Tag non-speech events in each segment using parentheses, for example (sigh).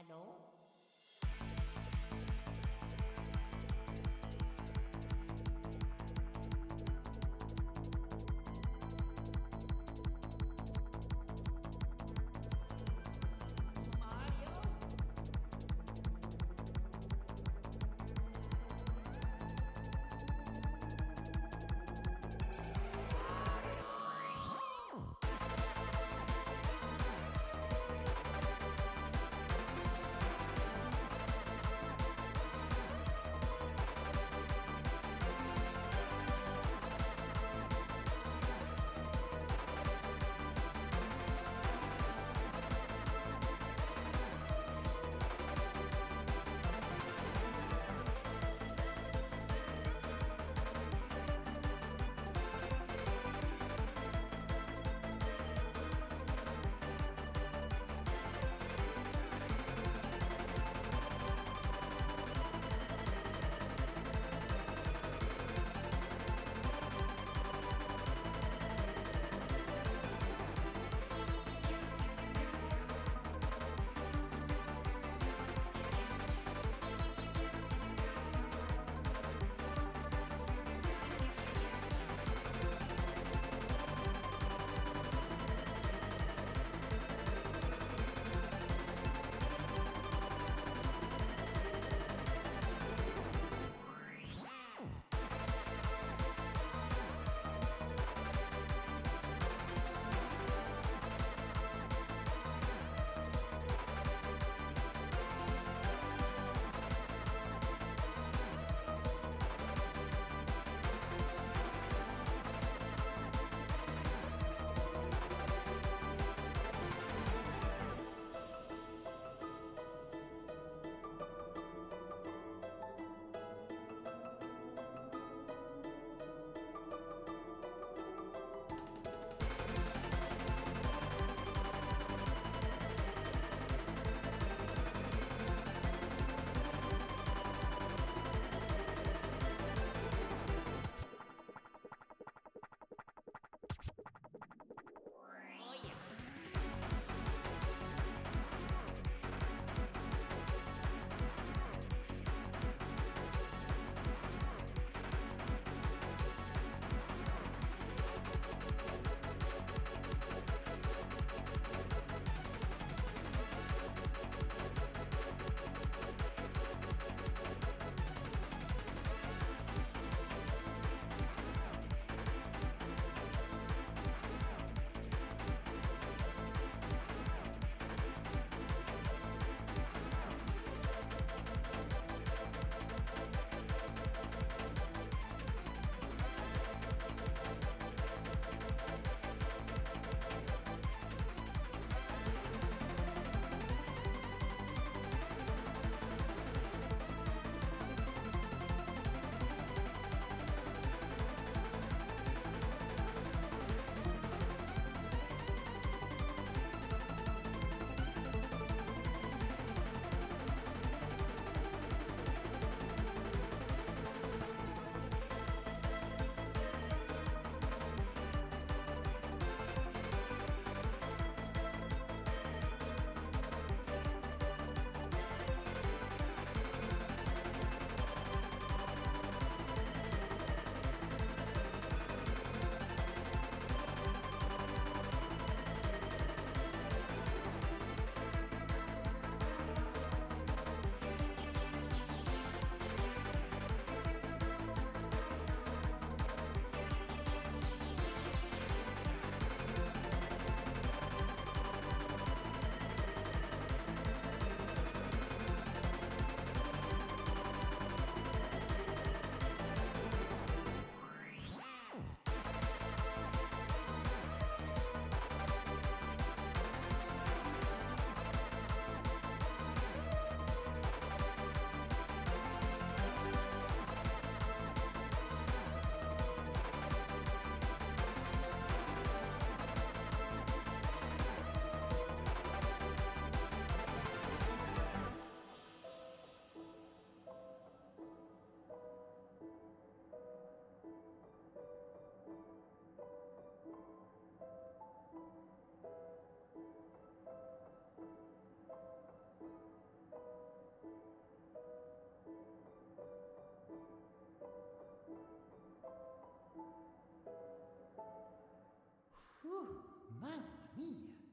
Hallo?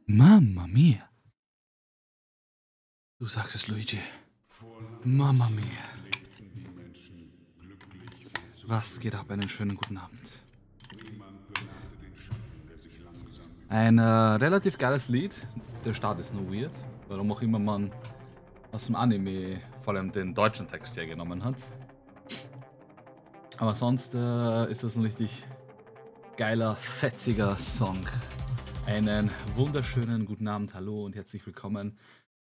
Mamma mia. Du sagst es, Luigi. Mamma mia. Was geht ab? Einen schönen guten Abend. Ein äh, relativ geiles Lied. Der Start ist nur weird. Warum auch immer man aus dem Anime vor allem den deutschen Text hergenommen hat. Aber sonst äh, ist das ein richtig geiler, fetziger Song. Einen wunderschönen guten Abend, hallo und herzlich willkommen.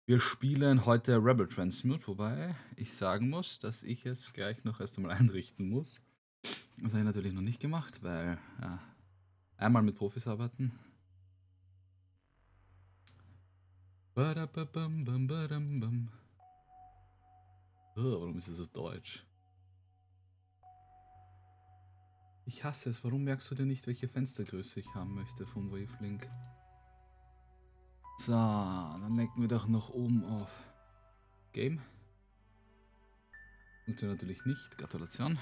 Wir spielen heute Rebel Transmute, wobei ich sagen muss, dass ich es gleich noch erst einmal (laughs) einrichten muss. Das habe ich natürlich noch nicht gemacht, weil ja, einmal mit Profis arbeiten. Oh, warum ist es so deutsch? Ich hasse es. Warum merkst du denn nicht, welche Fenstergröße ich haben möchte vom Wavelink? So, dann lenken wir doch noch oben auf Game. Funktioniert natürlich nicht. Gratulation.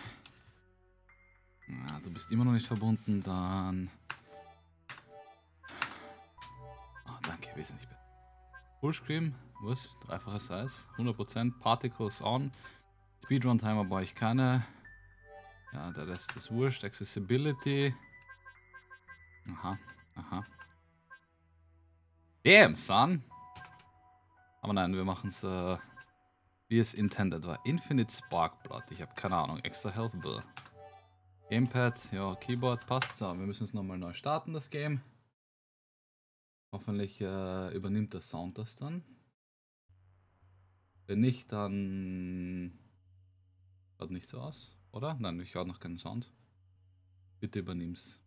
Ah, du bist immer noch nicht verbunden. Dann... Ah, danke, wesentlich besser. Fullscreen, was? Dreifacher Size, 100%, Particles on. Speedrun Timer brauche ich keine. Ja, der Rest ist wurscht. Accessibility. Aha, aha. Damn, son! Aber nein, wir machen es, äh, wie es intended war. Infinite Sparkblood. Ich habe keine Ahnung. Extra Health Bill. Gamepad, ja, Keyboard passt. So, wir müssen es nochmal neu starten, das Game. Hoffentlich äh, übernimmt der Sound das dann. Wenn nicht, dann schaut nicht so aus, oder? Nein, ich höre noch keinen Sound. Bitte übernimm's.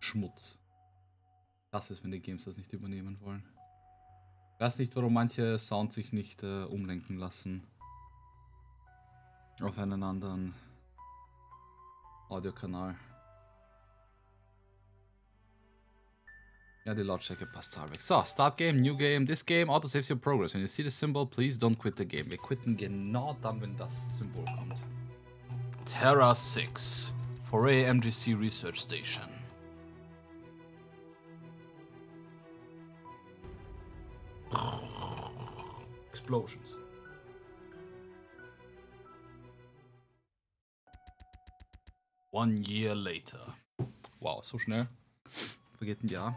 Schmutz. Das ist, wenn die Games das nicht übernehmen wollen. Ich weiß nicht, warum manche Sounds sich nicht äh, umlenken lassen. Auf einen anderen Audiokanal. Ja, die Lautstärke passt halbwegs. So, Start Game, New Game. This game autosaves your progress. When you see the symbol, please don't quit the game. Wir quitten genau dann, wenn das Symbol kommt. Terra 6. Foray MGC Research Station. Explosions. One year later. Wow, so schnell. Vergeht ein Jahr.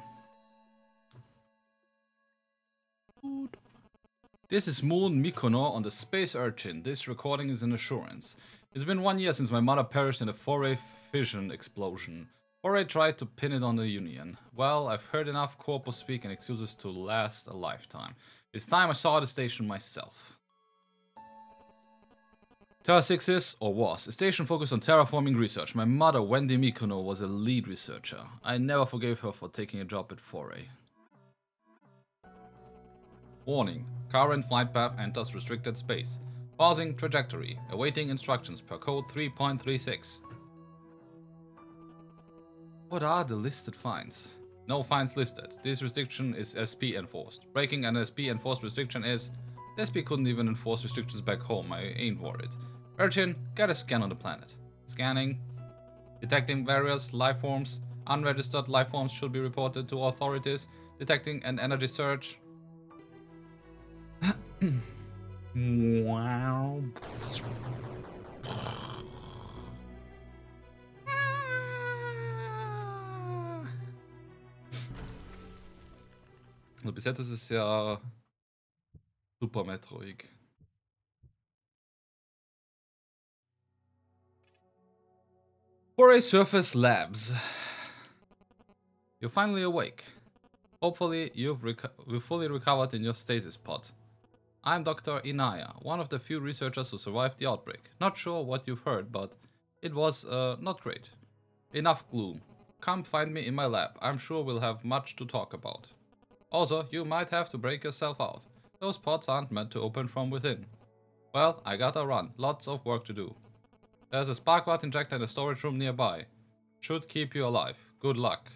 This is Moon Mikono on the Space Urchin. This recording is an assurance. It's been one year since my mother perished in a foray fission explosion. Foray tried to pin it on the Union. Well, I've heard enough corpus speak and excuses to last a lifetime. It's time I saw the station myself. Terra 6 is, or was, a station focused on terraforming research. My mother, Wendy Mikono, was a lead researcher. I never forgave her for taking a job at Foray. Warning. Current flight path enters restricted space. Pausing trajectory. Awaiting instructions per code 3.36. What are the listed fines? No fines listed. This restriction is SP enforced. Breaking an SP enforced restriction is... SP couldn't even enforce restrictions back home, I ain't worried. Urchin, get a scan on the planet. Scanning. Detecting various life forms. Unregistered life forms should be reported to authorities. Detecting an energy surge. (clears throat) wow. Also bis jetzt ist es ja super Metroid. Foray Surface Labs. You're finally awake. Hopefully, you've, you've fully recovered in your stasis pod. I'm Dr. Inaya, one of the few researchers who survived the outbreak. Not sure what you've heard, but it was uh, not great. Enough gloom. Come find me in my lab. I'm sure we'll have much to talk about. Also, you might have to break yourself out. Those pods aren't meant to open from within. Well, I gotta run. Lots of work to do. There's a sparklet injector in the storage room nearby. Should keep you alive. Good luck.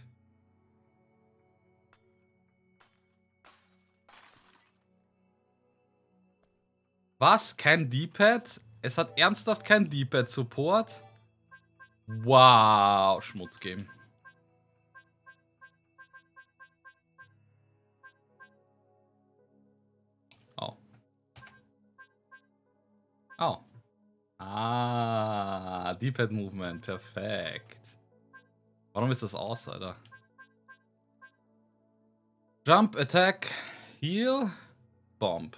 Was? Kein D-Pad? Es hat ernsthaft kein D-Pad-Support? Wow, Schmutzgame. Oh. Oh. Ah, D-Pad-Movement, perfekt. Warum ist das aus, Alter? Jump, Attack, Heal, Bomb.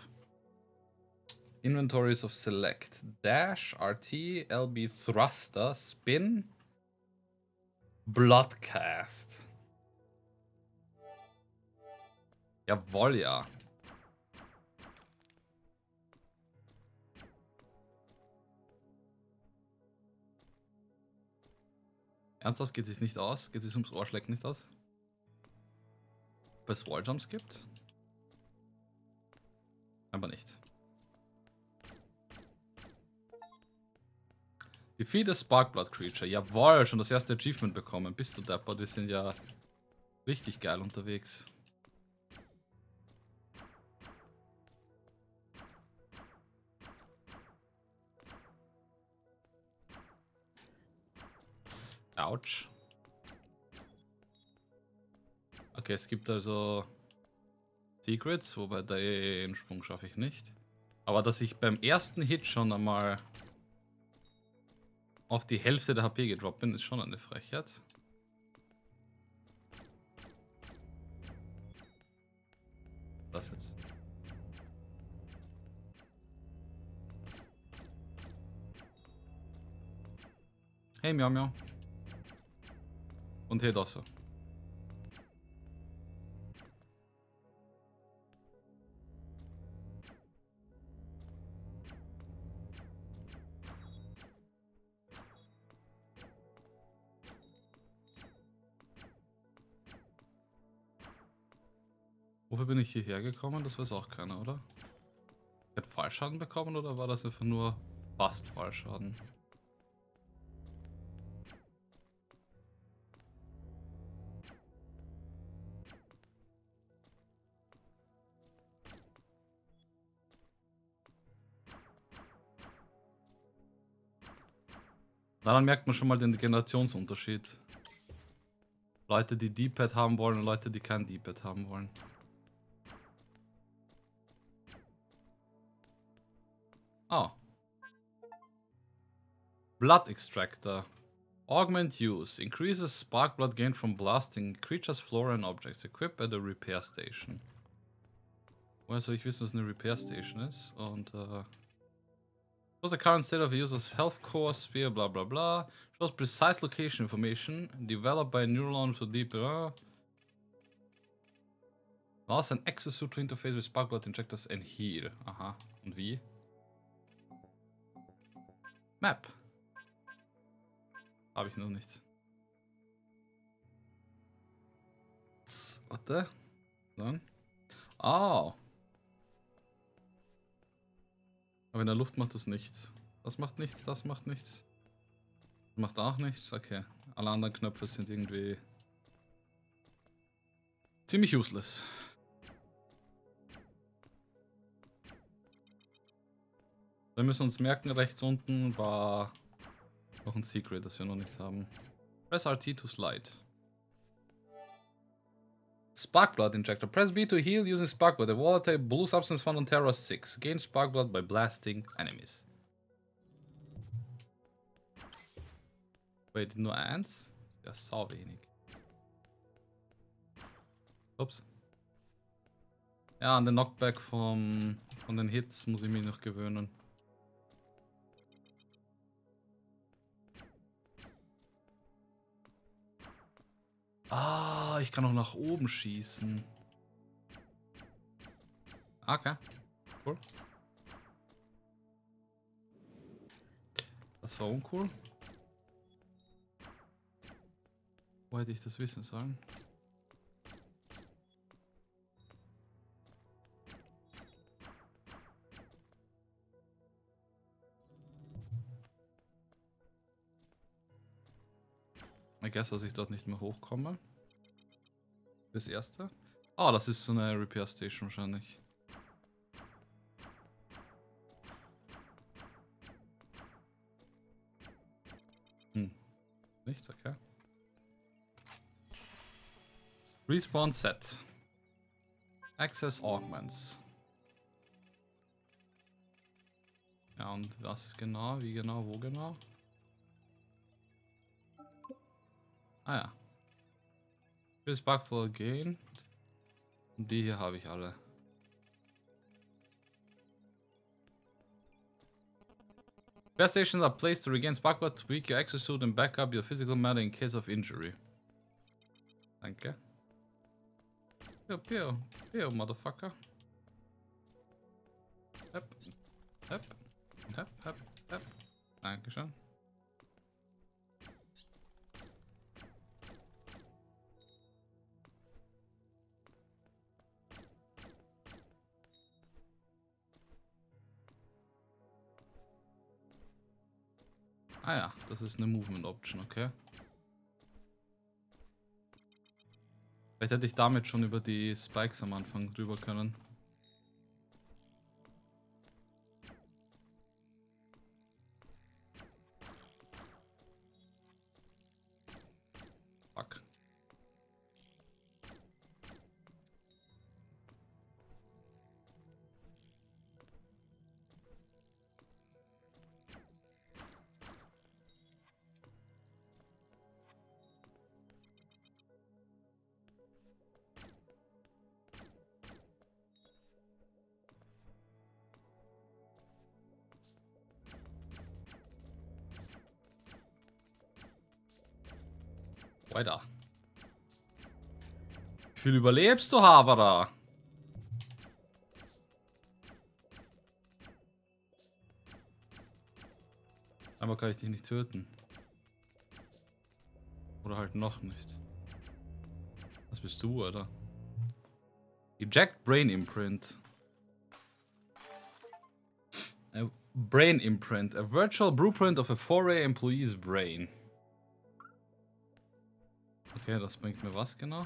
Inventories of Select. Dash, RT, LB Thruster, Spin, Bloodcast. Jawohl, ja. Ernsthaft, geht sich nicht aus? Geht sich ums Ohrschlecken nicht aus? Ob es Walljumps gibt? Aber nicht. Defeat a Sparkblood Creature. Jawohl, schon das erste Achievement bekommen. Bist du deppert? Wir sind ja richtig geil unterwegs. Autsch. Okay, es gibt also Secrets, wobei den Sprung schaffe ich nicht. Aber dass ich beim ersten Hit schon einmal auf die Hälfte der HP gedroppt bin, ist schon eine Frechheit. Das jetzt. Hey, Miau Miau. Und hey, Dosse. Wofür bin ich hierher gekommen? Das weiß auch keiner, oder? Ich hätte Fallschaden bekommen oder war das einfach nur fast Fallschaden? Daran merkt man schon mal den Generationsunterschied. Leute, die D-Pad haben wollen und Leute, die kein D-Pad haben wollen. Oh. Blood Extractor. Augment use. Increases spark blood gain from blasting creatures, flora and objects. Equip at a repair station. Woher soll ich wissen, was eine Repair Station ist? Und, äh... Shows the current state of user's health core, sphere, blah blah blah. Shows precise location information. Developed by Neuron for deep... Uh, allows an exosuit to interface with spark blood injectors and heal. Aha. Und wie? Map. Habe ich noch nicht. Warte. Dann. Oh. Aber in der Luft macht das nichts. Das macht nichts, das macht nichts. Das macht auch nichts. Okay. Alle anderen Knöpfe sind irgendwie ziemlich useless. Wir müssen uns merken, rechts unten war noch ein Secret, das wir noch nicht haben. Press RT to slide. Sparkblood Injector. Press B to heal using Sparkblood, a volatile blue substance found on Terra 6. Gain Sparkblood by blasting enemies. Wait, nur eins? Ist ja sau wenig. Ups. Ja, an den Knockback vom, von den Hits muss ich mich noch gewöhnen. Ah, ich kann auch nach oben schießen. Okay. Cool. Das war uncool. Wo hätte ich das wissen sollen? Ich guess, dass ich dort nicht mehr hochkomme. Das erste. Ah, das ist so eine Repair Station wahrscheinlich. Hm. Nicht, okay. Respawn Set. Access Augments. Ja, und was genau? Wie genau? Wo genau? Ah ja. Chris Buckful again. Und die hier habe ich alle. Best stations are placed to regain sparkler, tweak your exosuit, and back up your physical matter in case of injury. Danke. Pew, pew. Pew, motherfucker. Hep. Hep. Hep, hep, hep. Dankeschön. Ah ja, das ist eine Movement Option, okay. Vielleicht hätte ich damit schon über die Spikes am Anfang drüber können. Viel überlebst du, Haverer? Aber kann ich dich nicht töten. Oder halt noch nicht. Was bist du, oder? Eject Brain Imprint. A brain Imprint. A virtual blueprint of a 4A employee's brain. Okay, das bringt mir was genau?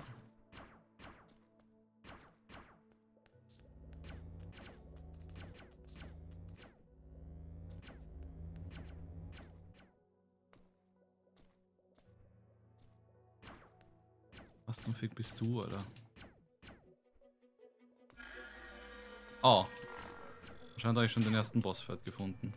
Fick bist du, oder? Oh. Anscheinend habe ich schon den ersten Bossfight gefunden.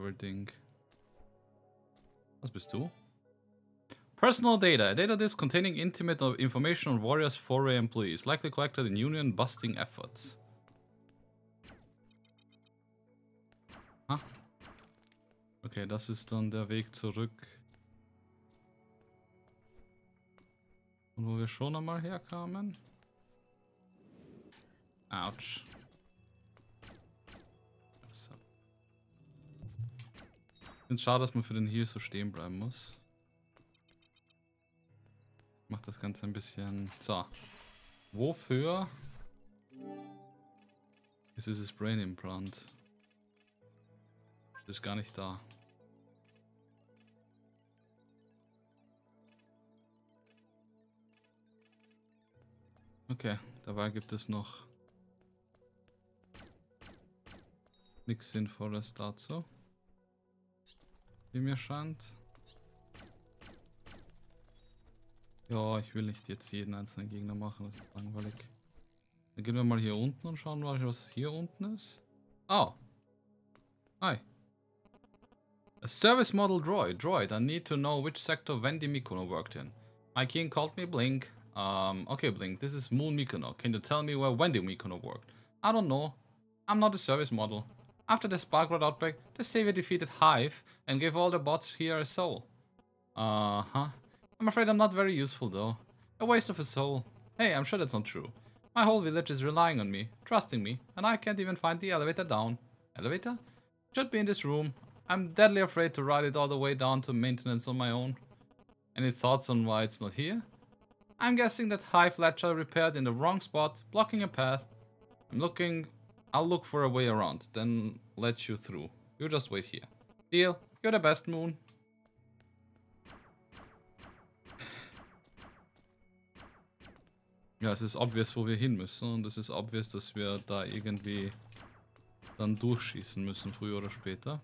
Survivor-Ding. Was bist du? Personal data. A data disk containing intimate information on Warriors 4A employees, likely collected in union busting efforts. Ah. Okay, das ist dann der Weg zurück. Und wo wir schon einmal herkamen. Autsch. Es schade, dass man für den hier so stehen bleiben muss. Macht das Ganze ein bisschen... So. Wofür ist dieses Brain Implant? Das ist gar nicht da. Okay, dabei gibt es noch nichts Sinnvolles dazu. Wie mir scheint. Ja, ich will nicht jetzt jeden einzelnen Gegner machen, das ist langweilig. Dann gehen wir mal hier unten und schauen, was hier unten ist. Oh. Hi. A service model droid. Droid, I need to know which sector Wendy Mikono worked in. My king called me Blink. Um, okay, Blink, this is Moon Mikono. Can you tell me where Wendy Mikono worked? I don't know. I'm not a service model. After the Sparkroad outbreak, the Savior defeated Hive and gave all the bots here a soul. Uh-huh. I'm afraid I'm not very useful though. A waste of a soul. Hey, I'm sure that's not true. My whole village is relying on me, trusting me, and I can't even find the elevator down. Elevator? Should be in this room. I'm deadly afraid to ride it all the way down to maintenance on my own. Any thoughts on why it's not here? I'm guessing that Hive Ledger repaired in the wrong spot, blocking a path. I'm looking I'll look for a way around, then let you through. You just wait here. Deal? You're the best, Moon. Ja, es ist obvious, wo wir hin müssen und es ist obvious, dass wir da irgendwie dann durchschießen müssen, früher oder später.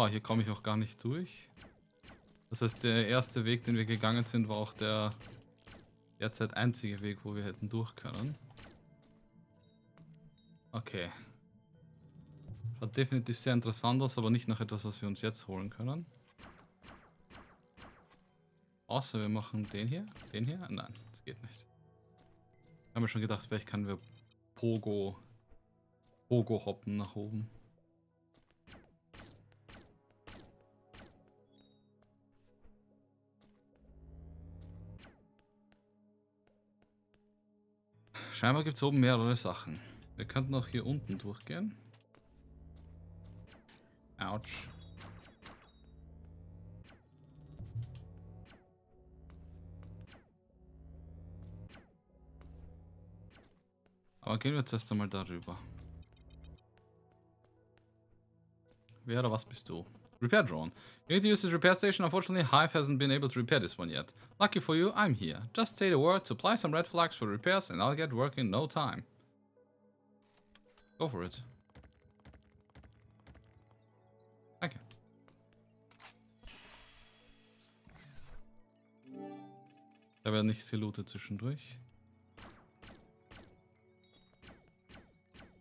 Oh, hier komme ich auch gar nicht durch. Das heißt, der erste Weg, den wir gegangen sind, war auch der derzeit einzige Weg, wo wir hätten durch können. Okay. Schaut definitiv sehr interessant aus, aber nicht nach etwas, was wir uns jetzt holen können. Außer wir machen den hier. Den hier? Nein, das geht nicht. Ich habe mir schon gedacht, vielleicht können wir Pogo, Pogo hoppen nach oben. Scheinbar gibt es oben mehrere Sachen. Wir könnten auch hier unten durchgehen. Autsch. Aber gehen wir jetzt erst einmal darüber. Wer oder was bist du? Repair drone. You need to use this repair station. Unfortunately, Hive hasn't been able to repair this one yet. Lucky for you, I'm here. Just say the word, supply some red flags for repairs, and I'll get work in no time. Go for it. Okay. Da werden nichts gelootet zwischendurch.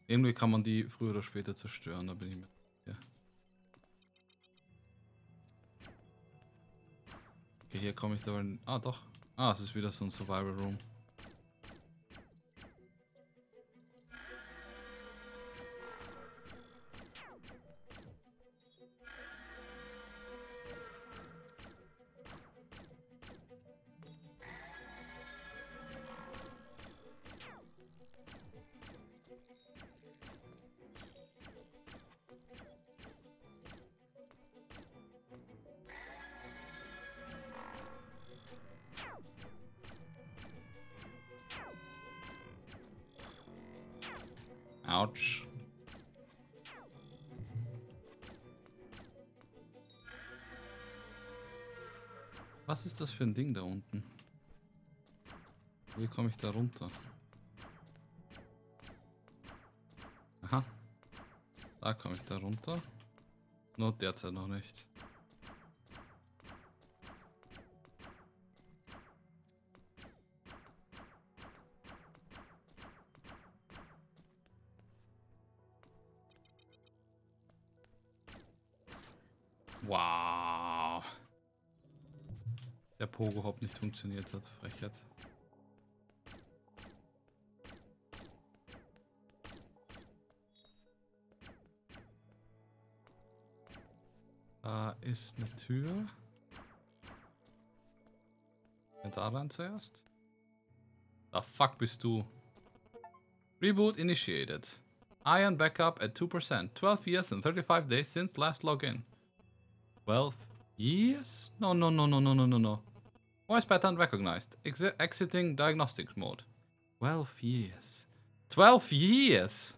Irgendwie kann man die früher oder später zerstören, da bin ich mir Okay, hier komme ich da... Ah, doch. Ah, es ist wieder so ein Survival Room. Runter? Aha. Da komme ich da runter. Nur derzeit noch nicht. Wow. Der Pogo Hop nicht funktioniert hat. Frechheit. Ist da rein zuerst. The fuck bist du? Reboot initiated. Ion backup at 2%. 12 years and 35 days since last login. 12 years? No, no, no, no, no, no, no, no. Voice pattern recognized. Ex exiting diagnostic mode. 12 years. 12 years!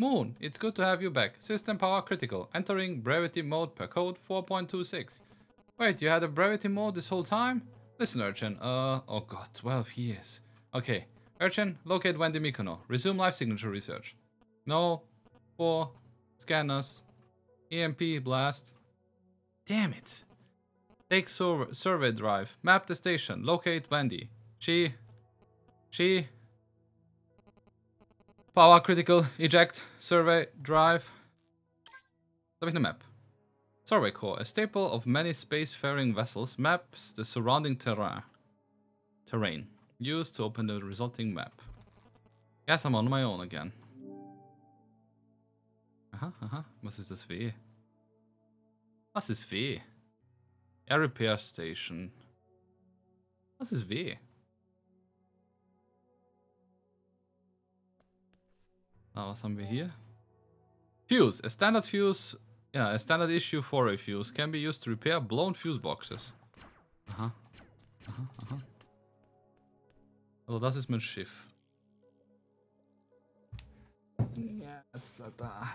Moon, it's good to have you back. System power critical. Entering brevity mode per code 4.26. Wait, you had a brevity mode this whole time? Listen, Urchin. Uh, oh god, 12 years. Okay. Urchin, locate Wendy Mikono. Resume life signature research. No. 4. Scanners. EMP blast. Damn it. Take sur survey drive. Map the station. Locate Wendy. She. She. Power critical. Eject. Survey drive. Have a map. Survey core. A staple of many spacefaring vessels maps the surrounding terrain. Terrain. Used to open the resulting map. Yes, I'm on my own again. Aha, aha. Was ist das W? Was? Air Repair Station. Was ist W? Ah, was haben wir hier? Fuse. A standard fuse Yeah, a standard issue 4A fuse can be used to repair blown fuse boxes. Aha. Aha, aha. Also das ist mein Schiff. Er da.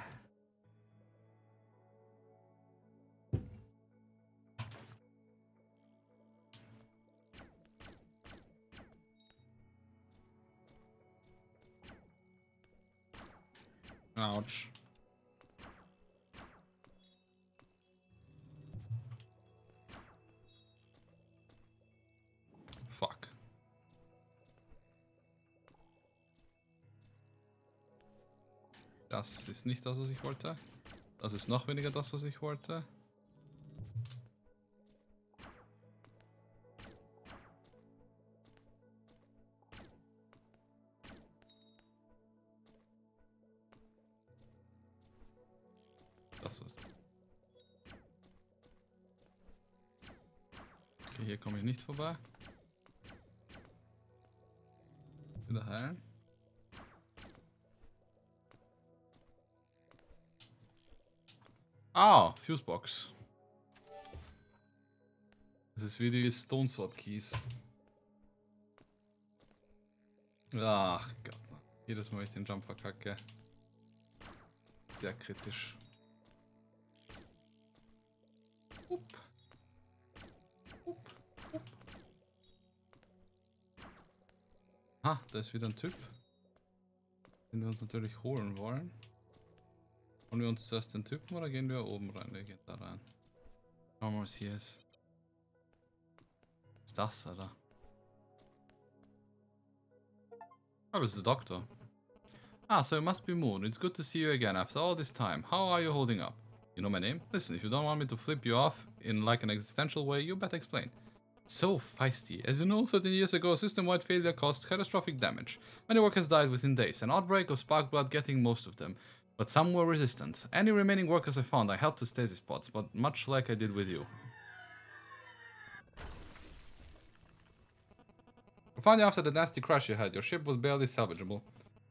Autsch. Fuck. Das ist nicht das, was ich wollte. Das ist noch weniger das, was ich wollte. Das ist. Okay, hier komme ich nicht vorbei. Wieder heilen. Ah, Fusebox. Das ist wie die Stone Sword Keys. Ach Gott. Jedes Mal, wenn ich den Jump verkacke. Sehr kritisch. Up. Up. Up. Ah, da ist wieder ein Typ. Den wir uns natürlich holen wollen. Holen wir uns zuerst den Typen oder gehen wir oben rein? Wir gehen da rein. Schauen wir mal, was hier ist. Was ist das, Alter? Oh, das ist der Doktor. Ah, so it must be Moon. It's good to see you again after all this time. How are you holding up? You know my name? Listen, if you don't want me to flip you off in like an existential way, you better explain. So feisty. As you know, 13 years ago, a system-wide failure caused catastrophic damage. Many workers died within days, an outbreak of spark blood getting most of them. But some were resistant. Any remaining workers I found, I helped to stasis pods, but much like I did with you. Finally, after the nasty crash you had. Your ship was barely salvageable.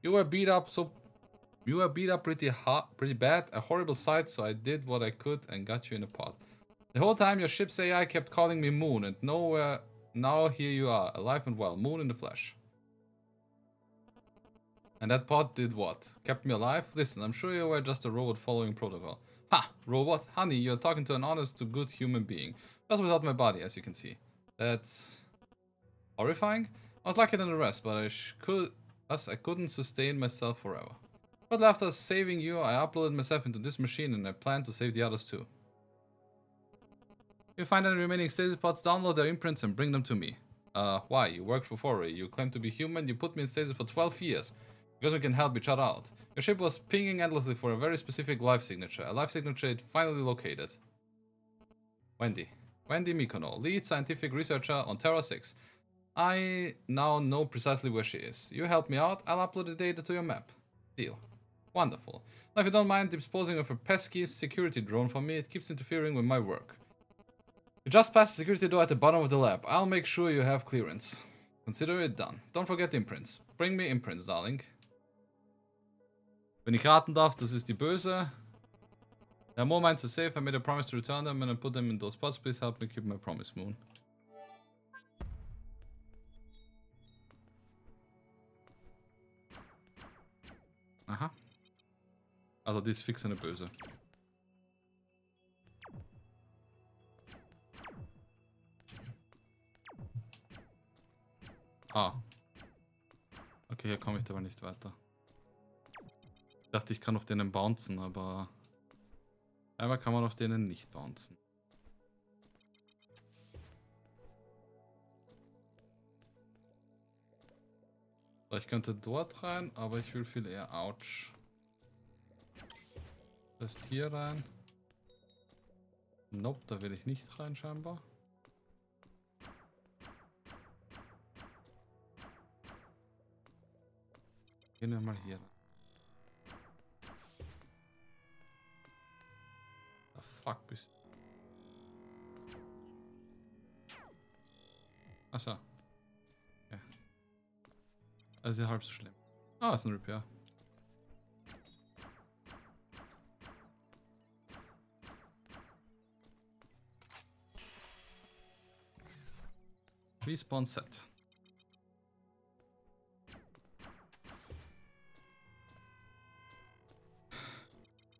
You were beat up so... You were beat up pretty hot, pretty bad, a horrible sight, so I did what I could and got you in a pod. The whole time your ship's AI kept calling me Moon, and nowhere... Now here you are, alive and well, Moon in the flesh. And that pod did what? Kept me alive? Listen, I'm sure you were just a robot following protocol. Ha! Robot? Honey, you're talking to an honest to good human being. Just without my body, as you can see. That's... horrifying? I was luckier than the rest, but I could... Thus, I couldn't sustain myself forever. But after saving you, I uploaded myself into this machine and I plan to save the others too. If you find any remaining stasis pods, download their imprints and bring them to me. Uh, why? You work for Foray, you claim to be human, you put me in stasis for 12 years. Because we can help each other out. Your ship was pinging endlessly for a very specific life signature, a life signature it finally located. Wendy. Wendy Mikono, lead scientific researcher on Terra 6. I now know precisely where she is. You help me out, I'll upload the data to your map. Deal. Wonderful. Now if you don't mind disposing of a pesky security drone for me, it keeps interfering with my work. You just passed the security door at the bottom of the lab. I'll make sure you have clearance. Consider it done. Don't forget imprints. Bring me imprints, darling. Wenn ich raten darf, das ist die Böse. There are more mines to save. I made a promise to return them and I put them in those spots. Please help me keep my promise, Moon. Aha. Also die ist fix eine Böse. Ah. Okay, hier komme ich aber nicht weiter. Ich dachte, ich kann auf denen bouncen, aber... Einmal kann man auf denen nicht bouncen. Ich könnte dort rein, aber ich will viel eher... Ouch. Das hier rein. Nope, da will ich nicht rein scheinbar. Gehen wir mal hier rein. The fuck bist Achso. Okay. Also halb so schlimm. Ah, ist ein Repair. Respawn Set.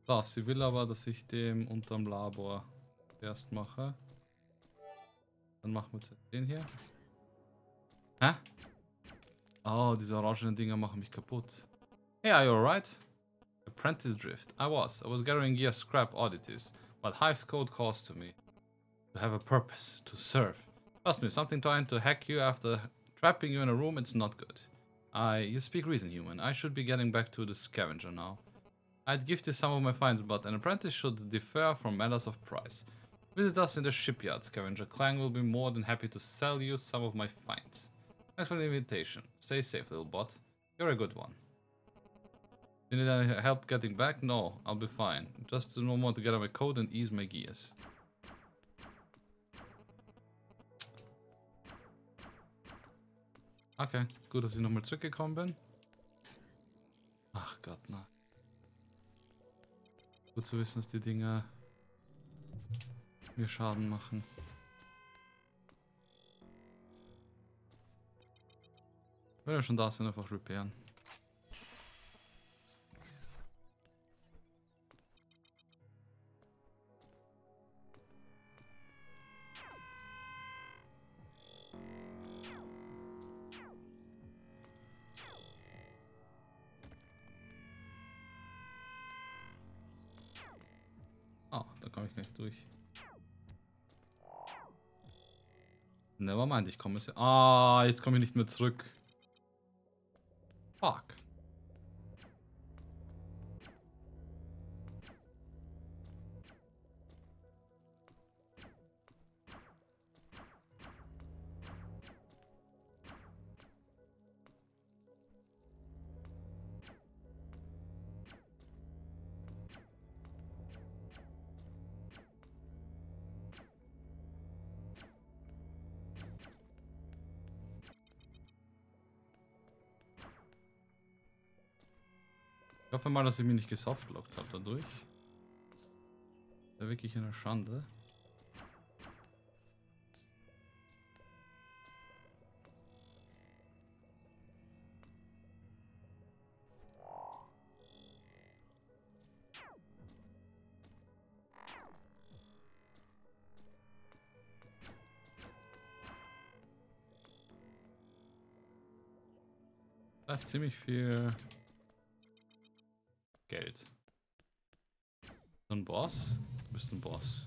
So, sie will aber, dass ich dem unterm Labor erst mache. Dann machen wir den hier. Hä? Oh, diese orangenen Dinger machen mich kaputt. Hey, are you alright? Apprentice Drift. I was. I was gathering gear scrap oddities. But Hive's code calls to me. To have a purpose. To serve. Trust me, something trying to hack you after trapping you in a room, it's not good. I... You speak reason, human. I should be getting back to the scavenger now. I'd gift you some of my finds, but an apprentice should defer from matters of price. Visit us in the shipyard, Scavenger. Clang will be more than happy to sell you some of my finds. Thanks for the invitation. Stay safe, little bot. You're a good one. You need any help getting back? No, I'll be fine. Just no more to get on my code and ease my gears. Okay, gut, dass ich nochmal zurückgekommen bin. Ach Gott, na. Gut zu wissen, dass die Dinger mir Schaden machen. Wenn wir schon da sind, einfach repairen. Nevermind, ich komme jetzt. Ah, jetzt komme ich nicht mehr zurück. Ich hoffe mal, dass ich mich nicht gesoftlockt habe dadurch. Wäre wirklich eine Schande. Das ist ziemlich viel Boss? Ein Boss.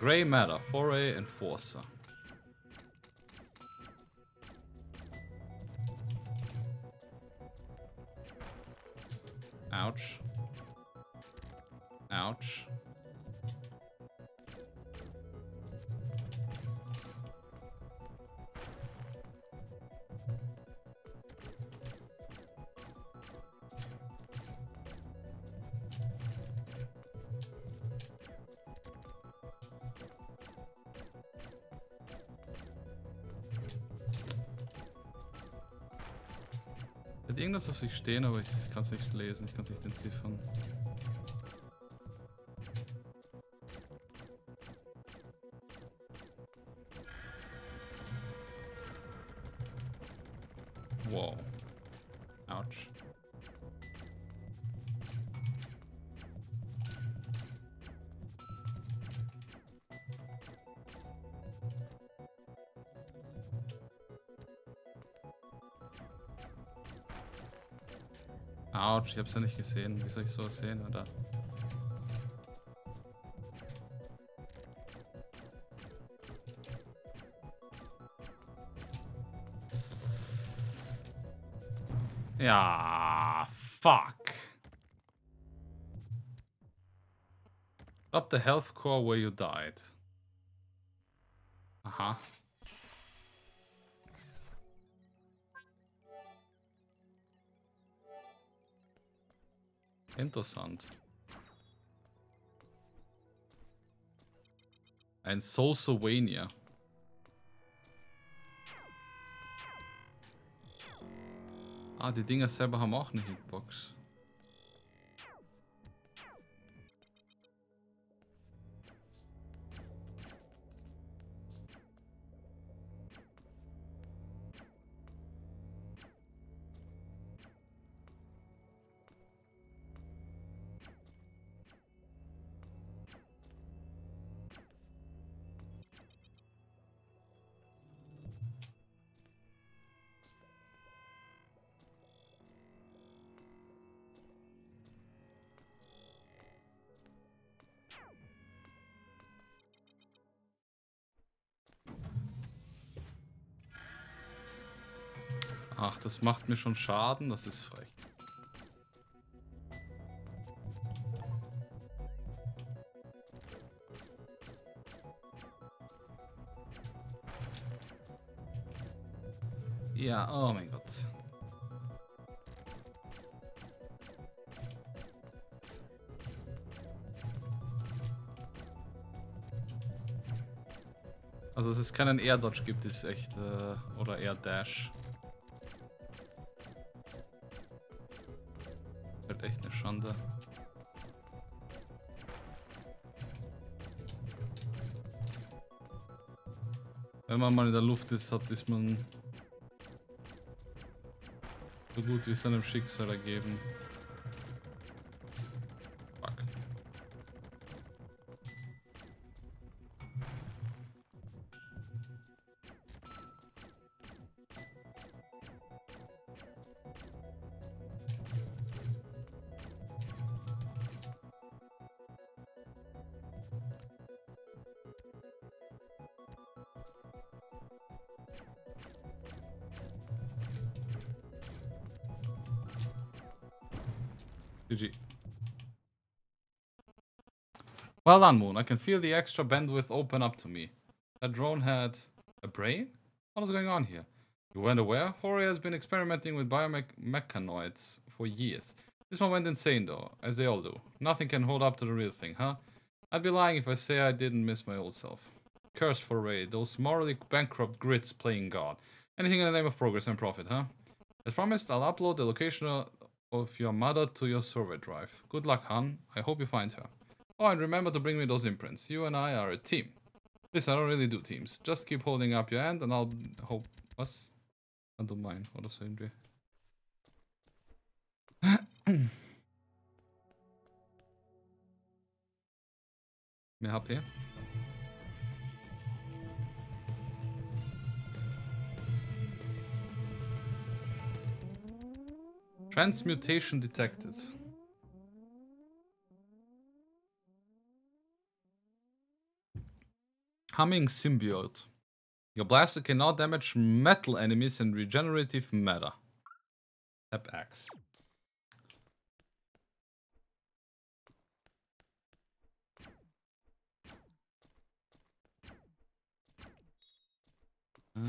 Grey Matter, Foray Enforcer. Ouch. Ouch. Auf sich stehen, aber ich kann es nicht lesen, ich kann es nicht entziffern. Ich hab's ja nicht gesehen. Wie soll ich sowas sehen, oder? Ja, fuck. Drop the health core where you died. Aha. Interessant. Ein Soulsylvania. Ah, die Dinger selber haben auch eine Hitbox. Das macht mir schon Schaden, das ist frech. Ja, oh mein Gott. Also, dass es keinen Air Dodge gibt, ist echt. Äh, oder Air Dash. Wenn man mal in der Luft ist, hat ist man so gut wie seinem Schicksal ergeben. Well done, Moon. I can feel the extra bandwidth open up to me. That drone had a brain? What is going on here? You weren't aware? Hori has been experimenting with biomechanoids for years. This one went insane though, as they all do. Nothing can hold up to the real thing, huh? I'd be lying if I say I didn't miss my old self. Curse for Ray, those morally bankrupt grits playing God. Anything in the name of progress and profit, huh? As promised, I'll upload the location of your mother to your server drive. Good luck, Han. I hope you find her. Oh, and remember to bring me those imprints. You and I are a team. Listen, I don't really do teams. Just keep holding up your hand and I'll hope... Was? Dann du mein, oder so irgendwie. Mehr HP? Transmutation detected. Humming symbiote. Your blaster can now damage metal enemies and regenerative matter. Tap X. Ah.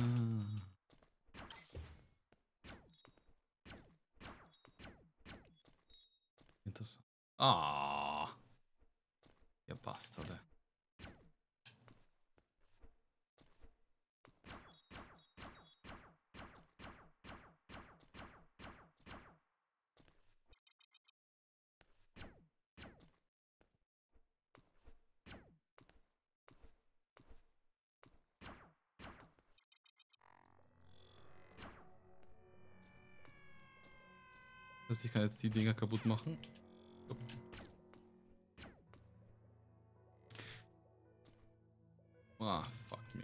Interessant. Ah. Ihr. Heißt, ich kann jetzt die Dinger kaputt machen. So. Ah, fuck me.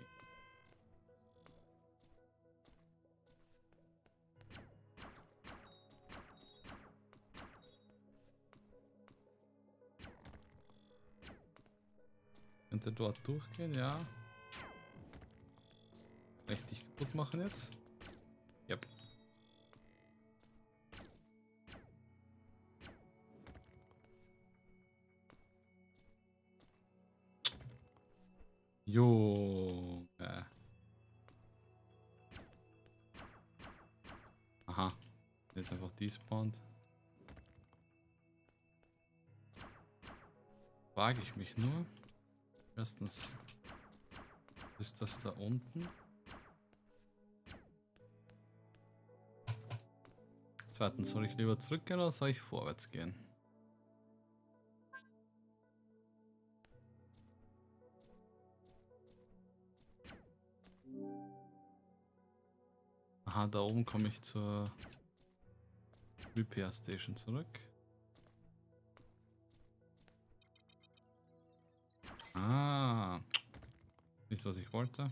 Könnte dort durchgehen, ja. Richtig kaputt machen jetzt. Junge. Aha. Jetzt einfach despawnt. Frage ich mich nur. Erstens, ist das da unten? Zweitens, soll ich lieber zurückgehen oder soll ich vorwärts gehen? Aha, da oben komme ich zur Repair Station zurück. Ah, nicht was ich wollte.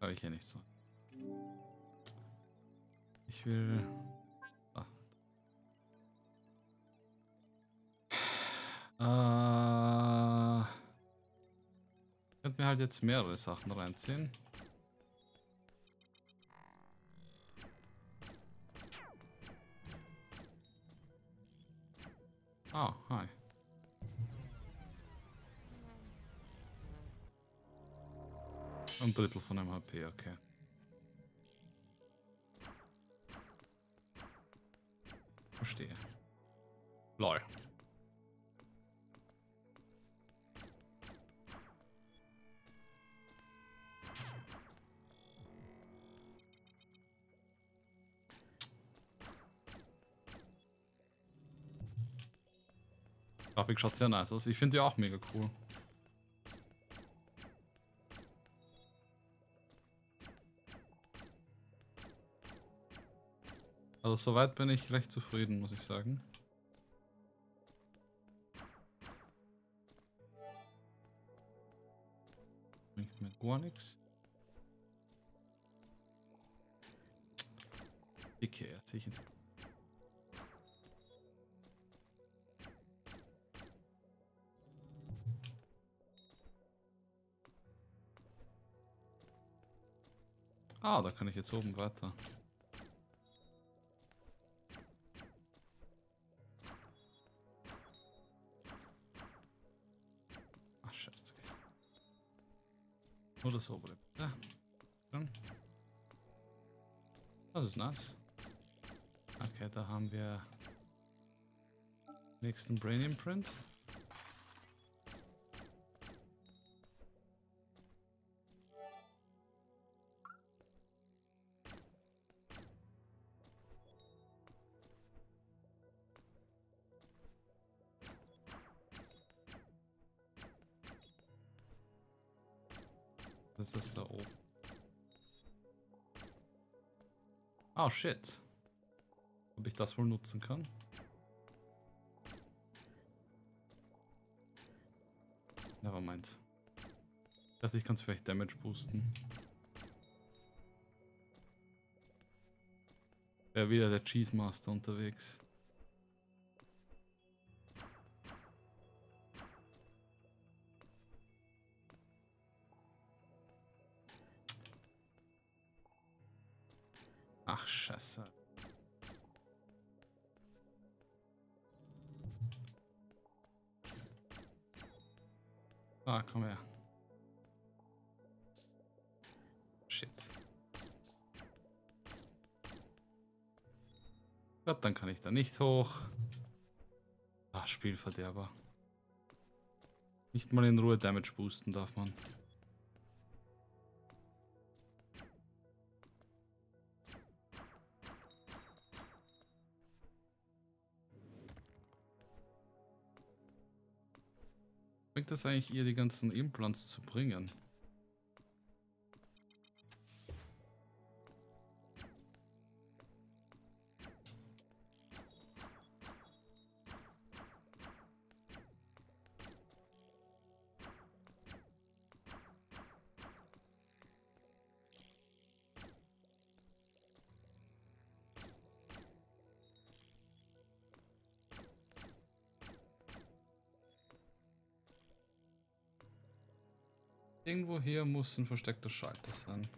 Habe ich hier nicht so. Ich will. Ah. Äh, halt jetzt mehrere Sachen reinziehen. Ah, hi. Ein Drittel von einem HP, okay. Verstehe. Lol. Grafik schaut sehr nice aus. Ich finde die auch mega cool. Also soweit bin ich recht zufrieden, muss ich sagen. Bringt mir gar nichts. Jetzt sehe ich ins Ah, da kann ich jetzt oben weiter. Ach, scheiße. Nur das obere. Da. Das ist nice. Okay, da haben wir nächsten Brain Imprint. Shit. Ob ich das wohl nutzen kann? Nevermind. Ich dachte, ich kann es vielleicht Damage boosten. Wäre wieder der Cheese Master unterwegs. Scheiße. Ah, komm her. Shit. Gott, dann kann ich da nicht hoch. Ah, Spielverderber. Nicht mal in Ruhe Damage boosten darf man. Bringt das eigentlich ihr, die ganzen Implants zu bringen? Hier muss ein versteckter Schalter sein.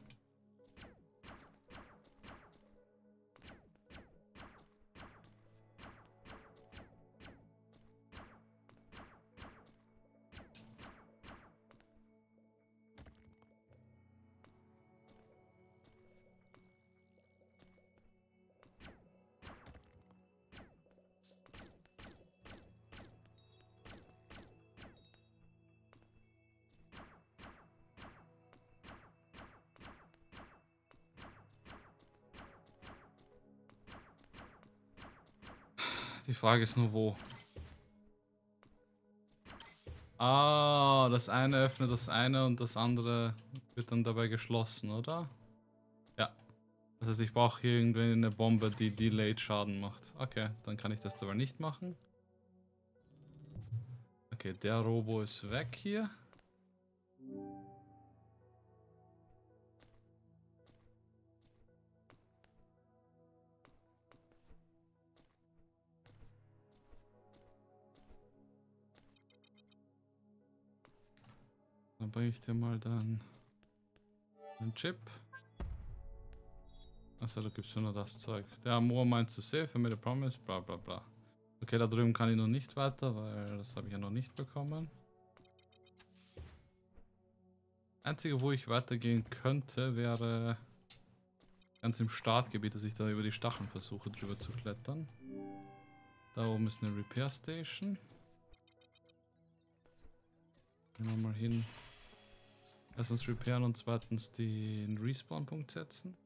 Frage ist nur wo. Ah, das eine öffnet das eine und das andere wird dann dabei geschlossen, oder? Ja. Das heißt, ich brauche hier irgendwie eine Bombe, die Delayed Schaden macht. Okay, dann kann ich das dabei nicht machen. Okay, der Robo ist weg hier. Ich dir mal dann einen Chip. Achso, da gibt es nur das Zeug. Der Amor meint zu safe, mit der Promise, bla bla bla. Okay, da drüben kann ich noch nicht weiter, weil das habe ich ja noch nicht bekommen. Einzige, wo ich weitergehen könnte, wäre ganz im Startgebiet, dass ich da über die Stacheln versuche drüber zu klettern. Da oben ist eine Repair Station. Gehen wir mal hin. Erstens repairen und zweitens den Respawn-Punkt setzen.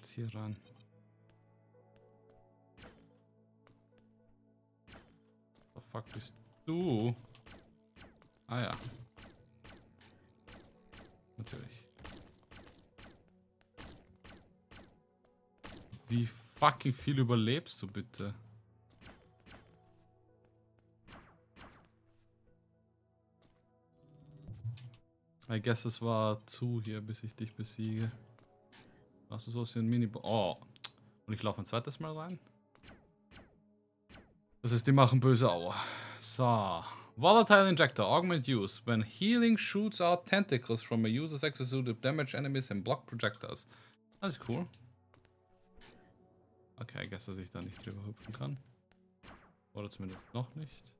Jetzt hier ran. The fuck bist du? Ah ja. Natürlich. Wie fucking viel überlebst du bitte? I guess es war zu hier, bis ich dich besiege. Hast du sowas wie ein mini Oh. Und ich laufe ein zweites Mal rein. Das ist, die machen böse Aua. So. Volatile Injector. Augment use. When healing shoots out tentacles from a user's exosuit to damage enemies and block projectiles. Das ist cool. Okay, I guess, dass ich da nicht drüber hüpfen kann. Oder zumindest noch nicht.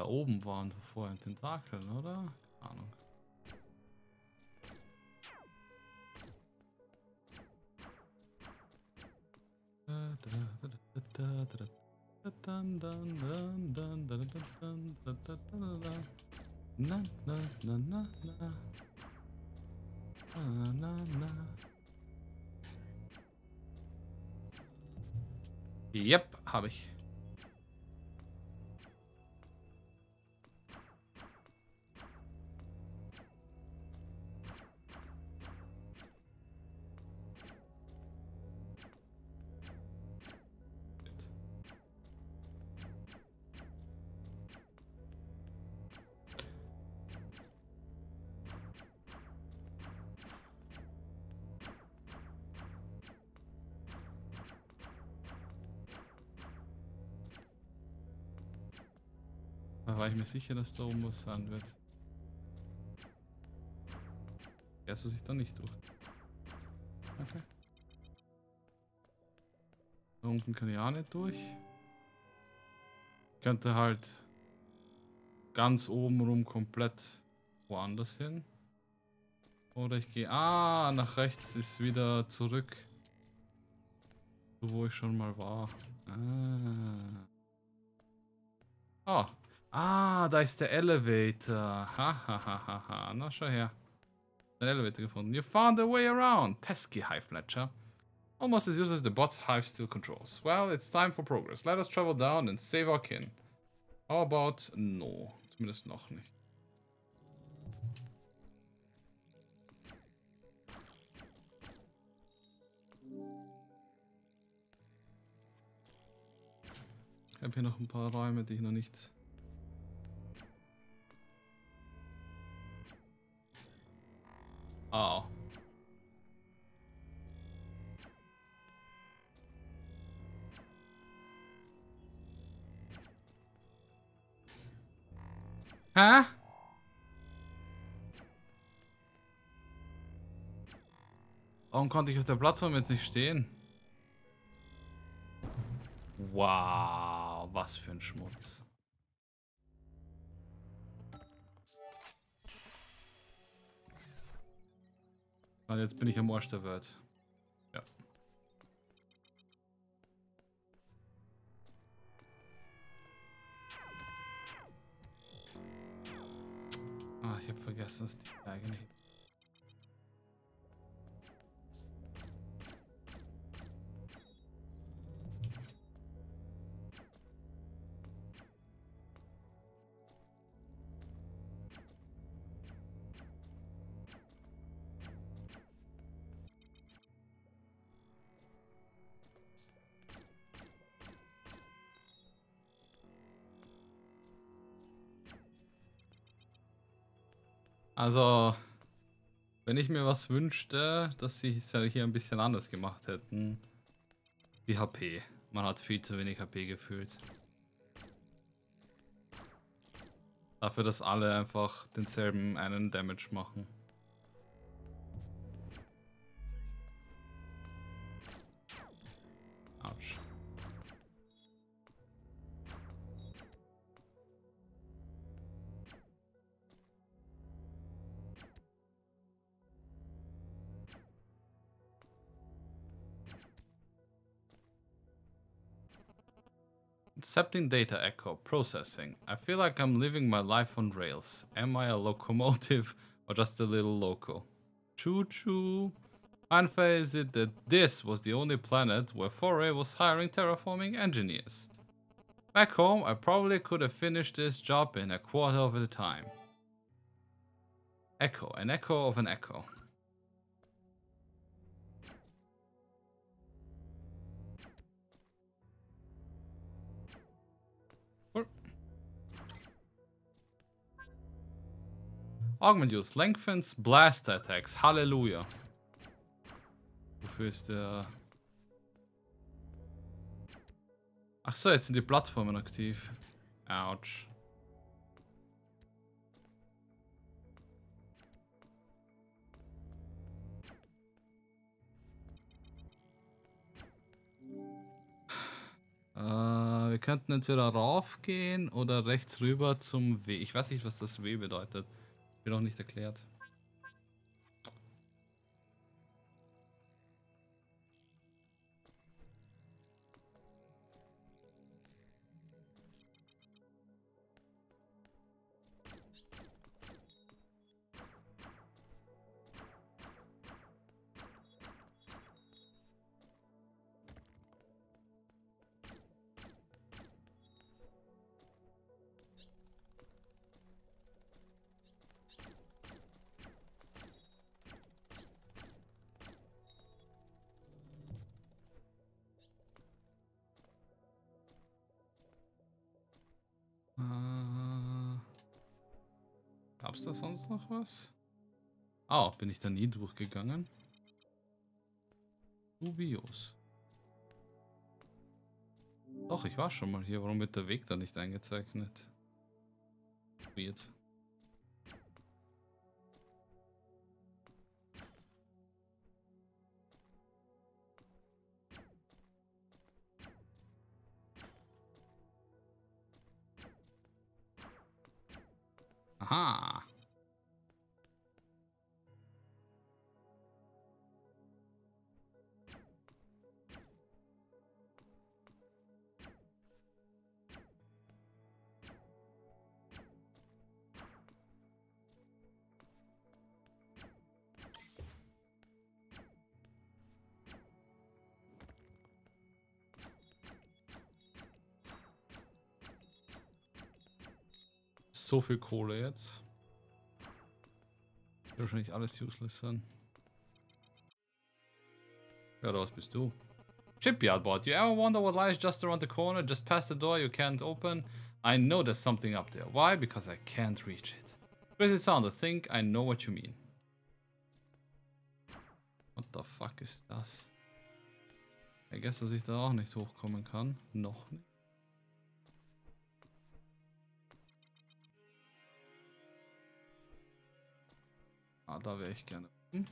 Da oben waren vorher Tentakeln, oder? Keine Ahnung. Na, na, na, na, na. Na, na, na. Yep, habe ich. War ich mir sicher, dass da oben was sein wird. Erst du sich da nicht durch. Okay. Da unten kann ich auch nicht durch. Ich könnte halt ganz oben rum komplett woanders hin. Oder ich gehe. Ah, nach rechts ist wieder zurück. Wo ich schon mal war. Ah. Oh. Ah, da ist der Elevator. Ha, ha, ha, ha, ha. Na, schau her. Den Elevator gefunden. You found a way around. Pesky Hive Fletcher. Almost as useless as the bot's Hive still controls. Well, it's time for progress. Let us travel down and save our kin. How about no? Zumindest noch nicht. Ich habe hier noch ein paar Räume, die ich noch nicht Oh. Hä? Warum konnte ich auf der Plattform jetzt nicht stehen? Wow, was für ein Schmutz. Und jetzt bin ich am Arsch der Welt. Ja. Ah, ich habe vergessen, dass die eigentlich. Also, wenn ich mir was wünschte, dass sie es ja hier ein bisschen anders gemacht hätten. Die HP. Man hat viel zu wenig HP gefühlt. Dafür, dass alle einfach denselben einen Damage machen. Accepting data echo, processing. I feel like I'm living my life on rails. Am I a locomotive (laughs) or just a little loco? Choo choo. Unfair is it that this was the only planet where Foray was hiring terraforming engineers. Back home, I probably could have finished this job in a quarter of the time. Echo, an echo of an echo. Augment use lengthens blast attacks. Halleluja. Wofür ist der... Ach so, jetzt sind die Plattformen aktiv. Autsch. Äh, wir könnten entweder raufgehen oder rechts rüber zum W. Ich weiß nicht, was das W bedeutet. Wird auch nicht erklärt. Sonst noch was? Oh, bin ich da nie durchgegangen? Dubios. Doch, ich war schon mal hier. Warum wird der Weg da nicht eingezeichnet? Weird. Aha. So viel Kohle jetzt. Wird Wahrscheinlich alles useless sein. Ja, was bist du? Shipyard bot. You ever wonder what lies just around the corner, just past the door you can't open? I know there's something up there. Why? Because I can't reach it. Crazy sound, I think I know what you mean. What the fuck ist das? Ich guess, dass ich da auch nicht hochkommen kann. Noch nicht. Ah, da wäre ich gerne. Hm?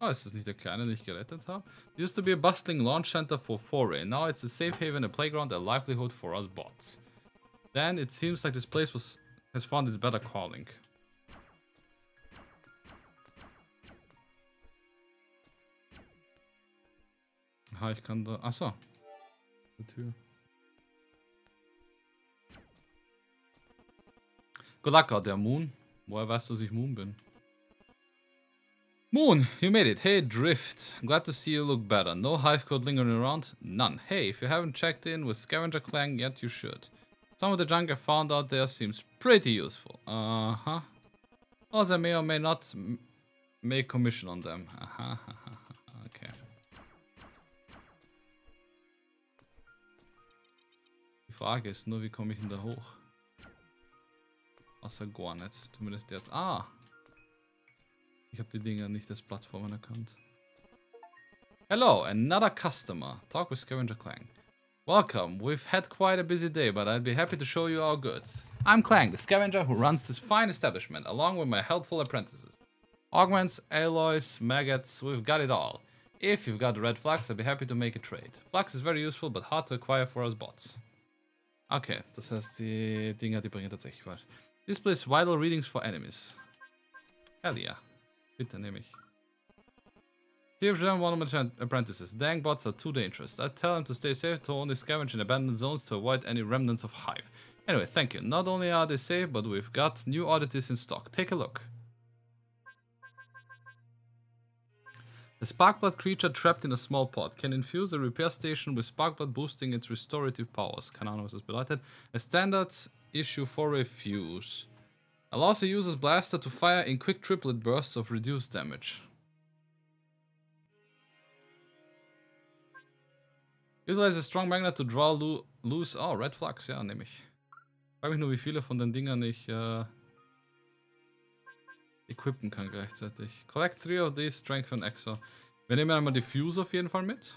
Oh, ist das nicht der kleine, den ich gerettet habe? Used to be a bustling launch center for foray. Now it's a safe haven, a playground, a livelihood for us bots. Then it seems like this place was has found its better calling. Aha, ich kann da. Achso. Die Tür. Good luck out there, Moon. Woher weißt du, dass ich Moon bin? Moon, you made it. Hey, Drift. Glad to see you look better. No hive code lingering around? None. Hey, if you haven't checked in with Scavenger Clan yet, you should. Some of the junk I found out there seems pretty useful. Uh-huh. Also, I may or may not make commission on them. Aha, okay. Die Frage ist nur, wie komme ich denn da hoch? Außer gar nicht. Zumindest jetzt. Ah! Ich habe die Dinger nicht als Plattformen erkannt. Hello, another customer. Talk with Scavenger Clang. Welcome. We've had quite a busy day, but I'd be happy to show you our goods. I'm Clang, the scavenger who runs this fine establishment, along with my helpful apprentices. Augments, alloys, maggots, we've got it all. If you've got red flax, I'd be happy to make a trade. Flax is very useful, but hard to acquire for us bots. Okay, das heißt, die Dinger, die bringen tatsächlich was. Displays vital readings for enemies. Hell yeah. Bitte nehme ich. One of my apprentices. Dang bots are too dangerous. I tell them to stay safe, to only scavenge in abandoned zones to avoid any remnants of Hive. Anyway, thank you. Not only are they safe, but we've got new oddities in stock. Take a look. A Sparkblood creature trapped in a small pot can infuse a repair station with Sparkblood boosting its restorative powers. Was das bedeutet. A standard issue for a fuse. Allows the user's blaster to fire in quick triplet bursts of reduced damage. Utilize a strong magnet to draw lo loose... Oh, Red Flux, ja, nehme ich. Frage mich nur, wie viele von den Dingern ich äh, equippen kann gleichzeitig. Collect three of these, strengthen exo. Wir nehmen einmal die Fuse auf jeden Fall mit.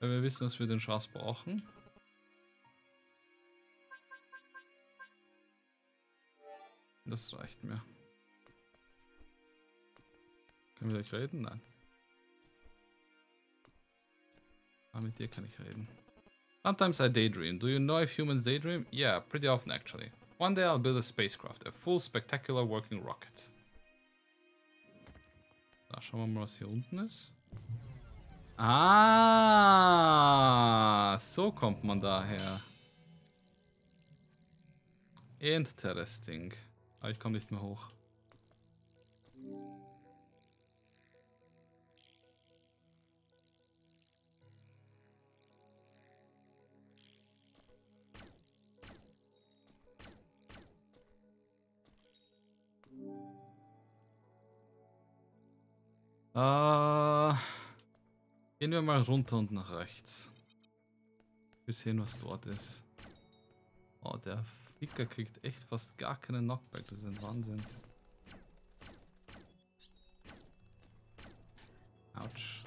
Weil wir wissen, dass wir den Schatz brauchen. Das reicht mir. Können wir gleich reden? Nein. Ah, mit dir kann ich reden. Sometimes I daydream. Do you know if humans daydream? Yeah, pretty often actually. One day I'll build a spacecraft, a full spectacular working rocket. Da schauen wir mal, was hier unten ist. Ah, so kommt man daher. Interesting. Aber ich komme nicht mehr hoch. Äh, gehen wir mal runter und nach rechts. Wir sehen, was dort ist. Oh, der Ficker kriegt echt fast gar keinen Knockback. Das ist ein Wahnsinn. Autsch.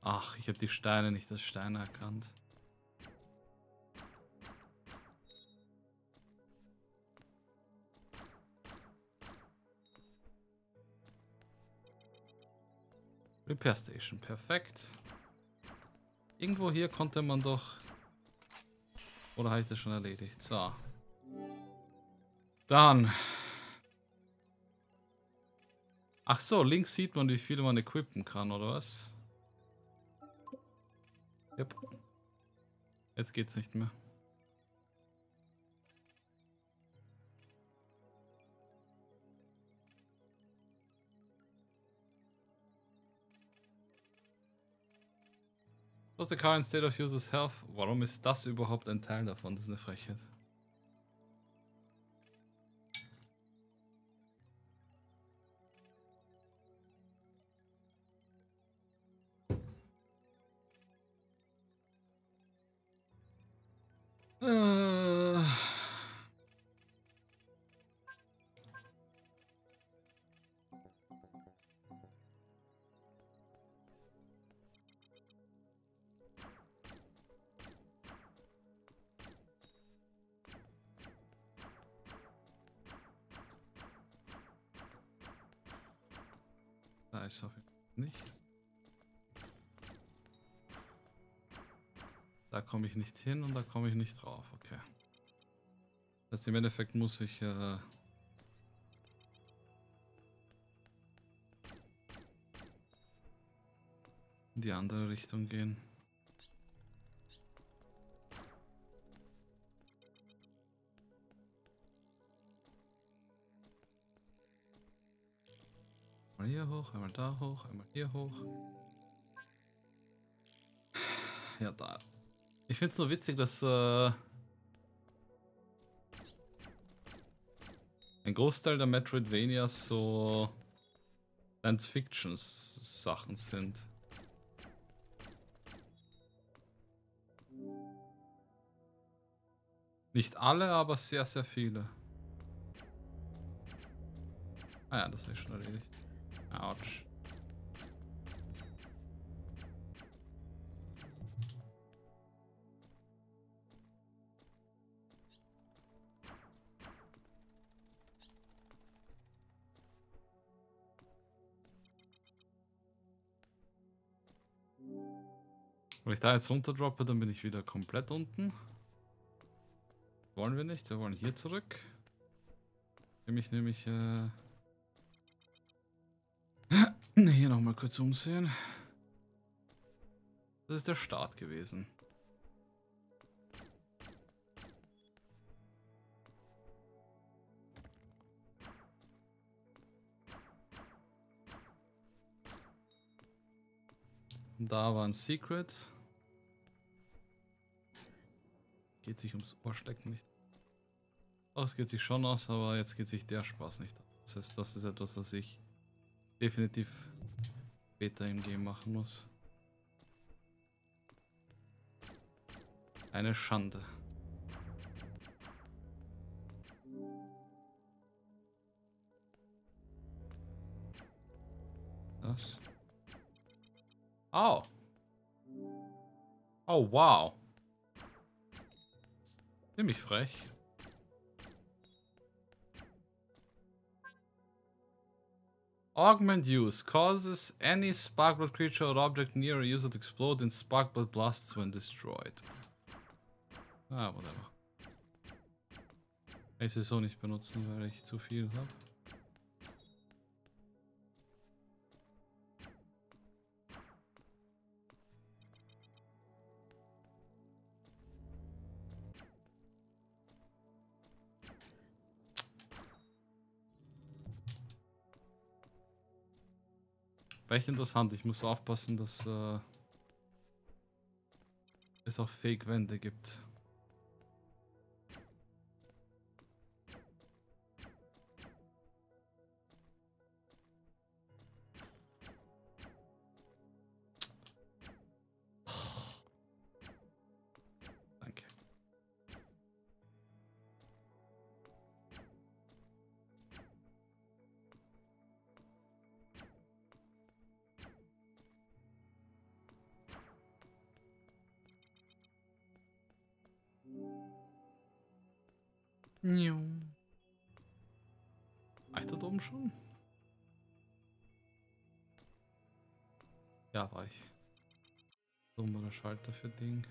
Ach, ich habe die Steine nicht als Steine erkannt. Repair Station, perfekt. Irgendwo hier konnte man doch... Oder habe ich das schon erledigt? So. Dann. Ach so, links sieht man, wie viele man equippen kann, oder was? Yep. Jetzt geht's nicht mehr. What's the current state of users health? Warum ist das überhaupt ein Teil davon? Das ist eine Frechheit. komme ich nicht hin und da komme ich nicht drauf. Okay. Das heißt, im Endeffekt muss ich... Äh in die andere Richtung gehen. Einmal hier hoch, einmal da hoch, einmal hier hoch. Ja, da ich finde es nur witzig, dass äh, ein Großteil der Metroidvanias so Science-Fiction-Sachen sind. Nicht alle, aber sehr, sehr viele. Ah ja, das ist schon erledigt. Autsch. Wenn ich da jetzt runterdroppe, dann bin ich wieder komplett unten. Wollen wir nicht, wir wollen hier zurück. Nämlich, nämlich, äh... (laughs) hier nochmal kurz umsehen. Das ist der Start gewesen. Da war ein Secret. Geht sich ums Ohrstecken nicht. Es geht sich schon aus, aber jetzt geht sich der Spaß nicht aus. Das heißt, das ist etwas, was ich definitiv später im Game machen muss. Eine Schande. Das. Oh. Oh, wow. Ziemlich frech. Augment use causes any sparkblood creature or object near a user to explode in sparkblood blasts when destroyed. Ah, whatever. Ich sie so nicht benutzen, weil ich zu viel habe. War echt interessant. Ich muss aufpassen, dass äh, es auch Fake-Wände gibt. Schalter für Ding.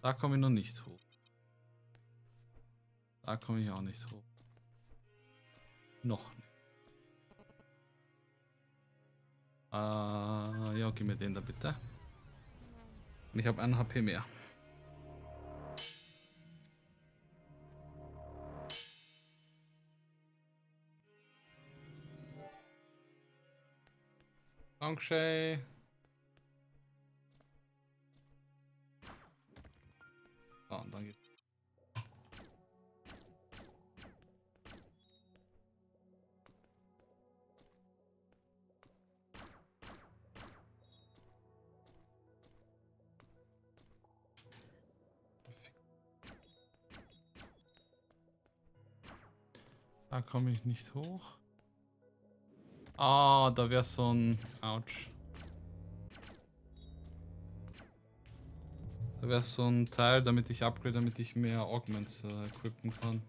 Da komme ich noch nicht hoch. Da komme ich auch nicht hoch. Noch nicht. Äh, ja, gib mir den da bitte. Ich habe einen HP mehr. Dankeschön. Geht's. Da komme ich nicht hoch. Ah, da wäre so ein... Autsch. Wäre so ein Teil, damit ich upgrade, damit ich mehr Augments äh, equippen kann.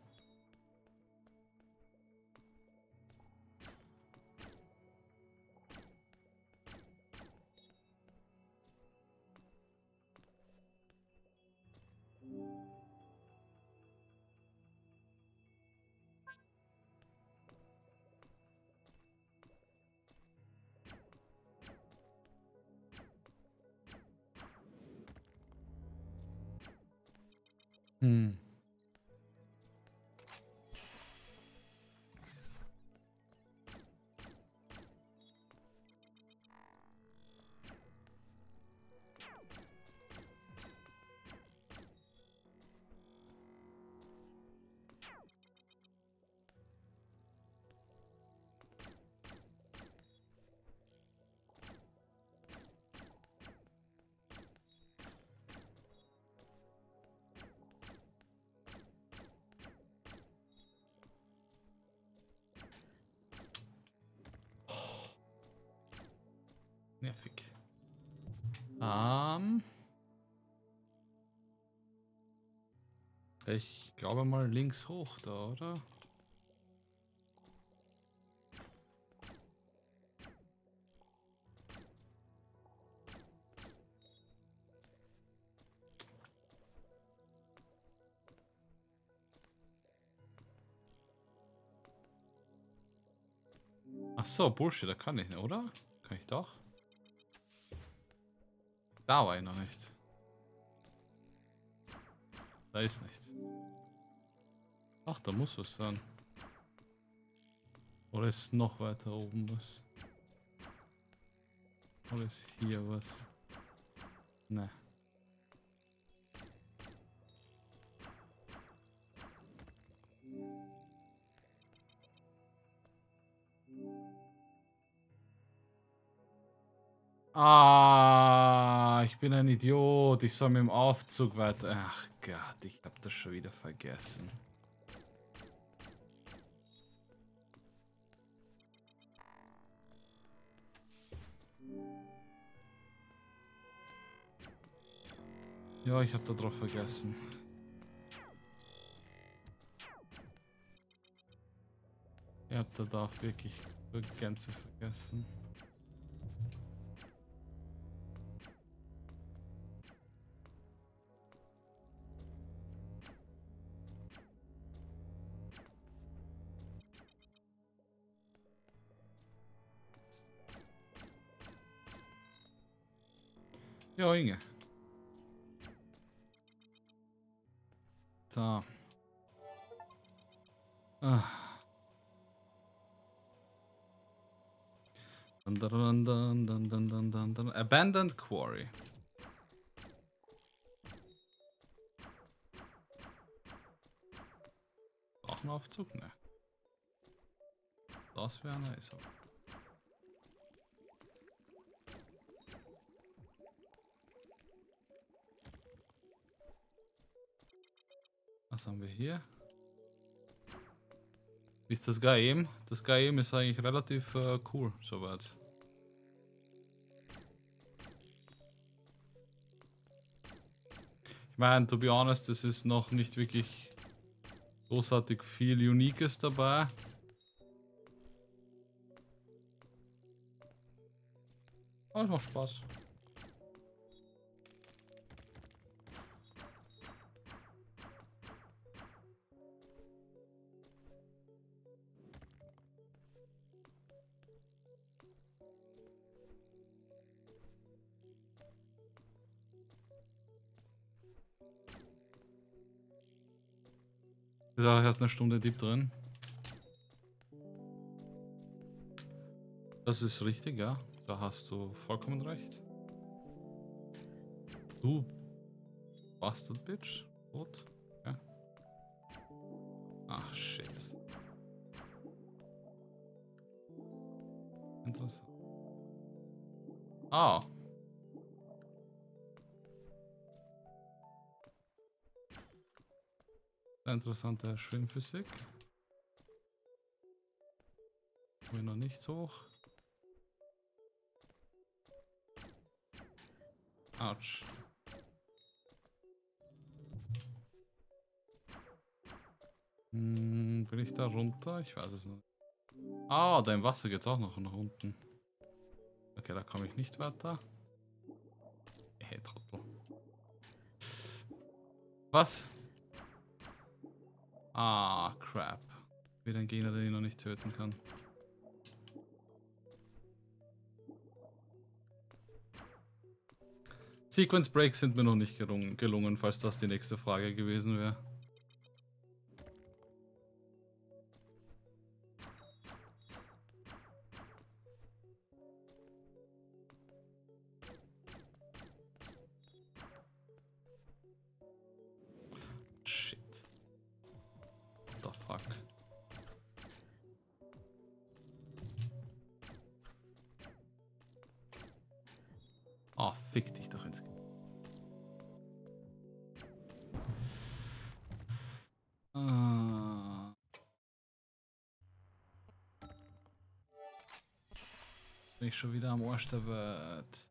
Glaube mal links hoch da, oder? Ach so, Bullshit, da kann ich nicht, oder? Kann ich doch? Da war ich noch nicht. Da ist nichts. Ach, da muss was sein. Oder ist noch weiter oben was? Oder ist hier was? Ne. Ah, ich bin ein Idiot. Ich soll mit dem Aufzug weiter. Ach Gott, ich hab das schon wieder vergessen. Ja, ich hab da drauf vergessen. Ich hab da drauf wirklich Gänze vergessen. Ja, Inge. So. Ah. Dun, dun, dun. Abandoned Quarry. Auch ein Aufzug? Ne. Das wäre nice. Was haben wir hier? Wie ist das Gaim? Das Gaim ist eigentlich relativ äh, cool, soweit. Ich meine, to be honest, es ist noch nicht wirklich großartig viel Uniques dabei. Aber es macht Spaß. Da erst eine Stunde Deep drin. Das ist richtig, ja. Da hast du vollkommen recht. Du Bastard Bitch. Gut. Ja. Ach shit. Interessant. Ah. Interessante Schwimmphysik. Kommen wir noch nicht hoch. Autsch. Hm, will ich da runter? Ich weiß es nicht. Ah, da im Wasser geht's auch noch nach unten. Okay, da komme ich nicht weiter. Hey, Trottel. Was? Ah, crap. Wieder ein Gegner, den ich noch nicht töten kann. Sequence Breaks sind mir noch nicht gelungen, gelungen, falls das die nächste Frage gewesen wäre. Ich schon wieder am Arsch der Welt.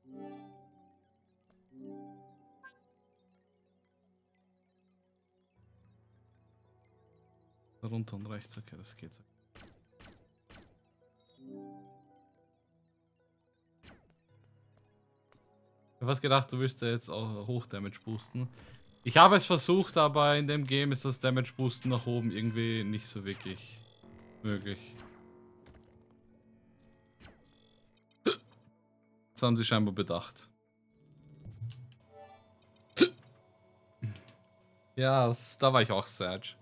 Runter und rechts, okay, das geht. Ich hab fast gedacht, du willst ja jetzt auch Hochdamage boosten. Ich habe es versucht, aber in dem Game ist das Damage Boosten nach oben irgendwie nicht so wirklich möglich. Das haben sie scheinbar bedacht. (clears throat) Ja, das, da war ich auch sad.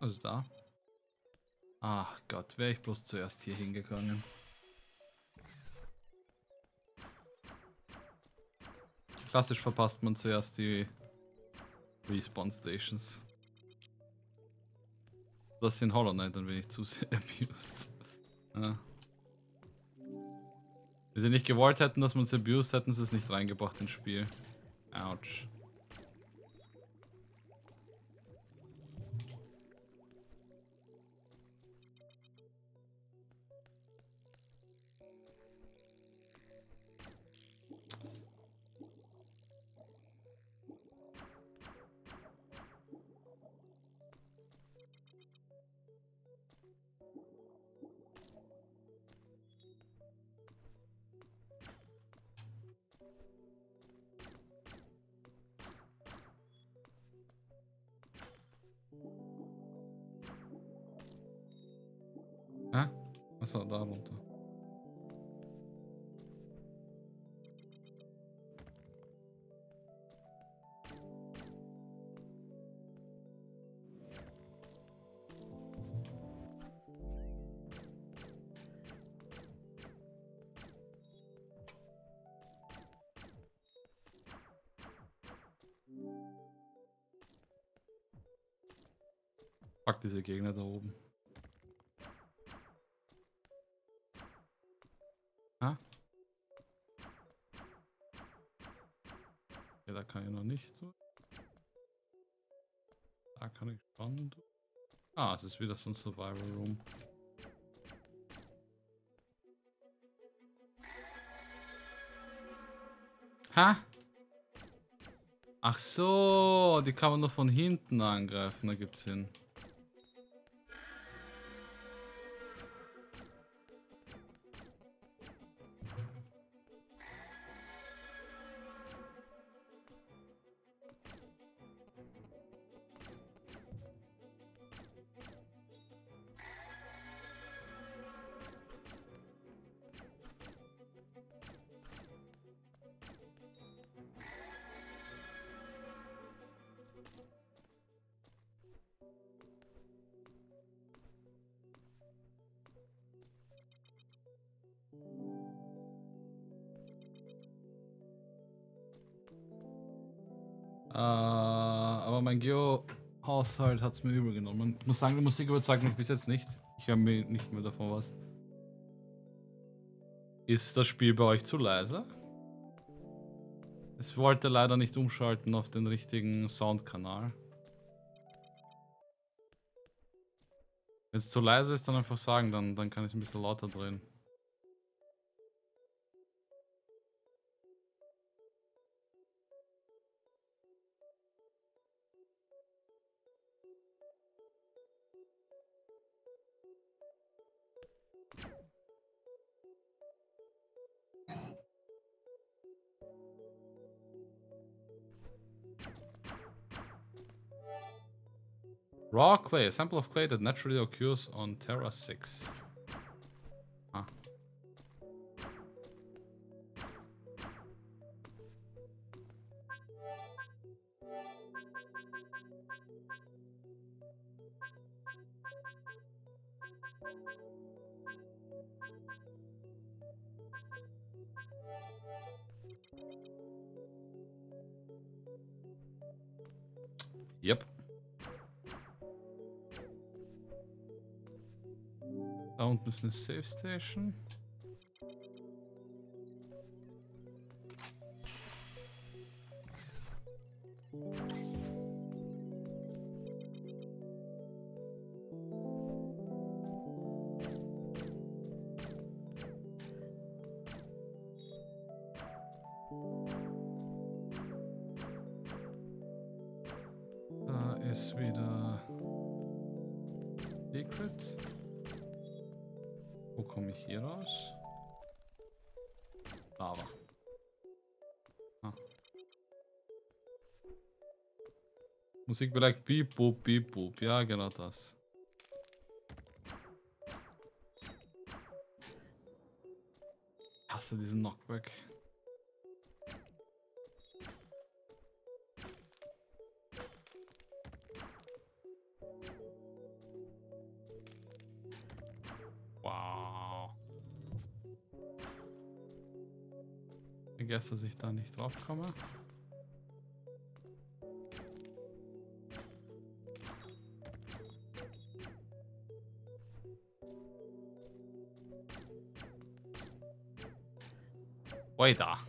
Also da. Ach Gott, wäre ich bloß zuerst hier hingegangen. Klassisch verpasst man zuerst die Respawn Stations. Das in Hollow Knight, bin ich zu sehr (laughs) abused. Ja. Wenn sie nicht gewollt hätten, dass man es abused, hätten sie es nicht reingebracht ins Spiel. Autsch. Achso, da runter. Fuck diese Gegner da oben. Kann ich noch nicht so. Da kann ich schon. Ah, es ist wieder so ein Survival Room. Ha? Ach so, die kann man nur von hinten angreifen, da gibt's Sinn. Geo-Haushalt hat es mir übel genommen. Ich muss sagen, die Musik überzeugt mich bis jetzt nicht. Ich höre mir nicht mehr davon was. Ist das Spiel bei euch zu leise? Es wollte leider nicht umschalten auf den richtigen Soundkanal. Wenn es zu leise ist, dann einfach sagen, dann, dann kann ich es ein bisschen lauter drehen. Raw clay, a sample of clay that naturally occurs on Terra 6. Da unten ist eine Safe Station. Musikbereich Beep Boop Beep Boop. Ja, genau das. Ich hasse diesen Knockback. Wow. Ich guess, dass ich da nicht drauf komme. Oi da. What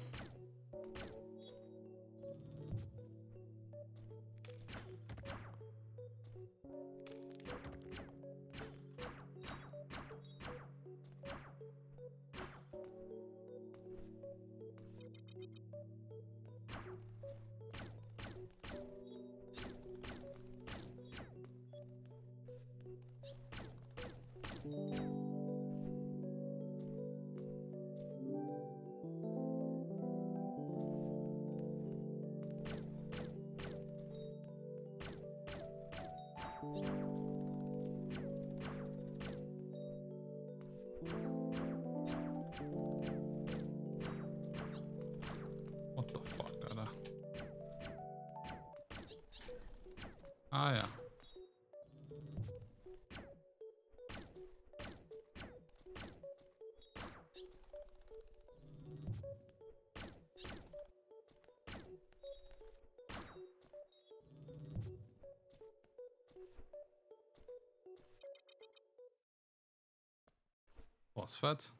But.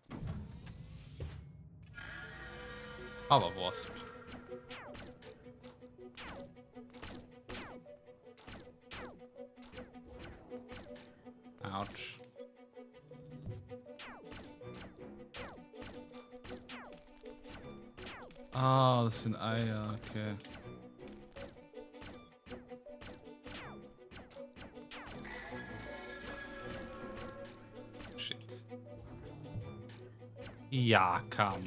Ja, come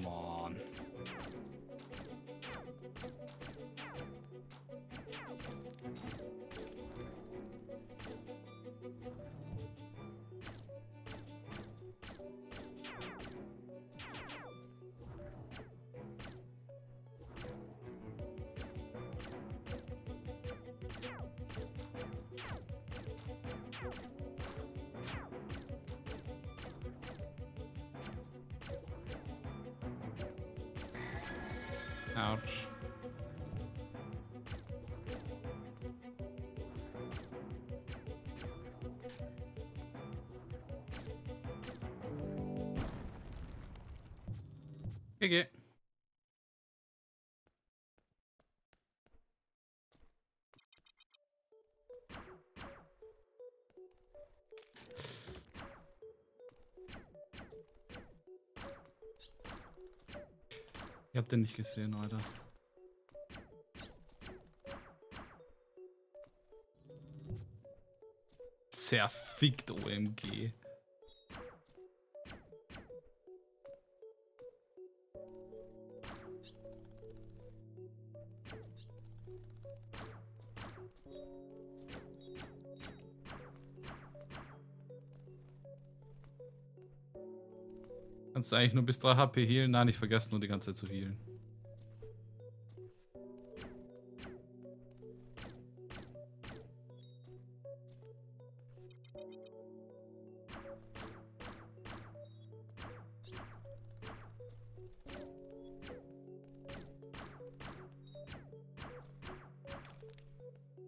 hab den nicht gesehen, Alter. Zerfickt OMG. Kannst du eigentlich nur bis 3 HP healen? Nein, ich vergesse nur die ganze Zeit zu healen.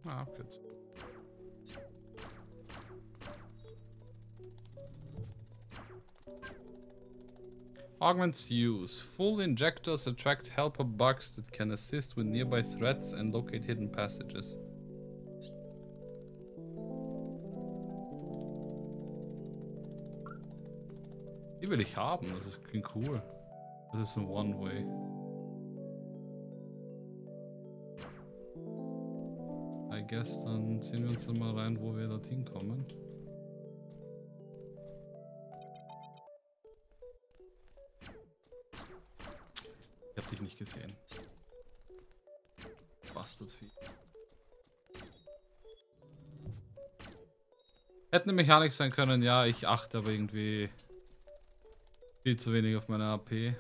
Ah, gut. Augments use. Full injectors attract helper bugs that can assist with nearby threats and locate hidden passages. Die will ich haben, das ist cool. Das ist ein One-Way. I guess, dann ziehen wir uns dann mal rein, wo wir dorthin kommen. Ich nicht gesehen. Bastardvieh. Hätte eine Mechanik sein können, ja, ich achte aber irgendwie viel zu wenig auf meine AP.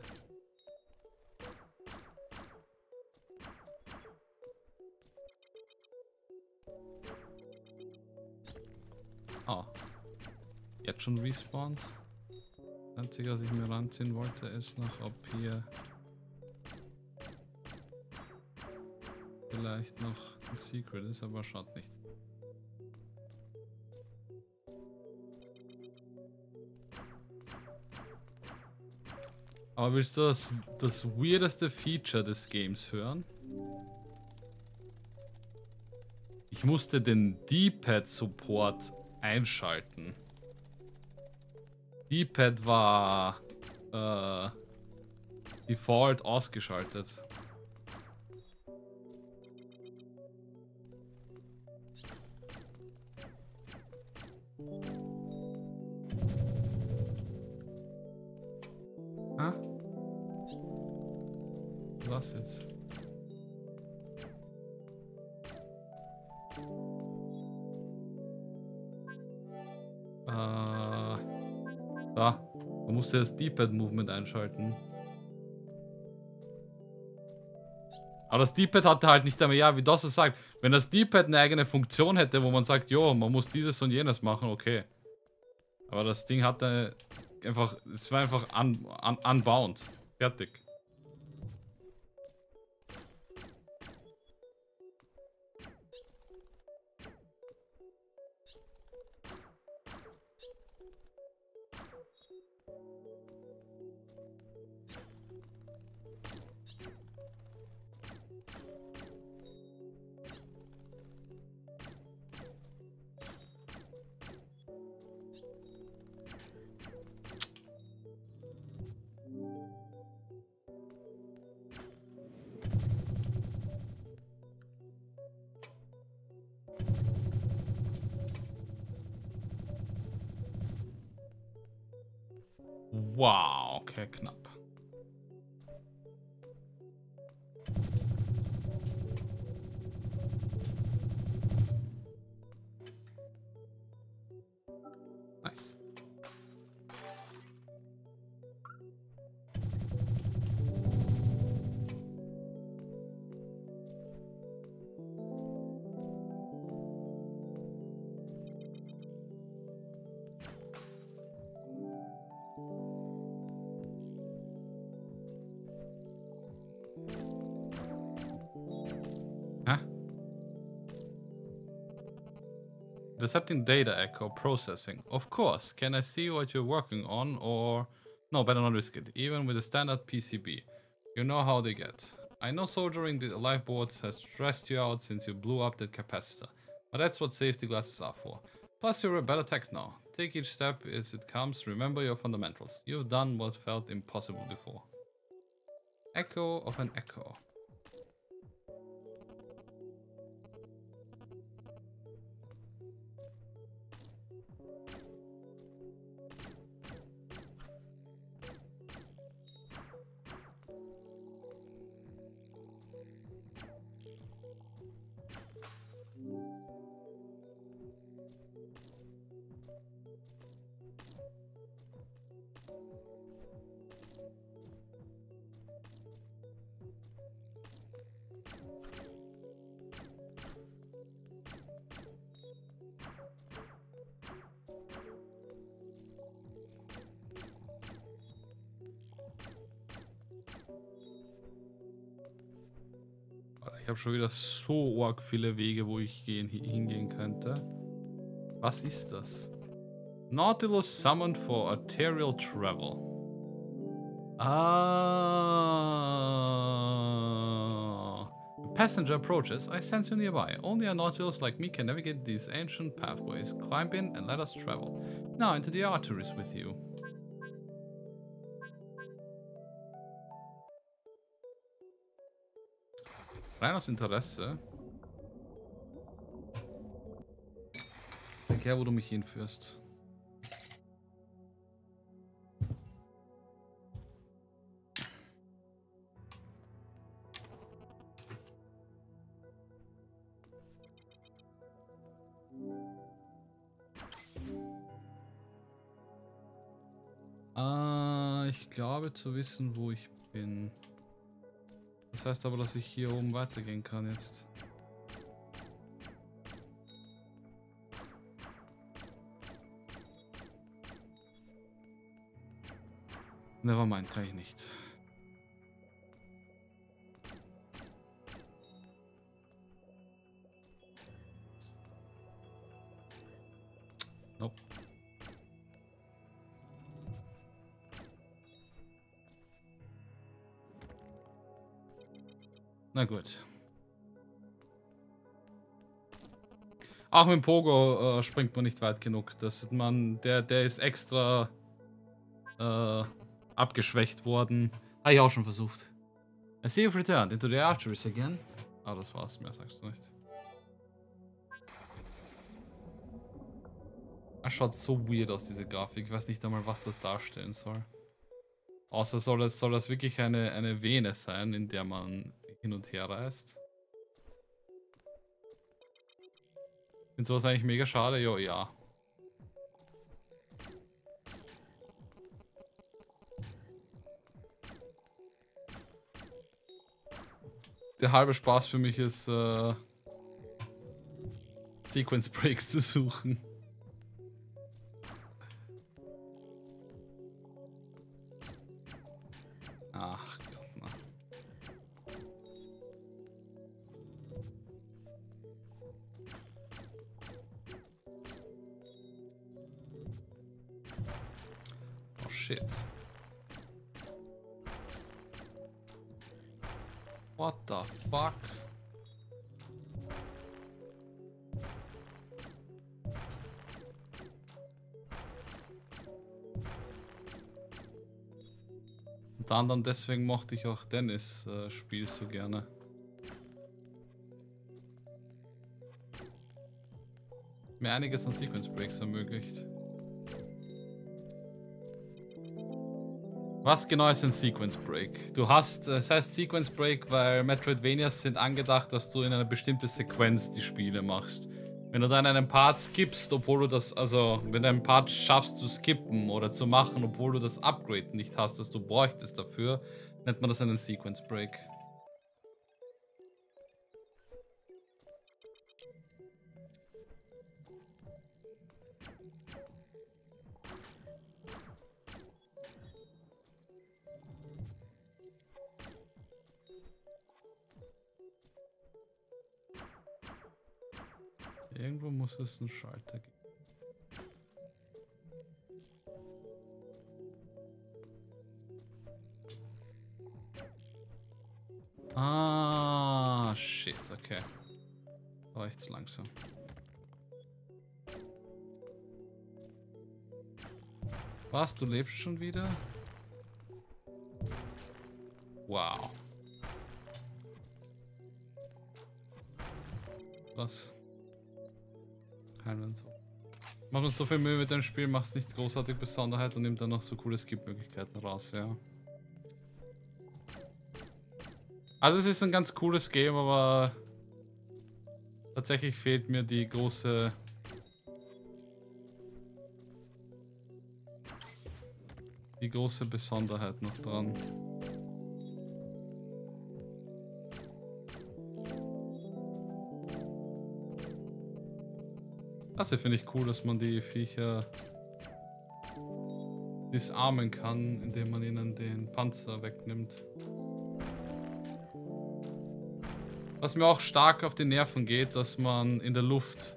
Ah. Jetzt schon respawned. Das Einzige, was ich mir ranziehen wollte, ist noch, ob hier vielleicht noch ein Secret ist, aber schaut nicht. Aber willst du das, das weirdeste Feature des Games hören? Ich musste den D-Pad-Support einschalten. D-Pad war äh, default ausgeschaltet. Musste das D-Pad-Movement einschalten. Aber das D-Pad hatte halt nicht einmal, ja, wie das so sagt, wenn das D-Pad eine eigene Funktion hätte, wo man sagt, jo, man muss dieses und jenes machen, okay. Aber das Ding hatte einfach, es war einfach un, un, unbound. Fertig. Wow, okay, knapp. Decepting data echo processing. Of course. Can I see what you're working on or... No, better not risk it. Even with a standard PCB. You know how they get. I know soldering the life boards has stressed you out since you blew up that capacitor. But that's what safety glasses are for. Plus you're a better tech now. Take each step as it comes. Remember your fundamentals. You've done what felt impossible before. Echo of an echo. Ich habe schon wieder so arg viele Wege, wo ich gehen, hingehen könnte. Was ist das? Nautilus summoned for arterial travel. Ah. A passenger approaches. I sense you nearby. Only a Nautilus like me can navigate these ancient pathways. Climb in and let us travel. Now into the arteries with you. Rein aus Interesse. Her, wo du mich hinführst. Ah, ich glaube zu wissen, wo ich bin. Das heißt aber, dass ich hier oben weitergehen kann jetzt. Nevermind, kann ich nicht. Na gut. Auch mit Pogo äh, springt man nicht weit genug. Das man, der, der ist extra äh, abgeschwächt worden. Habe ich auch schon versucht. I see you've returned into the archeries again. Ah, oh, das war's. Mehr sagst du nicht. Es schaut so weird aus, diese Grafik. Ich weiß nicht einmal, was das darstellen soll. Außer soll es, soll es wirklich eine, eine Vene sein, in der man hin und her reist. Finde sowas eigentlich mega schade? Jo, ja. Der halbe Spaß für mich ist, äh, Sequence Breaks zu suchen. Fuck? Unter anderem deswegen mochte ich auch Dennis äh, Spiel so gerne. Mir einiges an Sequence Breaks ermöglicht. Was genau ist ein Sequence Break? Du hast, äh, es heißt Sequence Break, weil Metroidvanias sind angedacht, dass du in einer bestimmten Sequenz die Spiele machst. Wenn du dann einen Part skippst, obwohl du das, also wenn du einen Part schaffst zu skippen oder zu machen, obwohl du das Upgrade nicht hast, das du bräuchtest dafür, nennt man das einen Sequence Break. Irgendwo muss es einen Schalter geben. Ah, shit, okay. War echt zu langsam. Was, du lebst schon wieder? Wow. Was? Keinen so. Mach uns so viel Mühe mit dem Spiel, machst nicht großartig Besonderheit und nimm dann noch so coole Skip-Möglichkeiten raus, ja. Also es ist ein ganz cooles Game, aber tatsächlich fehlt mir die große... Die große Besonderheit noch dran. Das hier finde ich cool, dass man die Viecher disarmen kann, indem man ihnen den Panzer wegnimmt. Was mir auch stark auf die Nerven geht, dass man in der Luft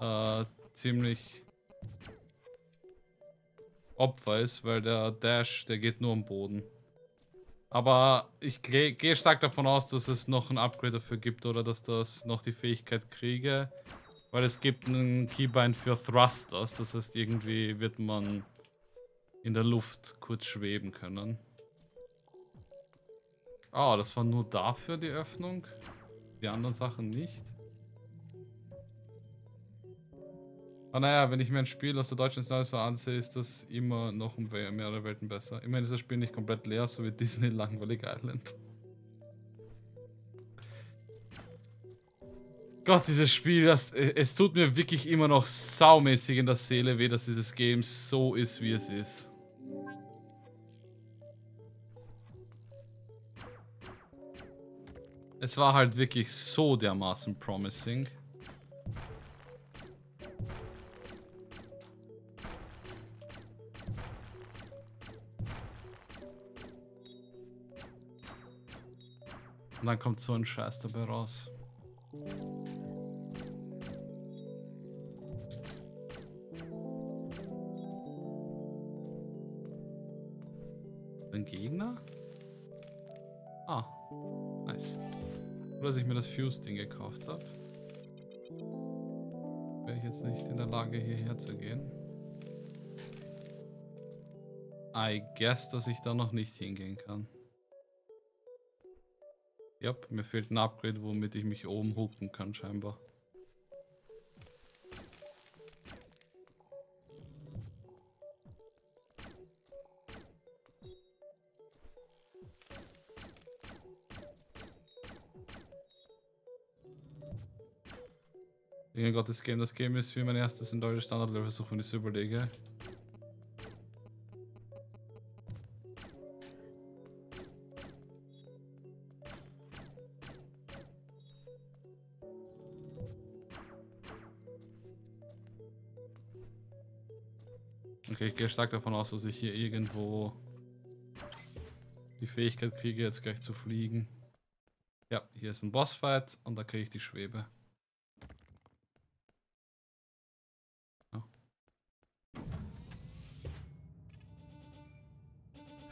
äh, ziemlich Opfer ist, weil der Dash, der geht nur am Boden. Aber ich gehe stark davon aus, dass es noch ein Upgrade dafür gibt oder dass das noch die Fähigkeit kriege. Weil es gibt einen Keybind für Thrusters, das heißt irgendwie wird man in der Luft kurz schweben können. Ah, oh, das war nur dafür die Öffnung? Die anderen Sachen nicht? Aber naja, wenn ich mir ein Spiel aus der deutschen Szene so ansehe, ist das immer noch um mehrere Welten besser. Immerhin ist das Spiel nicht komplett leer, so wie (laughs) Disney Langweilig Island. Gott, dieses Spiel, das, es tut mir wirklich immer noch saumäßig in der Seele weh, dass dieses Game so ist, wie es ist. Es war halt wirklich so dermaßen promising. Und dann kommt so ein Scheiß dabei raus. Gegner? Ah, nice. Nur, dass ich mir das Fuse-Ding gekauft habe. Wäre ich jetzt nicht in der Lage, hierher zu gehen. I guess, dass ich da noch nicht hingehen kann. Yep, mir fehlt ein Upgrade, womit ich mich oben hooken kann, scheinbar. Mein Gott, das Game, das Game ist wie mein erstes in deutsche Standard-Level-Versuch, wenn ich so überlege. Okay, ich gehe stark davon aus, dass ich hier irgendwo die Fähigkeit kriege, jetzt gleich zu fliegen. Ja, hier ist ein Bossfight und da kriege ich die Schwebe.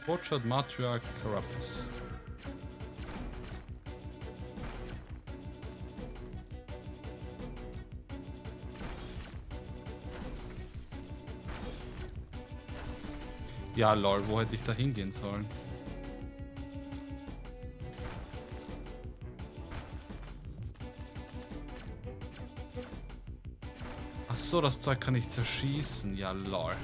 Tortured Matriarch Carapace. Ja, lol, wo hätte ich da hingehen sollen? Ach so, das Zeug kann ich zerschießen. Ja. Lol.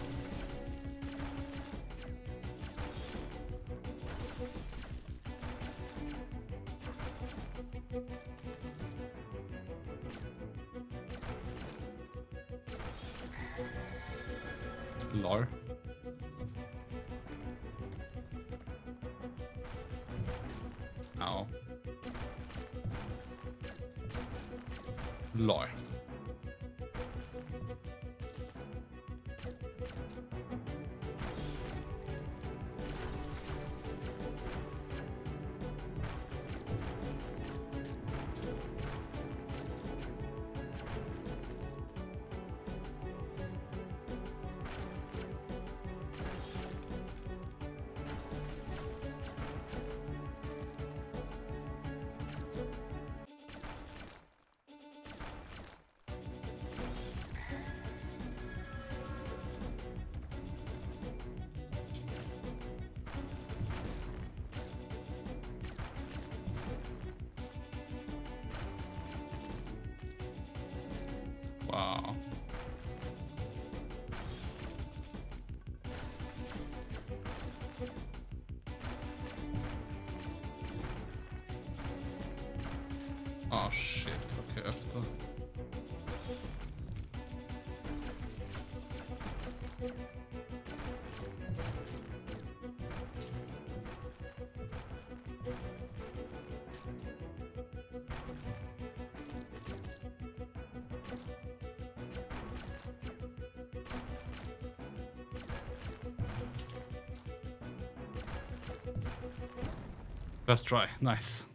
First try, nice.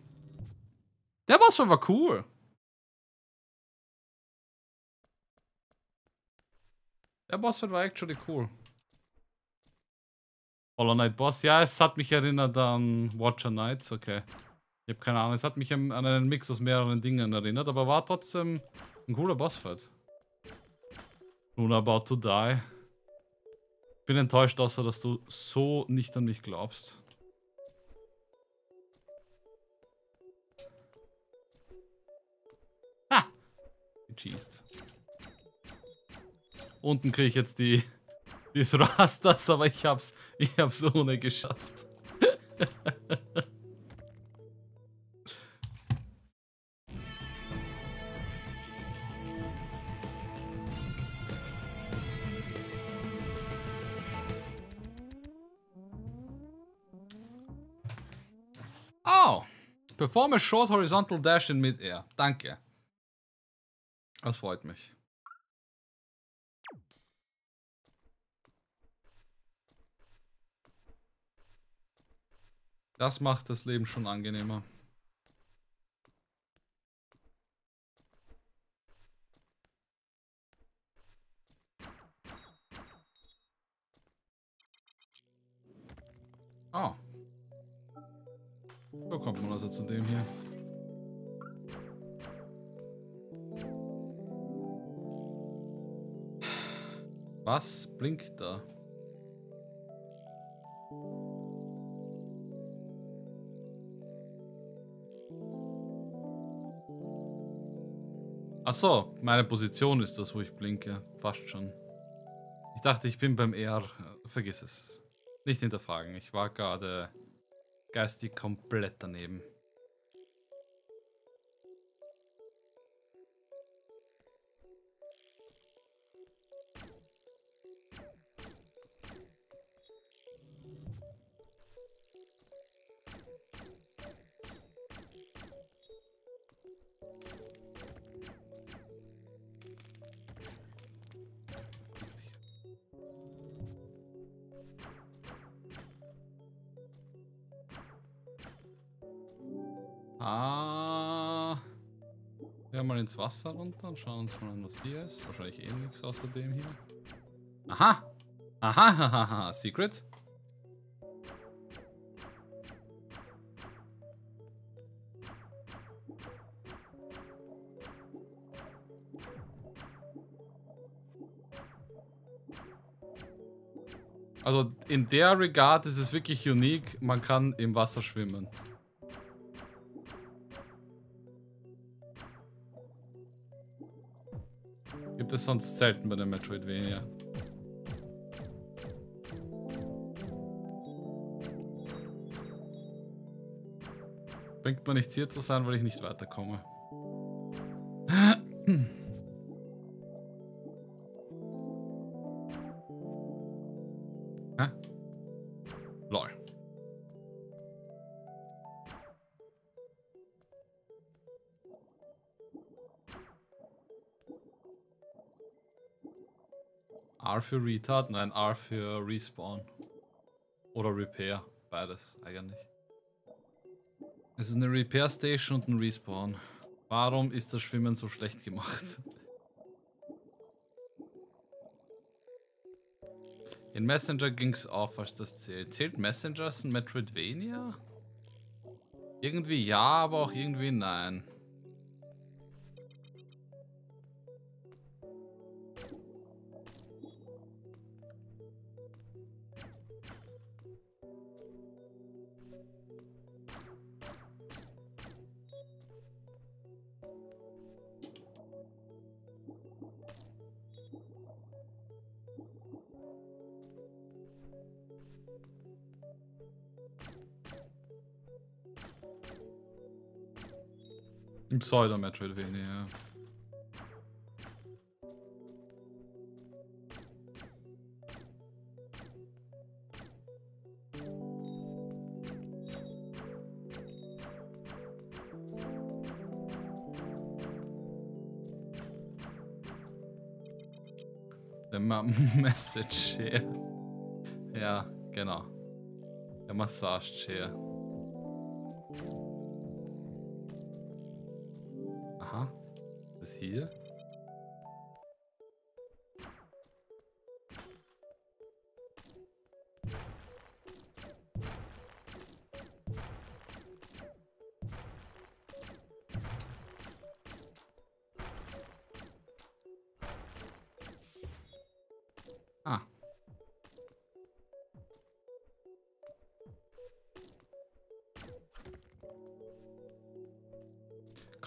Der Boss war cool. Der Boss war actually cool. Hollow Knight Boss, ja, es hat mich erinnert an Watcher Knights, okay. Ich habe keine Ahnung, es hat mich an einen Mix aus mehreren Dingen erinnert, aber war trotzdem ein cooler Bossfight. Luna about to die. Bin enttäuscht, außer dass du so nicht an mich glaubst. Gecheased. unten kriege ich jetzt die, die (laughs) Thrusters, aber ich hab's, ich hab's ohne geschafft. (laughs) Oh! Perform a short horizontal dash in mid-air. Danke. Das freut mich. Das macht das Leben schon angenehmer. Oh. So kommt man also zu dem hier. Was blinkt da? Ach so, meine Position ist das, wo ich blinke. Passt schon. Ich dachte, ich bin beim R. Vergiss es. Nicht hinterfragen. Ich war gerade geistig komplett daneben. Wasser runter und schauen uns mal an, was hier ist. Wahrscheinlich eh nichts außer dem hier. Aha! Aha, (laughs) haha, Secret. Also in der Regard ist es wirklich unique. Man kann im Wasser schwimmen. Es sonst selten bei der Metroidvania. Bringt mir nichts hier zu sein, weil ich nicht weiterkomme. (clears throat) für Retard? Nein, R für Respawn. Oder Repair. Beides eigentlich. Es ist eine Repair Station und ein Respawn. Warum ist das Schwimmen so schlecht gemacht? In Messenger ging's auf, als das zählt. Zählt Messengers ein Metroidvania? Irgendwie ja, aber auch irgendwie nein. Ein Pseudo-Metroidvania, ja. Message (laughs) Chair. Ja, genau. Der Massage Chair.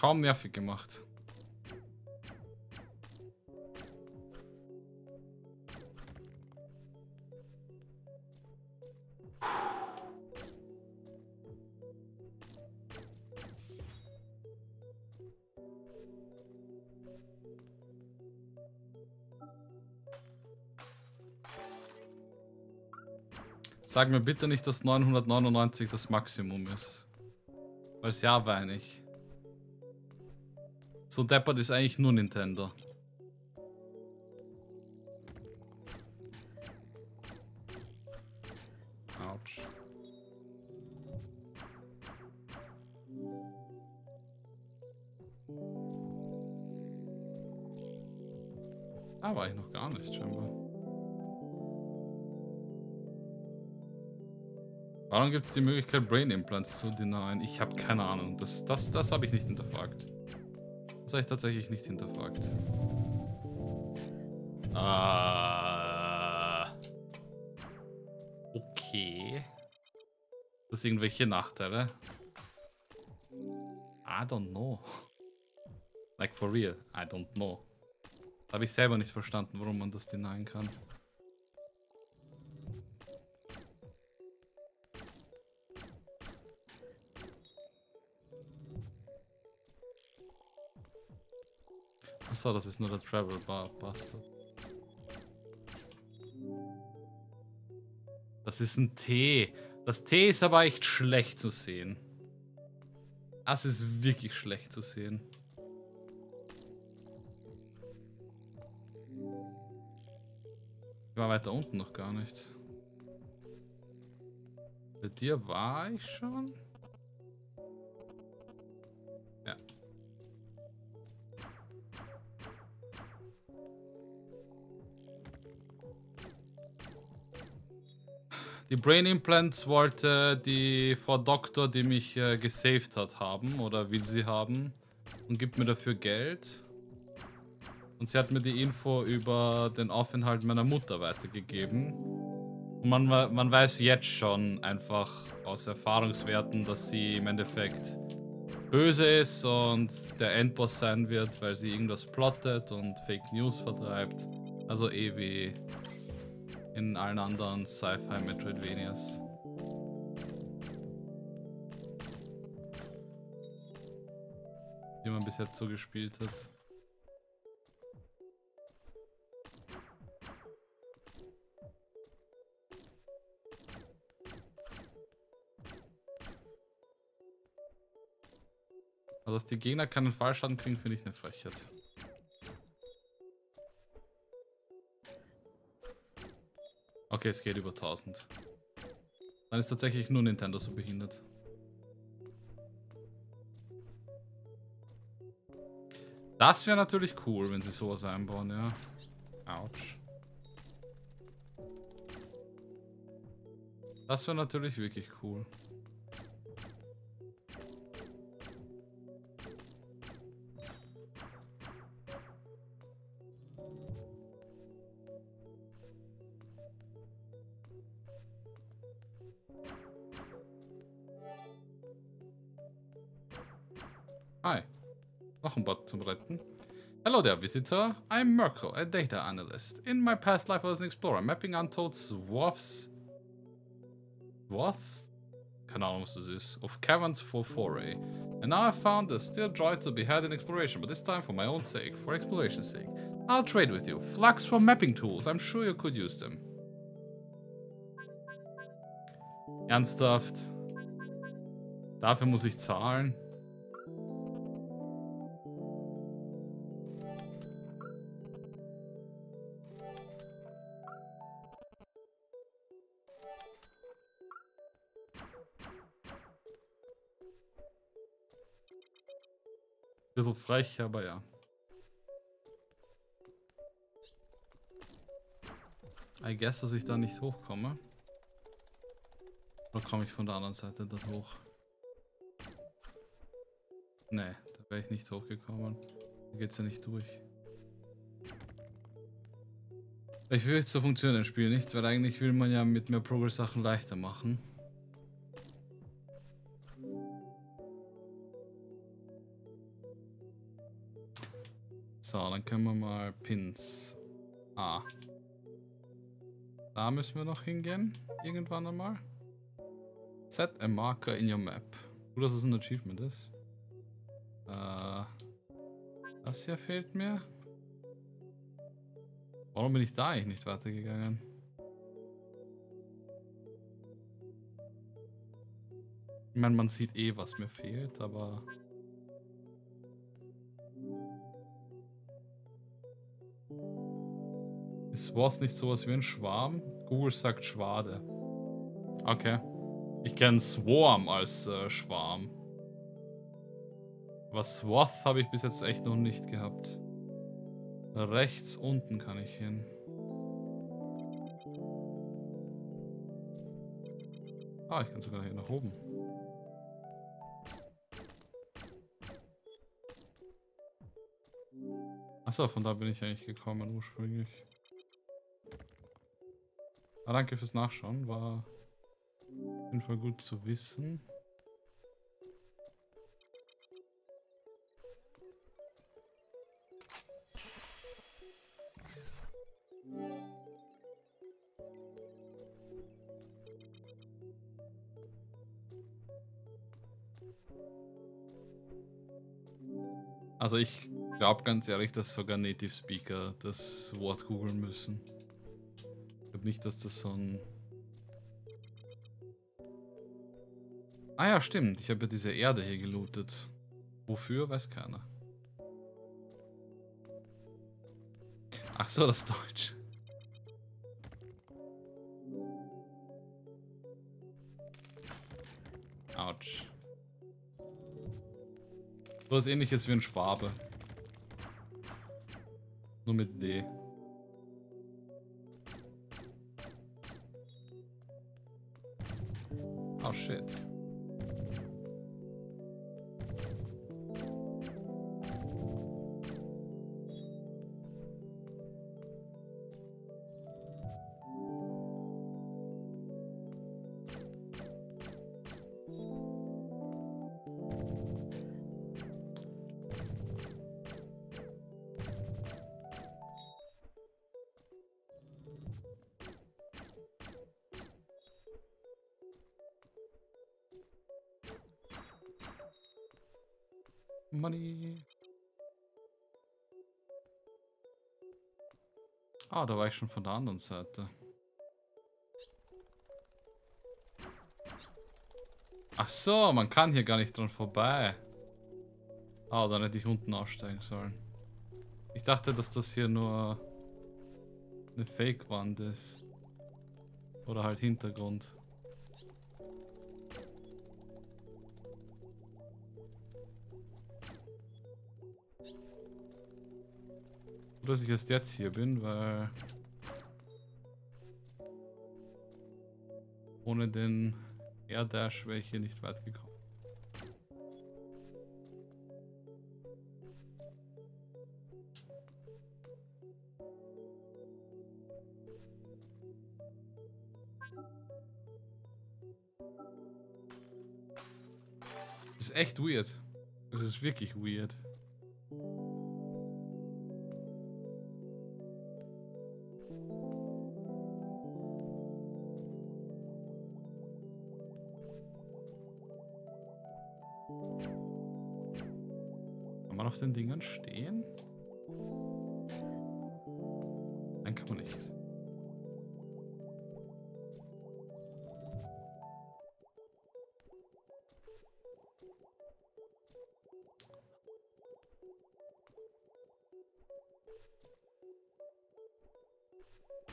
kaum nervig gemacht. Sag mir bitte nicht, dass 999 das Maximum ist. Weil es ja weine ich. So deppert ist eigentlich nur Nintendo. Autsch. Da war ich noch gar nicht, scheinbar. Warum gibt es die Möglichkeit, Brain Implants zu denyen? Ich habe keine Ahnung. Das, das, das habe ich nicht hinterfragt. Das habe ich tatsächlich nicht hinterfragt. Ah. Okay. Das irgendwelche Nachteile? I don't know. Like for real, I don't know. Habe ich selber nicht verstanden, warum man das denyen kann. Achso, das ist nur der Travel Bar Bastard. Das ist ein T. Das T ist aber echt schlecht zu sehen. Das ist wirklich schlecht zu sehen. Ich war weiter unten noch gar nicht. Bei dir war ich schon? Die Brain Implants wollte die Frau Doktor, die mich äh, gesaved hat, haben oder will sie haben und gibt mir dafür Geld. Und sie hat mir die Info über den Aufenthalt meiner Mutter weitergegeben. Und man, man weiß jetzt schon einfach aus Erfahrungswerten, dass sie im Endeffekt böse ist und der Endboss sein wird, weil sie irgendwas plottet und Fake News vertreibt. Also eh wie in allen anderen Sci-Fi Metroidvanias. Die man bisher zugespielt hat. Also dass die Gegner keinen Fallschaden kriegen, finde ich eine Frechheit. Okay, es geht über 1000. Dann ist tatsächlich nur Nintendo so behindert. Das wäre natürlich cool, wenn sie sowas einbauen, ja. Autsch. Das wäre natürlich wirklich cool. Noch ein Bot zum Retten. Hello there, visitor. I'm Merkel, a data analyst. In my past life, I was an explorer, mapping untold swaths... Swaths? Keine Ahnung, was das ist. Of caverns for foray. And now I found a still droid to be had in exploration, but this time for my own sake, for exploration's sake. I'll trade with you. Flux for mapping tools. I'm sure you could use them. Ernsthaft? Dafür muss ich zahlen? Bisschen frech, aber ja. I guess, dass ich da nicht hochkomme. Oder komme ich von der anderen Seite dort hoch? Nee, da wäre ich nicht hochgekommen. Da geht's ja nicht durch. Ich will jetzt so funktionieren im Spiel nicht, weil eigentlich will man ja mit mehr Progress Sachen leichter machen. So, dann können wir mal Pins. Ah. Da müssen wir noch hingehen. Irgendwann einmal. Set a marker in your map. Gut, dass es ein Achievement ist. Äh, das hier fehlt mir. Warum bin ich da eigentlich nicht weitergegangen? Ich meine, man sieht eh, was mir fehlt, aber... Ist Swath nicht sowas wie ein Schwarm? Google sagt Schwade. Okay. Ich kenne Swarm als äh, Schwarm. Aber Swath habe ich bis jetzt echt noch nicht gehabt. Rechts unten kann ich hin. Ah, ich kann sogar hier nach oben. Achso, von da bin ich eigentlich gekommen ursprünglich. Ah, danke fürs Nachschauen, war auf jeden Fall gut zu wissen. Also ich glaube ganz ehrlich, dass sogar Native Speaker das Wort googeln müssen. Nicht, dass das so ein... Ah ja, stimmt. Ich habe ja diese Erde hier gelootet. Wofür, weiß keiner. Ach so, das Deutsch. Autsch. So was ähnliches wie ein Schwabe. Nur mit D. shit. Ich schon von der anderen Seite. Ach so, man kann hier gar nicht dran vorbei. Ah, dann hätte ich unten aussteigen sollen. Ich dachte, dass das hier nur eine Fake-Wand ist. Oder halt Hintergrund. Gut, dass ich erst jetzt hier bin, weil... Ohne den Air Dash wäre ich hier nicht weit gekommen. Ist echt weird. Das ist wirklich weird. Den Dingern stehen? Nein, kann man nicht.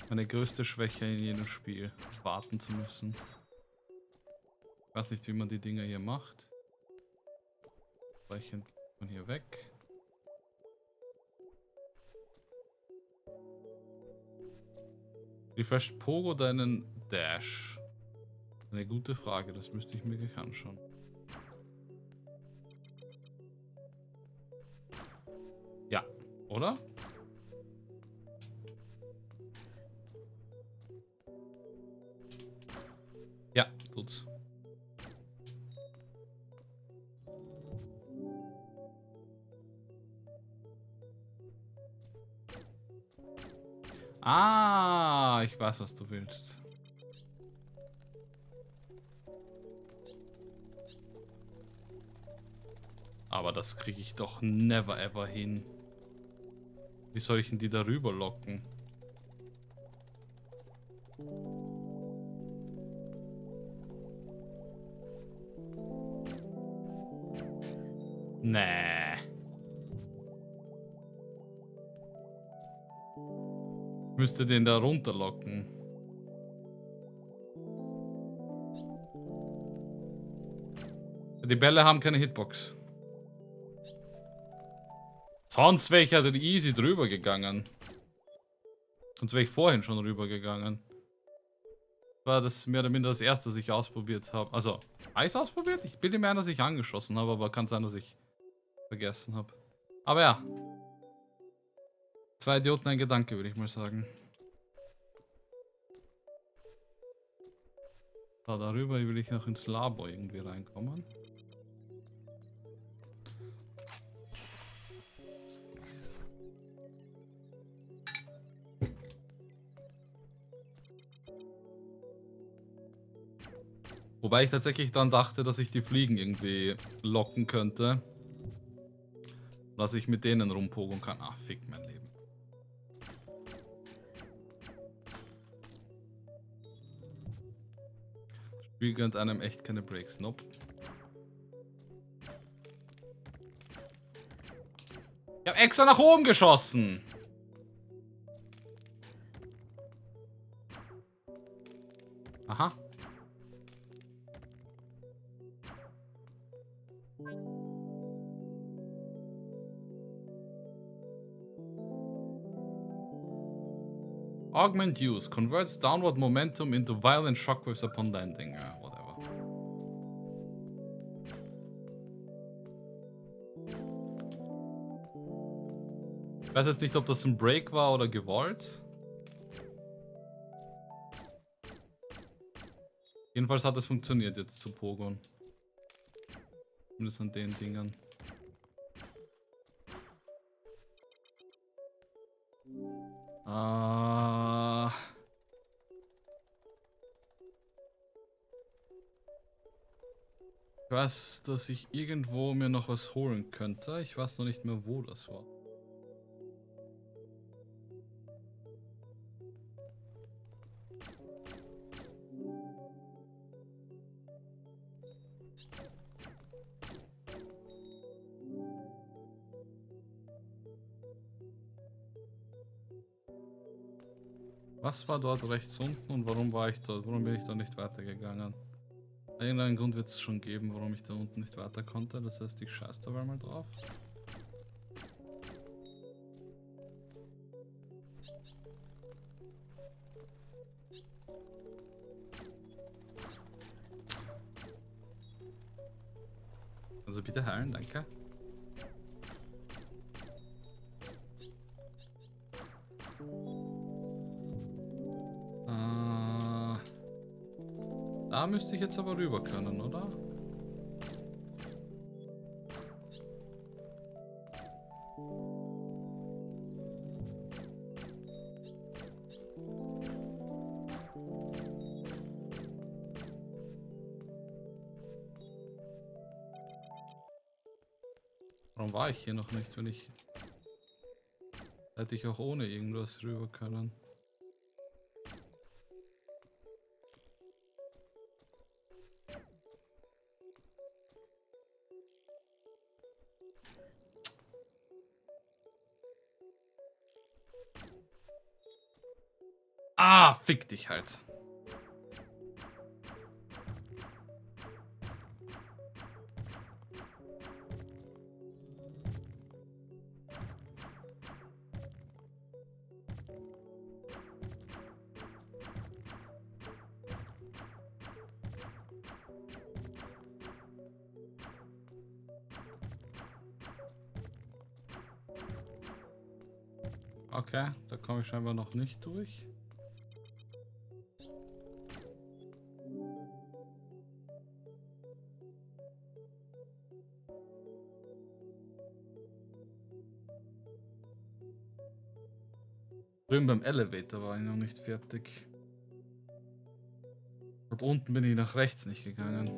Meine größte Schwäche in jedem Spiel, warten zu müssen. Ich weiß nicht, wie man die Dinger hier macht. Speichern von hier weg. Refresht Pogo deinen Dash? Eine gute Frage, das müsste ich mir gleich anschauen. Ja, oder? Ja, tut's. Ah, ich weiß, was du willst. Aber das kriege ich doch never ever hin. Wie soll ich denn die darüber locken? Müsste den da runterlocken. Die Bälle haben keine Hitbox. Sonst wäre ich ja easy drüber gegangen. Sonst wäre ich vorhin schon rüber gegangen. War das mehr oder minder das erste, was ich ausprobiert habe. Also, Eis ausprobiert? Ich bilde mir ein, dass ich angeschossen habe, aber kann sein, dass ich vergessen habe. Aber ja. Zwei Idioten, ein Gedanke, würde ich mal sagen. So, darüber will ich noch ins Labor irgendwie reinkommen. Wobei ich tatsächlich dann dachte, dass ich die Fliegen irgendwie locken könnte. Dass ich mit denen rumpogeln kann. Ah, fick mein Leben. Spiel gönnt einem echt keine Breaks. Nope. Ich hab extra nach oben geschossen. Aha. Augment use. Converts downward momentum into violent shockwaves upon landing. Uh, whatever. Ich weiß jetzt nicht, ob das ein Break war oder gewollt. Jedenfalls hat es funktioniert jetzt zu Pogon. Zumindest an den Dingern. Ah. Ich weiß, dass ich irgendwo mir noch was holen könnte. Ich weiß noch nicht mehr, wo das war. Was war dort rechts unten und warum war ich dort? Warum bin ich da nicht weitergegangen? Irgendeinen Grund wird es schon geben, warum ich da unten nicht weiter konnte. Das heißt, ich scheiß da mal drauf. Also bitte heilen, danke. Da müsste ich jetzt aber rüber können, oder? Warum war ich hier noch nicht, wenn ich... Hätte ich auch ohne irgendwas rüber können. Fick dich halt. Okay, da komme ich scheinbar noch nicht durch. Drüben beim Elevator war ich noch nicht fertig. Dort unten bin ich nach rechts nicht gegangen.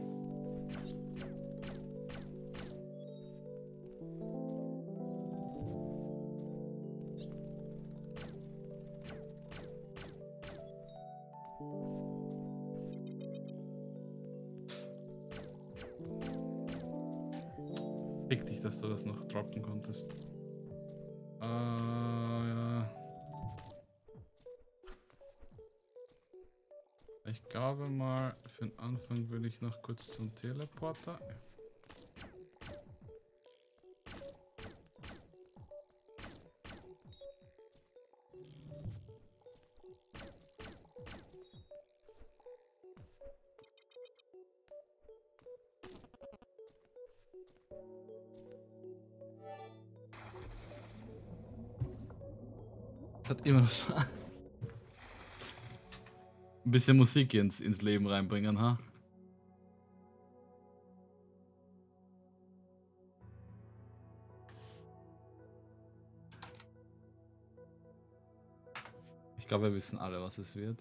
Ich noch kurz zum Teleporter. Das hat immer noch so (laughs) ein bisschen Musik ins, ins Leben reinbringen, ha? Ich glaube, wir wissen alle, was es wird.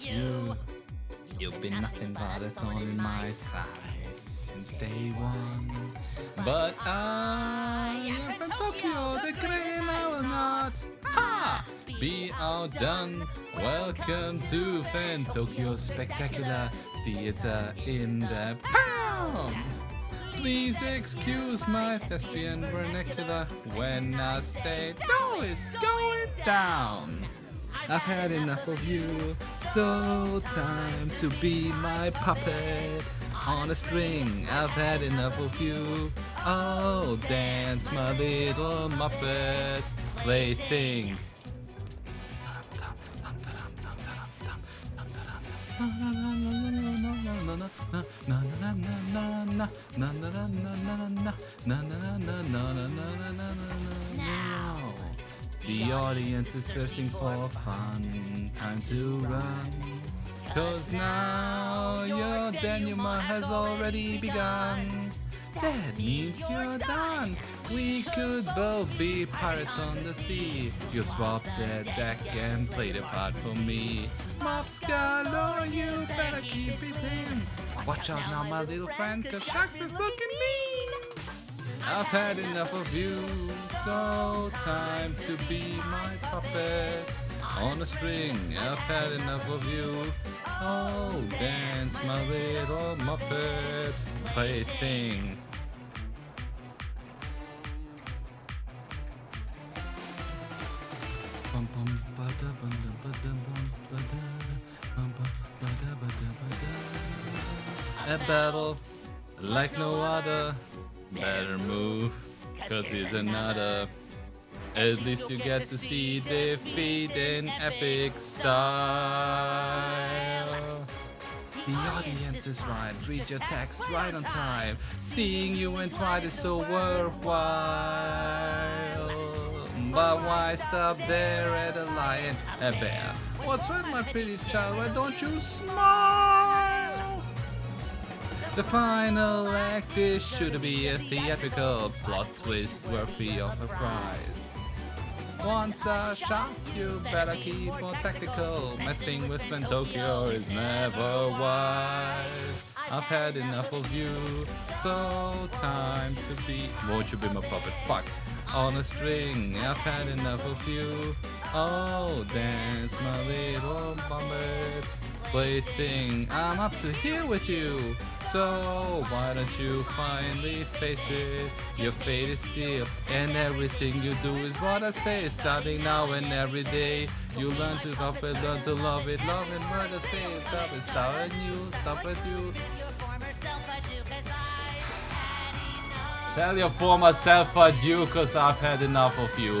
You, You've been nothing but a thorn in my side since day one. But I am from Tokyo, the green I will not ha! be outdone. Welcome to Fan Tokyo Spectacular Theater in the Pound. Please excuse my thespian vernacular when I say no is going down. I've had enough of you, so time to be my puppet on a string. I've had enough of you. Oh, dance, my little muppet plaything. Now, the audience is thirsting for fun. Time to run. Cause now your denouement has already begun. That means you're done. We could both be pirates on the sea. You swap the deck and play the part for me. Mob Scalo, you better keep it in. Watch out now, my little friend, cause Shakespeare's looking mean. I've had enough of you, so time to be my puppet on a string. I've had enough of you. Oh, dance, my little muppet plaything. Bum, A battle like no other. Better move, cause it's another. At least you get to see defeat in epic style. The audience is right, read your text right on time. Seeing you in twice is so worthwhile. But why stop there at a lion, a bear? What's wrong, my pretty child? Why don't you smile? The final act is to be a theatrical plot twist worthy of a prize. Once a shot, you better keep more tactical. Messing with Tokyo is never wise. I've had enough of you, so time to be. Won't you be my puppet? Fuck. On a string, I've had enough of you. Oh, dance, my little bumpet plaything. I'm up to here with you. So why don't you finally face it? Your fate is sealed, and everything you do is what I say. Starting now and every day, you learn to love it, learn to love it, love it. What I say, stop it, stop at you, stop at you. Tell your former self adieu, cause I've had enough of you.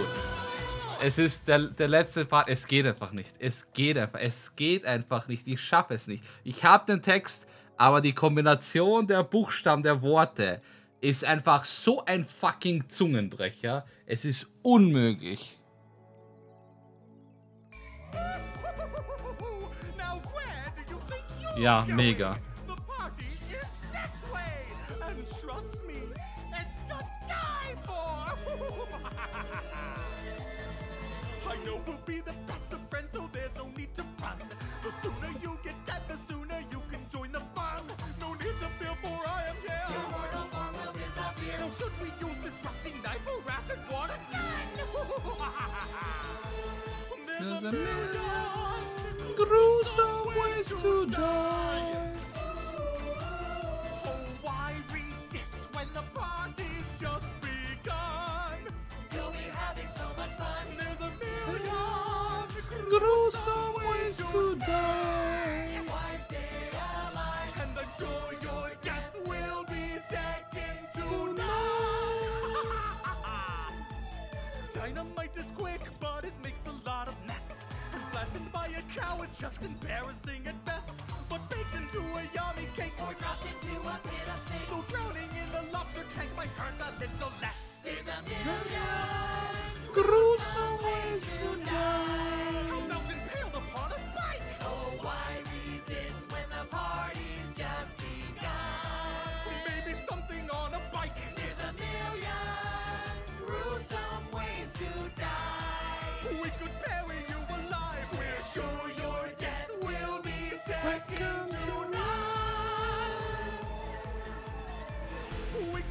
Es ist der, der letzte Part. Es geht einfach nicht. Es geht einfach. Es geht einfach nicht. Ich schaffe es nicht. Ich habe den Text, aber die Kombination der Buchstaben, der Worte ist einfach so ein fucking Zungenbrecher. Es ist unmöglich. (laughs) You Ja, mega. There's a million gruesome ways to die. Oh, why resist when the party's just begun? You'll be having so much fun. There's a million Gruesome ways to die. Why stay alive? And I'm sure your death Dynamite is quick, but it makes a lot of mess. And flattened by a cow is just embarrassing at best. But baked into a yummy cake or dropped into a pit of snake. Though drowning in a lobster tank might hurt a little less. There's a million Gruesome ways to die. How melt impaled upon a spike. Oh, why resist when the party's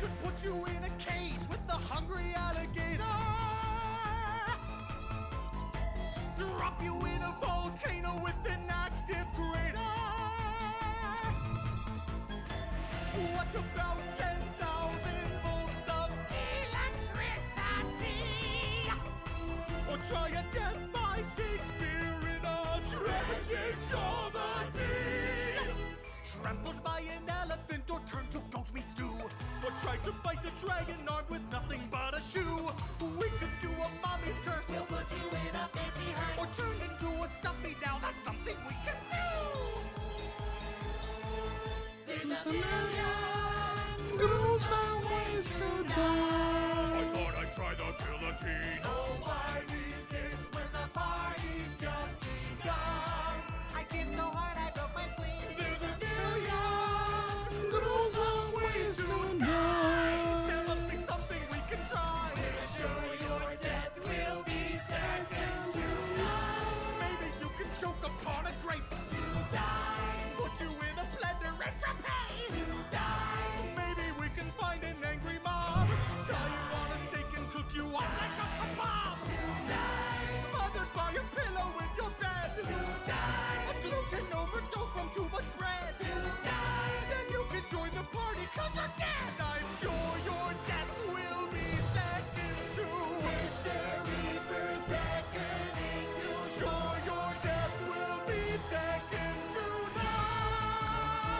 could put you in a cage with the hungry alligator. Drop you in a volcano with an active crater. What about 10,000 volts of electricity? Or try a death by Shakespeare in a tragic comedy? Trampled by an elephant or turned to goat meat stew? Or tried to fight a dragon armed with nothing but a shoe? We could do a mommy's curse. We'll put you in a fancy hearse. Or turn into a stuffy now. That's something we can do. There's a million Gruesome ways to die. I thought I'd try the guillotine. Oh, why resist when the party's just begun? I give so hard ways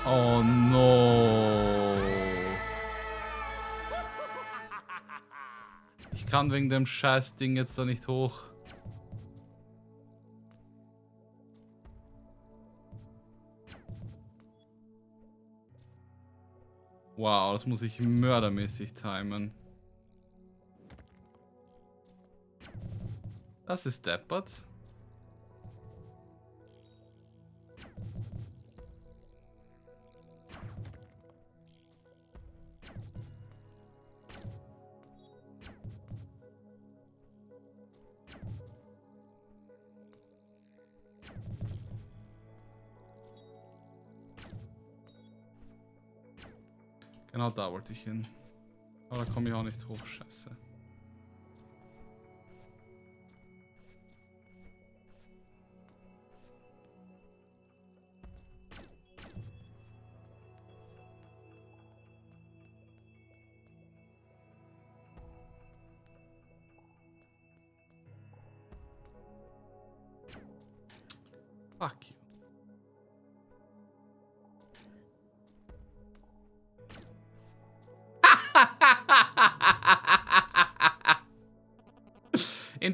Oh no. Ich kann wegen dem scheiß Ding jetzt da nicht hoch. Wow, das muss ich mördermäßig timen. Das ist deppert. Genau da wollte ich hin. Aber da komme ich auch nicht hoch, scheiße.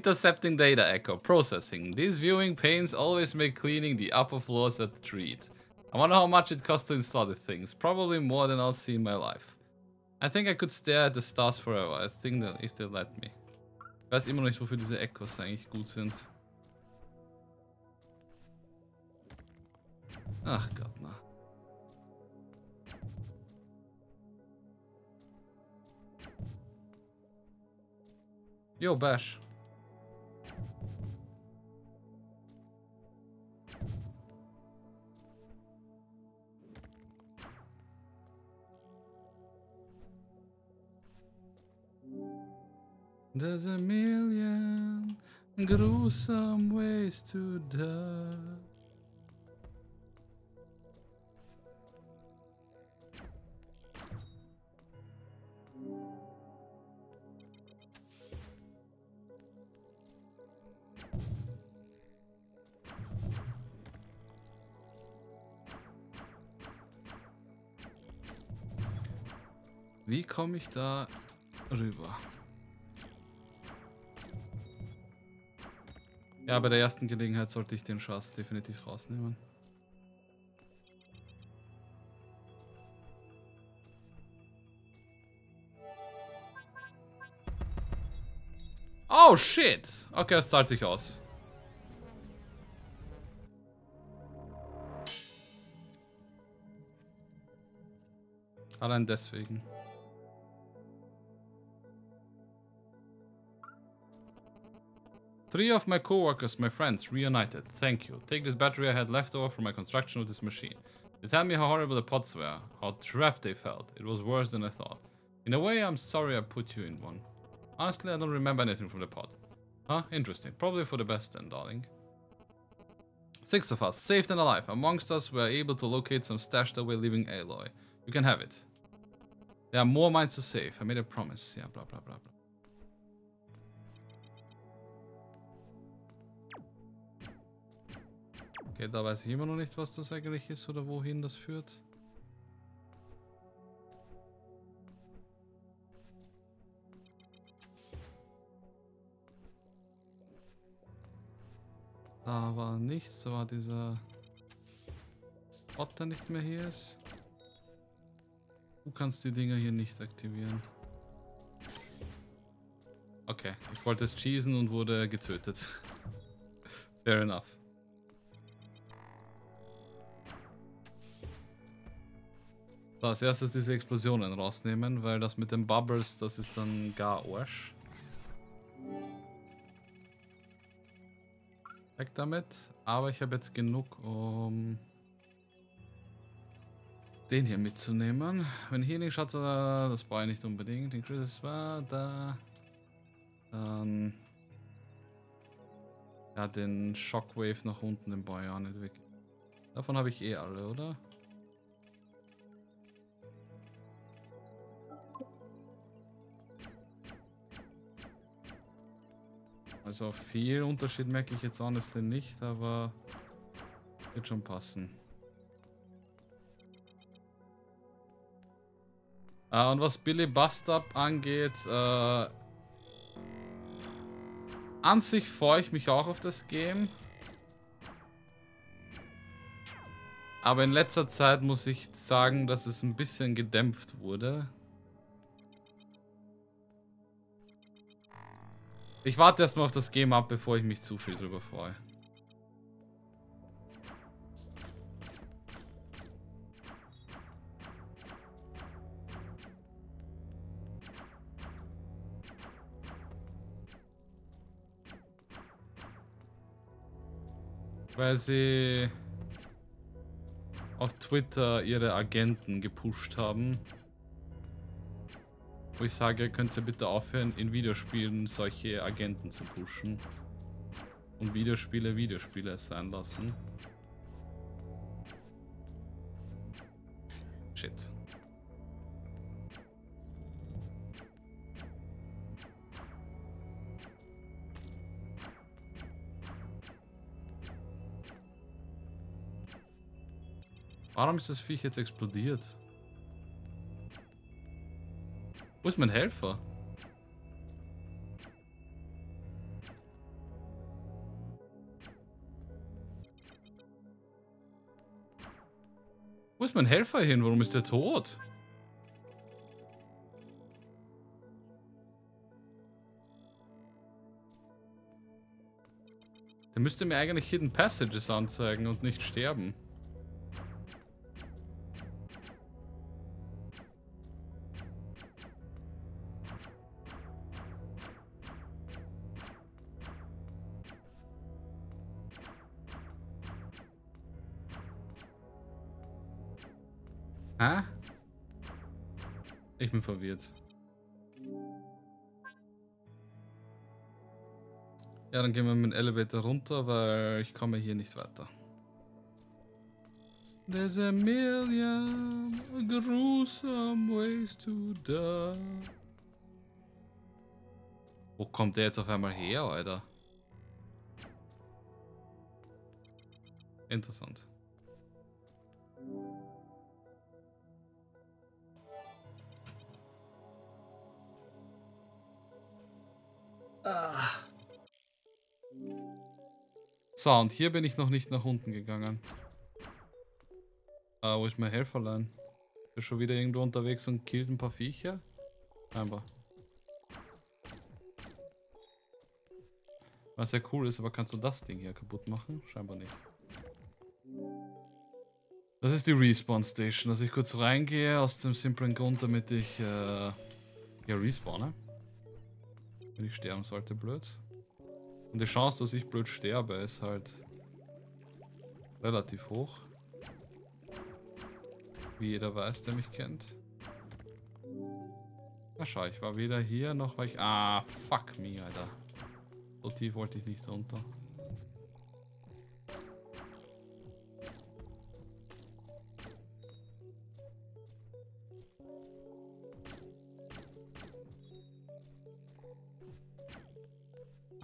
Intercepting data echo. Processing. These viewing panes always make cleaning the upper floors a treat. I wonder how much it costs to install the things. Probably more than I'll see in my life. I think I could stare at the stars forever. I think that if they let me. Ich weiß immer noch nicht, wofür diese Echos eigentlich gut sind. Ach Gott, na. Yo, Bash. There's a million gruesome ways to die. Wie komme ich da rüber? Ja, bei der ersten Gelegenheit sollte ich den Schatz definitiv rausnehmen. Oh shit! Okay, das zahlt sich aus. Allein deswegen. Three of my co-workers, my friends, reunited. Thank you. Take this battery I had left over for my construction of this machine. They tell me how horrible the pods were, how trapped they felt. It was worse than I thought. In a way, I'm sorry I put you in one. Honestly, I don't remember anything from the pod. Huh? Interesting. Probably for the best then, darling. Six of us, saved and alive. Amongst us, we are able to locate some stashed away living alloy. You can have it. There are more mines to save. I made a promise. Yeah, blah, blah, blah, blah. Okay, da weiß ich immer noch nicht, was das eigentlich ist oder wohin das führt. Da war nichts, da war dieser Ort, der nicht mehr hier ist. Du kannst die Dinger hier nicht aktivieren. Okay, ich wollte es cheesen und wurde getötet. (laughs) Fair enough. Als erstes diese Explosionen rausnehmen, weil das mit den Bubbles, das ist dann gar Arsch. Weg damit. Aber ich habe jetzt genug, um den hier mitzunehmen. Wenn Healing Shot, das brauche ich nicht unbedingt. Den Chris war da. Dann. Ja, den Shockwave nach unten, den brauche ich auch nicht wirklich. Davon habe ich eh alle, oder? Also viel Unterschied merke ich jetzt honestly nicht, aber wird schon passen. Uh, und was Billy Up angeht, äh, an sich freue ich mich auch auf das Game. Aber in letzter Zeit muss ich sagen, dass es ein bisschen gedämpft wurde. Ich warte erstmal auf das Game ab, bevor ich mich zu viel drüber freue. Weil sie auf Twitter ihre Agenten gepusht haben. Wo ich sage, könnt ihr bitte aufhören, in Videospielen solche Agenten zu pushen. Und Videospiele Videospiele sein lassen. Shit. Warum ist das Viech jetzt explodiert? Wo ist mein Helfer? Wo ist mein Helfer hin? Warum ist der tot? Der müsste mir eigentlich Hidden Passages anzeigen und nicht sterben. Bin verwirrt. Ja, dann gehen wir mit dem Elevator runter, weil ich komme hier nicht weiter. There's a million gruesome ways to die. Wo kommt der jetzt auf einmal her, Alter? Interessant. So, und hier bin ich noch nicht nach unten gegangen. Ah, wo ist mein Helferlein? Ist schon wieder irgendwo unterwegs und killt ein paar Viecher? Scheinbar. Was ja cool ist, aber kannst du das Ding hier kaputt machen? Scheinbar nicht. Das ist die Respawn Station, dass ich kurz reingehe, aus dem simplen Grund, damit ich äh, ja respawne. Wenn ich sterben sollte, blöd. Und die Chance, dass ich blöd sterbe, ist halt relativ hoch. Wie jeder weiß, der mich kennt. Na schau, ich war weder hier noch war ich... Ah, fuck me, Alter. So tief wollte ich nicht runter.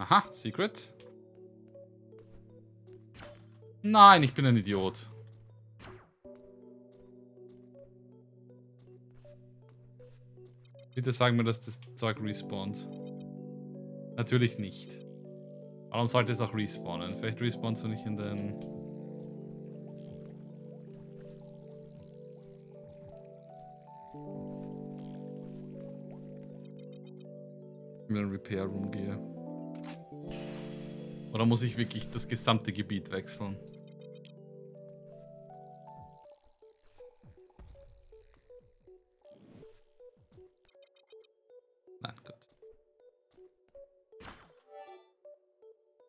Aha, Secret. Nein, ich bin ein Idiot. Bitte sag mir, dass das Zeug respawnt. Natürlich nicht. Warum sollte es auch respawnen? Vielleicht respawnt es nicht in den... In den Repair Room gehe. Oder muss ich wirklich das gesamte Gebiet wechseln? Nein, gut.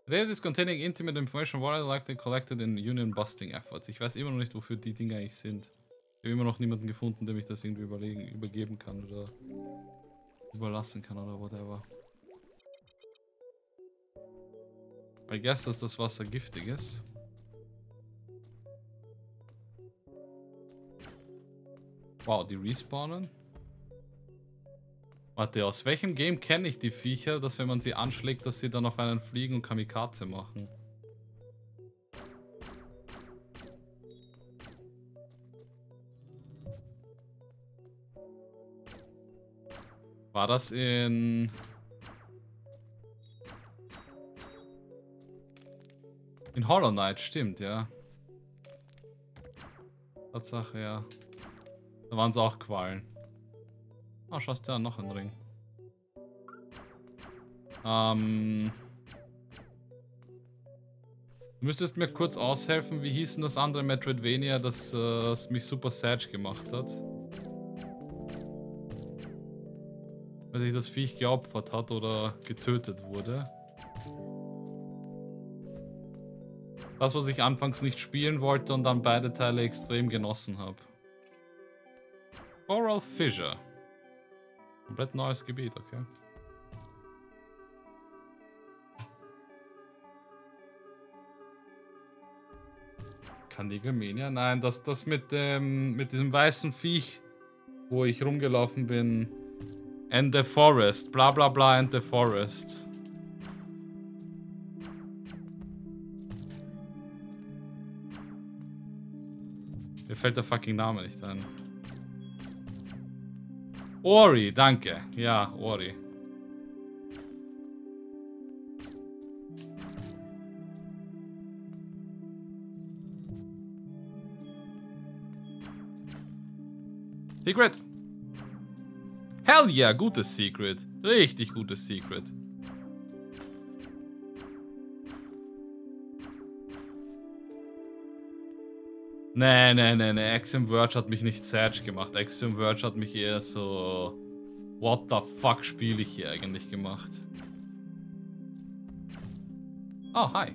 Data is containing intimate information more likely collected in union busting efforts. Ich weiß immer noch nicht, wofür die Dinge eigentlich sind. Ich habe immer noch niemanden gefunden, der mich das irgendwie überlegen, übergeben kann oder überlassen kann oder whatever. I guess, dass das Wasser giftig ist. Wow, die respawnen? Warte, aus welchem Game kenne ich die Viecher, dass wenn man sie anschlägt, dass sie dann auf einen fliegen und Kamikaze machen? War das in... In Hollow Knight, stimmt, ja. Tatsache, ja. Da waren es auch Qualen. Ah, schaust du ja noch ein Ring. Ähm. Du müsstest mir kurz aushelfen, wie hieß denn das andere Metroidvania, das, äh, das mich super sad gemacht hat? Weil sich das Viech geopfert hat oder getötet wurde. Das, was ich anfangs nicht spielen wollte und dann beide Teile extrem genossen habe. Coral Fissure. Komplett neues Gebiet, okay. Kandigelmania? Nein, das, das mit dem, mit diesem weißen Viech, wo ich rumgelaufen bin. And the Forest, bla bla bla and the Forest. Fällt der fucking Name nicht ein. Ori, danke. Ja, Ori. Secret. Hell yeah, gutes Secret. Richtig gutes Secret. Nee, nee, nee, nee. Axiom Verge hat mich nicht Sage gemacht. Axiom Verge hat mich eher so... What the fuck spiele ich hier eigentlich gemacht? Oh, hi.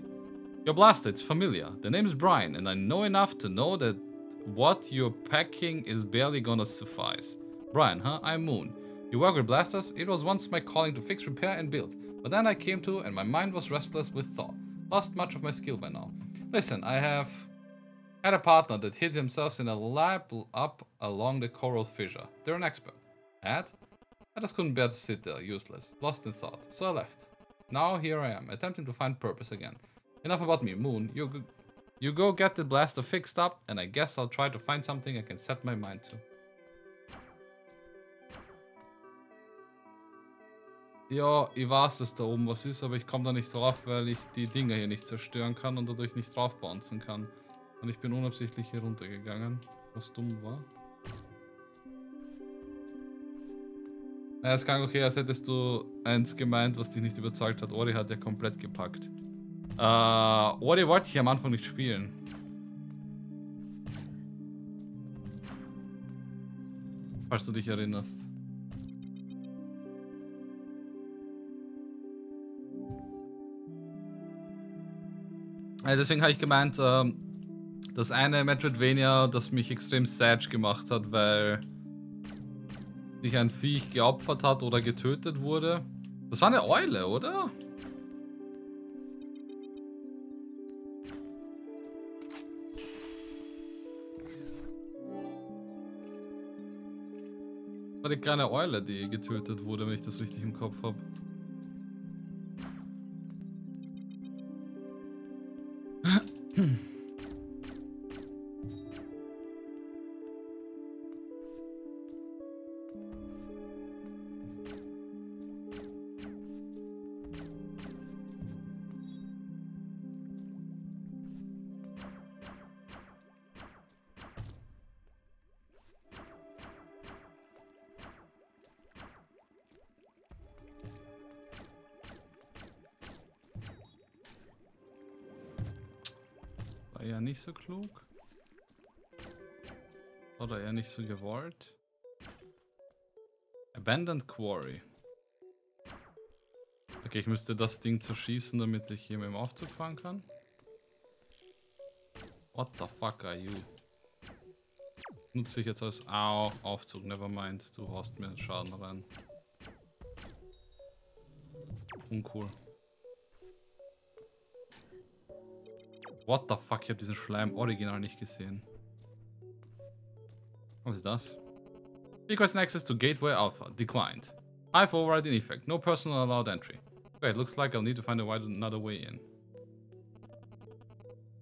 Your blaster, it's familiar. The name is Brian, and I know enough to know that what you're packing is barely gonna suffice. Brian, huh? I'm Moon. You work with blasters? It was once my calling to fix, repair, and build. But then I came to, and my mind was restless with thought. Lost much of my skill by now. Listen, I have had a partner that hid himself in a lab up along the coral fissure. They're an expert. Had? I just couldn't bear to sit there, useless, lost in thought, so I left. Now here I am, attempting to find purpose again. Enough about me, Moon. You you go get the blaster fixed up, and I guess I'll try to find something I can set my mind to. Ja, ich weiß, dass da oben was ist, aber ich komme da nicht drauf, weil ich die Dinger hier nicht zerstören kann und dadurch nicht drauf bouncen kann. Und ich bin unabsichtlich hier runtergegangen, was dumm war. Naja, es klang okay, als hättest du eins gemeint, was dich nicht überzeugt hat. Ori hat ja komplett gepackt. Äh, Ori wollte ich am Anfang nicht spielen. Falls du dich erinnerst. Deswegen habe ich gemeint, ähm, das eine Metroidvania, das mich extrem sad gemacht hat, weil sich ein Viech geopfert hat oder getötet wurde. Das war eine Eule, oder? war die kleine Eule, die getötet wurde, wenn ich das richtig im Kopf habe. Nicht so gewollt. Abandoned Quarry. Okay, ich müsste das Ding zerschießen, damit ich hier mit dem Aufzug fahren kann. What the fuck are you? Nutze ich jetzt als Au Aufzug, nevermind. Du haust mir Schaden rein. Uncool. What the fuck, ich habe diesen Schleim original nicht gesehen. Was ist das? Requesting access to Gateway Alpha. Declined. I've override in effect. No personal allowed entry. Wait, looks like I'll need to find a wide, another way in.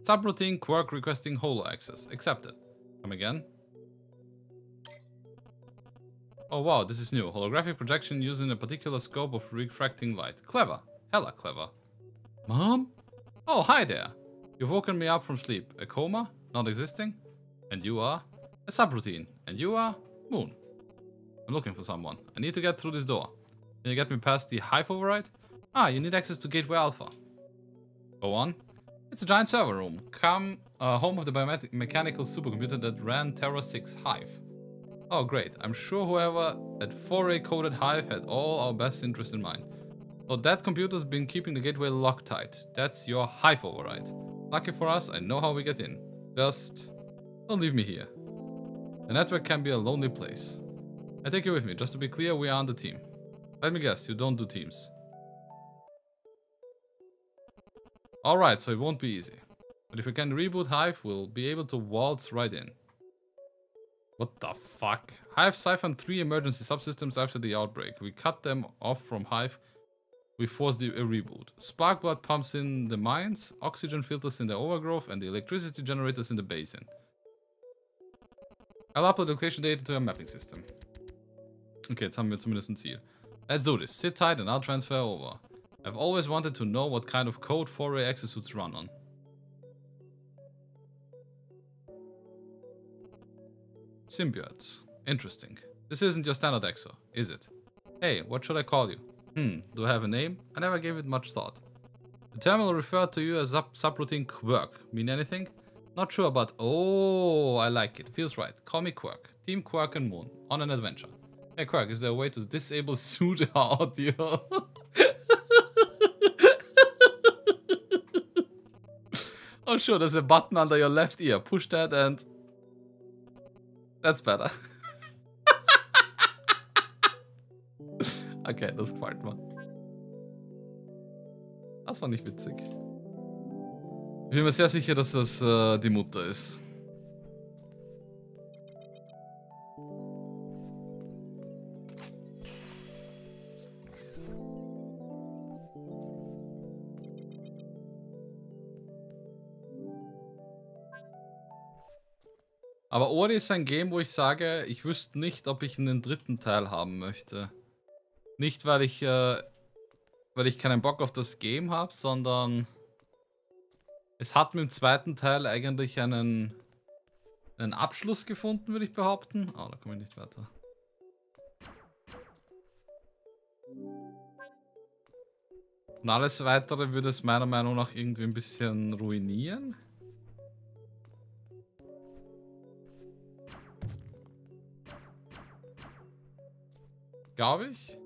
Subroutine quirk requesting holo access. Accepted. Come again. Oh wow, this is new. Holographic projection using a particular scope of refracting light. Clever. Hella clever. Mom? Oh, hi there. You've woken me up from sleep. A coma? Not existing? And you are? A subroutine. And you are? Moon. I'm looking for someone. I need to get through this door. Can you get me past the Hive override? Ah, you need access to Gateway Alpha. Go on. It's a giant server room. Come, uh, home of the biomechanical supercomputer that ran Terra 6 Hive. Oh, great. I'm sure whoever at 4A coded Hive had all our best interests in mind. So that computer's been keeping the gateway locked tight. That's your Hive override. Lucky for us, I know how we get in. Just don't leave me here. The network can be a lonely place. I take you with me, just to be clear, we are on the team. Let me guess, you don't do teams. Alright, so it won't be easy. But if we can reboot Hive, we'll be able to waltz right in. What the fuck? Hive siphoned three emergency subsystems after the outbreak. We cut them off from Hive. We forced the, a reboot. Sparkblood pumps in the mines, oxygen filters in the overgrowth, and the electricity generators in the basin. I'll upload the location data to a mapping system. Okay, jetzt haben wir zumindest ein Ziel. Let's do this. Sit tight and I'll transfer over. I've always wanted to know what kind of code 4A exosuits run on. Symbiotes. Interesting. This isn't your standard exo, is it? Hey, what should I call you? Hmm, do I have a name? I never gave it much thought. The terminal referred to you as sub subroutine Quirk. Mean anything? Not sure, but oh, I like it. Feels right. Call me Quirk. Team Quirk and Moon. On an adventure. Hey Quirk, is there a way to disable (laughs) suit audio? (laughs) oh sure, there's a button under your left ear. Push that and... That's better. (laughs) okay, das gefällt mir. Das war nicht witzig. Ich bin mir sehr sicher, dass das äh, die Mutter ist. Aber Ori ist ein Game, wo ich sage, ich wüsste nicht, ob ich einen dritten Teil haben möchte. Nicht, weil ich, äh, weil ich keinen Bock auf das Game habe, sondern es hat mit dem zweiten Teil eigentlich einen, einen Abschluss gefunden, würde ich behaupten. Oh, da komme ich nicht weiter. Und alles weitere würde es meiner Meinung nach irgendwie ein bisschen ruinieren. Glaube ich.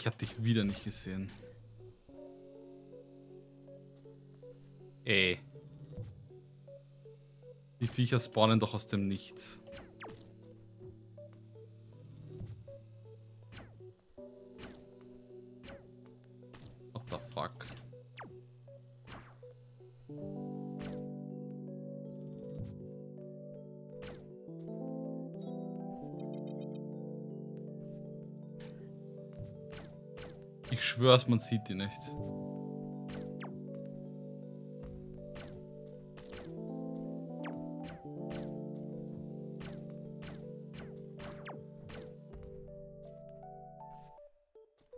Ich habe dich wieder nicht gesehen. Ey. Die Viecher spawnen doch aus dem Nichts. Schwör's, man sieht die nicht.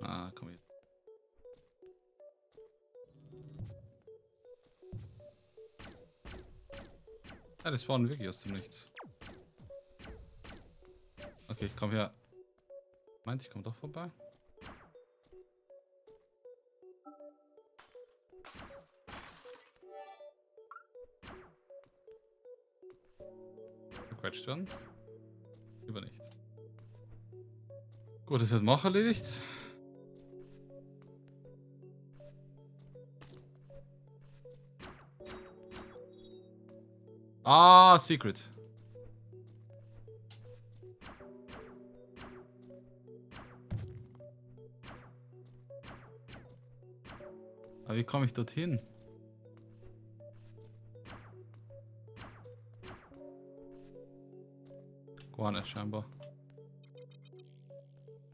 Ah, komm hier. Ah, das spawnen wirklich aus dem Nichts. Okay, ich komme hier. Meint, ich komme doch vorbei? Gequetscht werden? Über nicht. Gut, das wird auch erledigt. Ah, Secret. Aber wie komme ich dorthin? Gar nicht scheinbar.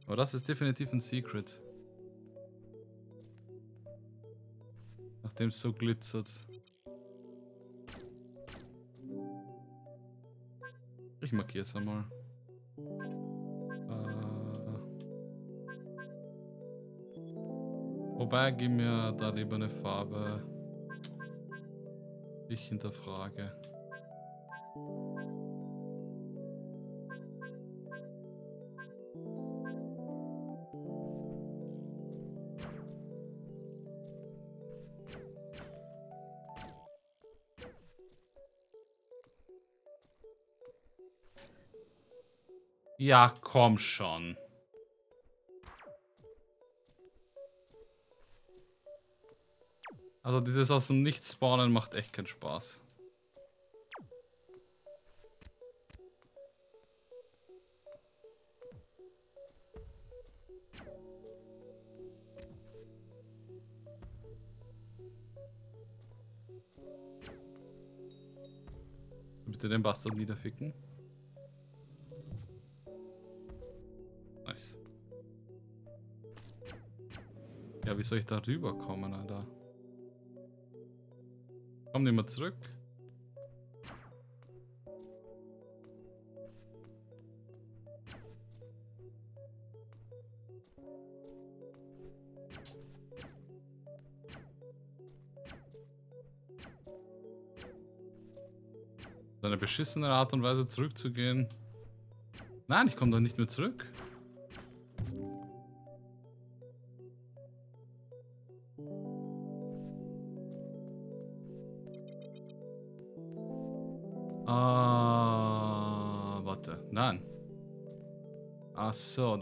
Aber das ist definitiv ein Secret. Nachdem es so glitzert. Ich markiere es einmal. Äh, wobei, gib mir da lieber eine Farbe. Ich hinterfrage. Ja, komm schon. Also dieses aus dem Nichts spawnen macht echt keinen Spaß. Bitte den Bastard niederficken. Wie soll ich da rüberkommen, Alter? Komm nicht mehr zurück. Eine beschissene Art und Weise zurückzugehen. Nein, ich komme da nicht mehr zurück.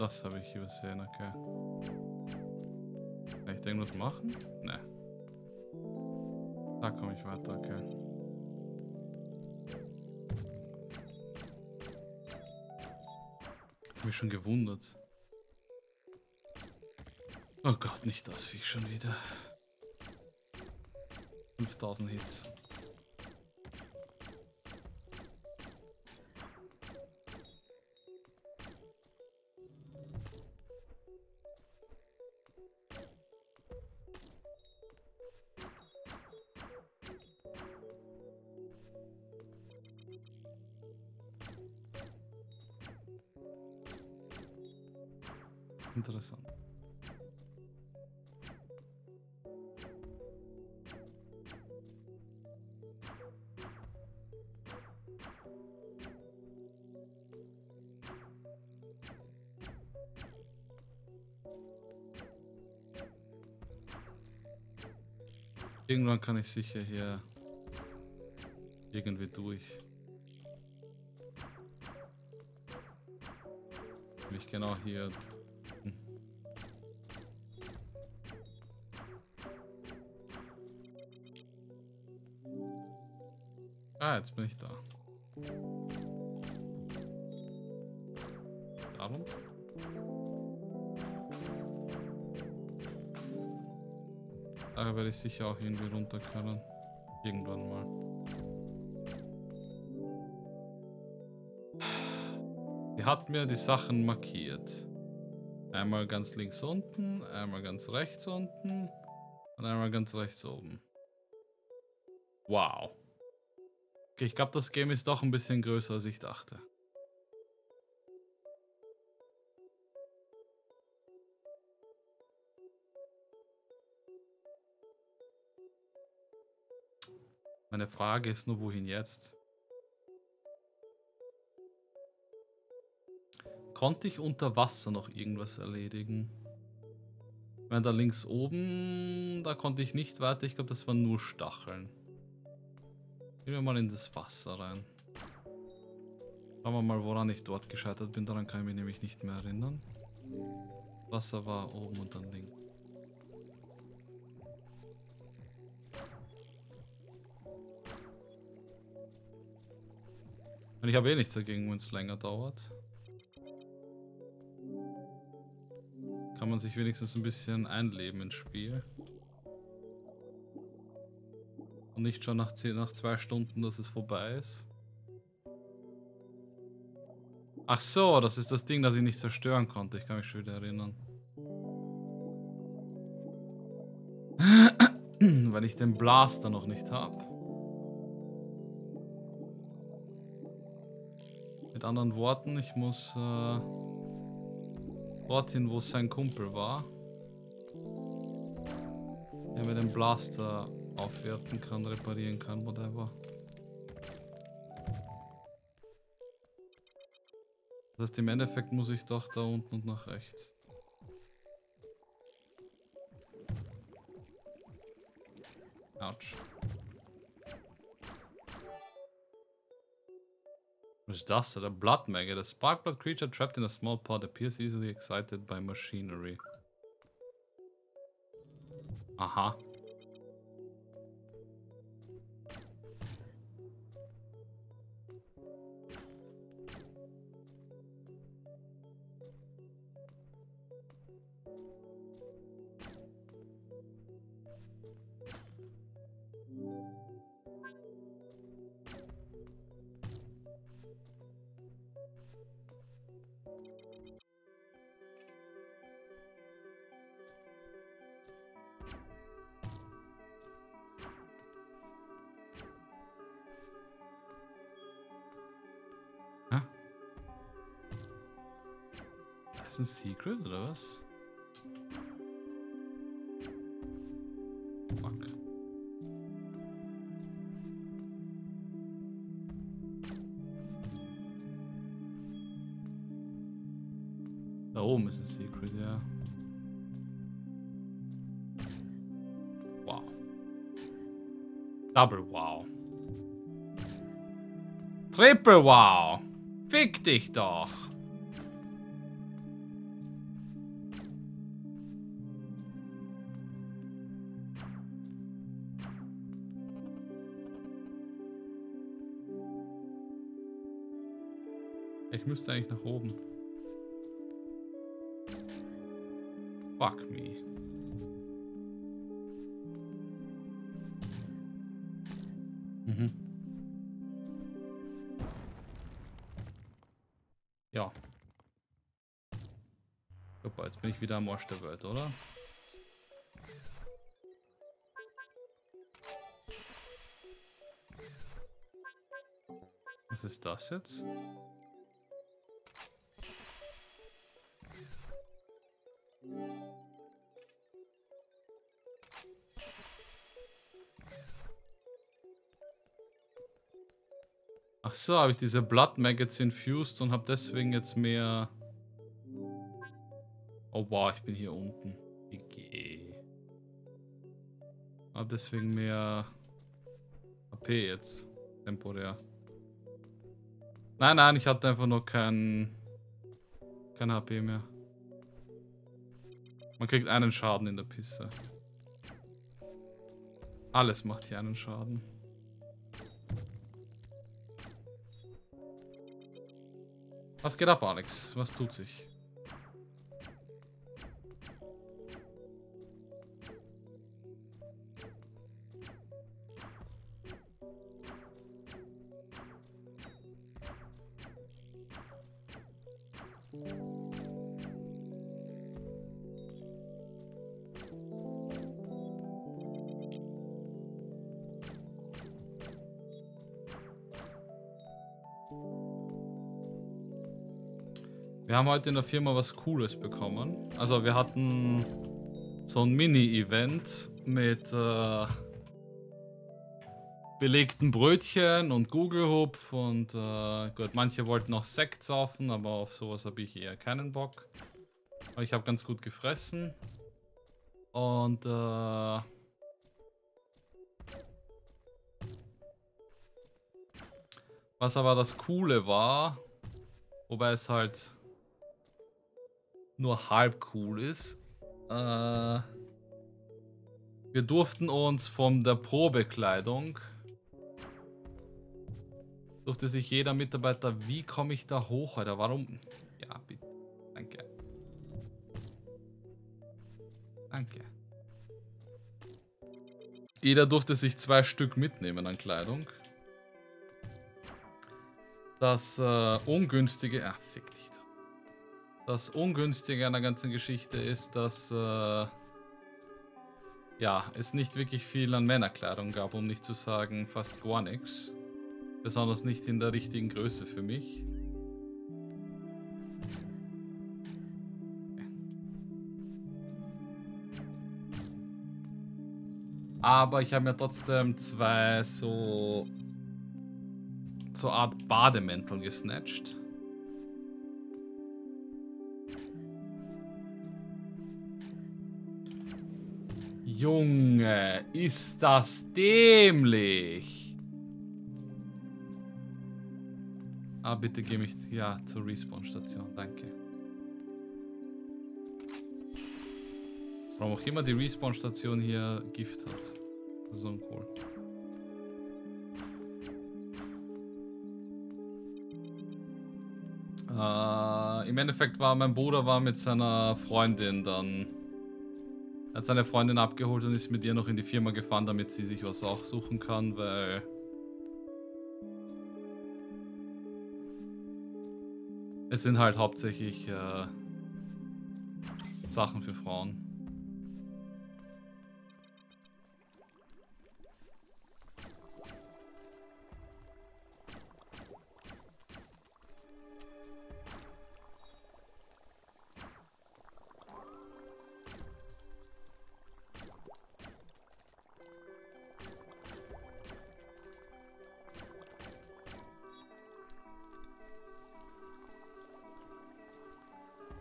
Das habe ich übersehen, okay. Kann ich irgendwas machen? Ne. Da komme ich weiter, okay. Hab mich schon gewundert. Oh Gott, nicht das Viech schon wieder. 5000 Hits. Kann ich sicher hier irgendwie durch. Nicht genau hier. Hm. Ah, jetzt bin ich da. Ich sicher auch irgendwie runter können. Irgendwann mal. Die hat mir die Sachen markiert. Einmal ganz links unten, einmal ganz rechts unten und einmal ganz rechts oben. Wow. Okay, ich glaube, das Game ist doch ein bisschen größer, als ich dachte. Meine Frage ist nur, wohin jetzt? Konnte ich unter Wasser noch irgendwas erledigen? Wenn da links oben, da konnte ich nicht weiter. Ich glaube, das waren nur Stacheln. Gehen wir mal in das Wasser rein. Schauen wir mal, woran ich dort gescheitert bin. Daran kann ich mich nämlich nicht mehr erinnern. Wasser war oben und dann links. Und ich habe eh nichts dagegen, wenn es länger dauert. Kann man sich wenigstens ein bisschen einleben ins Spiel. Und nicht schon nach, zehn, nach zwei Stunden, dass es vorbei ist. Ach so, das ist das Ding, das ich nicht zerstören konnte. Ich kann mich schon wieder erinnern. (clears throat) Weil ich den Blaster noch nicht habe. Anderen Worten, ich muss äh, dorthin, wo sein Kumpel war. Der mir den Blaster aufwerten kann, reparieren kann, whatever. Das heißt, im Endeffekt muss ich doch da unten und nach rechts. Autsch. Was ist das? A blood maggot. A spark blood creature trapped in a small pot appears easily excited by machinery. Aha. Das ist ein Secret oder was? Fuck. Da oben ist ein Secret, ja. Wow. Double wow. Triple wow. Fick dich doch. Ich müsste eigentlich nach oben. Fuck me. Mhm. Ja. Super, jetzt bin ich wieder am Arsch der Welt, oder? Was ist das jetzt? So, habe ich diese Blood Maggots infused und habe deswegen jetzt mehr... Oh wow, ich bin hier unten. GG. Habe deswegen mehr AP jetzt. Temporär. Nein, nein, ich hatte einfach nur kein... Kein HP mehr. Man kriegt einen Schaden in der Pisse. Alles macht hier einen Schaden. Was geht ab, Alex? Was tut sich? Wir haben heute in der Firma was Cooles bekommen. Also wir hatten so ein Mini-Event mit äh, belegten Brötchen und Google-Hupf und äh, gut, manche wollten noch Sekt saufen, aber auf sowas habe ich eher keinen Bock. Aber ich habe ganz gut gefressen. Und äh, was aber das Coole war, wobei es halt nur halb cool ist. Äh, wir durften uns von der Probekleidung durfte sich jeder Mitarbeiter, wie komme ich da hoch, Alter? Warum? Ja, bitte. Danke. Danke. Jeder durfte sich zwei Stück mitnehmen an Kleidung. Das äh, ungünstige... Ah, fick dich. Das Ungünstige an der ganzen Geschichte ist, dass äh, ja, es nicht wirklich viel an Männerkleidung gab, um nicht zu sagen fast gar nichts. Besonders nicht in der richtigen Größe für mich. Aber ich habe mir trotzdem zwei so so Art Bademäntel gesnatcht. Junge, ist das dämlich. Ah, bitte geh mich ja zur Respawn-Station, danke. Warum auch immer die Respawn-Station hier Gift hat. Das ist uncool. Äh, Im Endeffekt war mein Bruder war mit seiner Freundin dann. Er hat seine Freundin abgeholt und ist mit ihr noch in die Firma gefahren, damit sie sich was auch suchen kann, weil. Es sind halt hauptsächlich äh, Sachen für Frauen.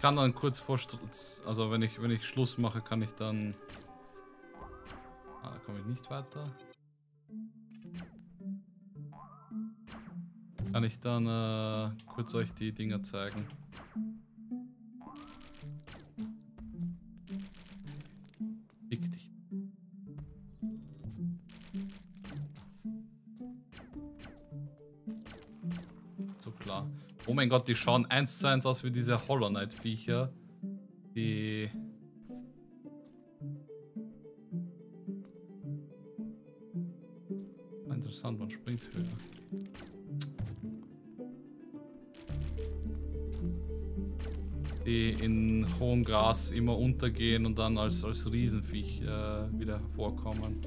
Kann dann kurz vor, also wenn ich wenn ich Schluss mache, kann ich dann, ah, da komme ich nicht weiter. Kann ich dann äh, kurz euch die Dinger zeigen. Oh mein Gott, die schauen eins zu eins aus wie diese Hollow Knight Viecher. Die... Interessant, man springt höher. Die in hohem Gras immer untergehen und dann als, als Riesenviech äh, wieder hervorkommen.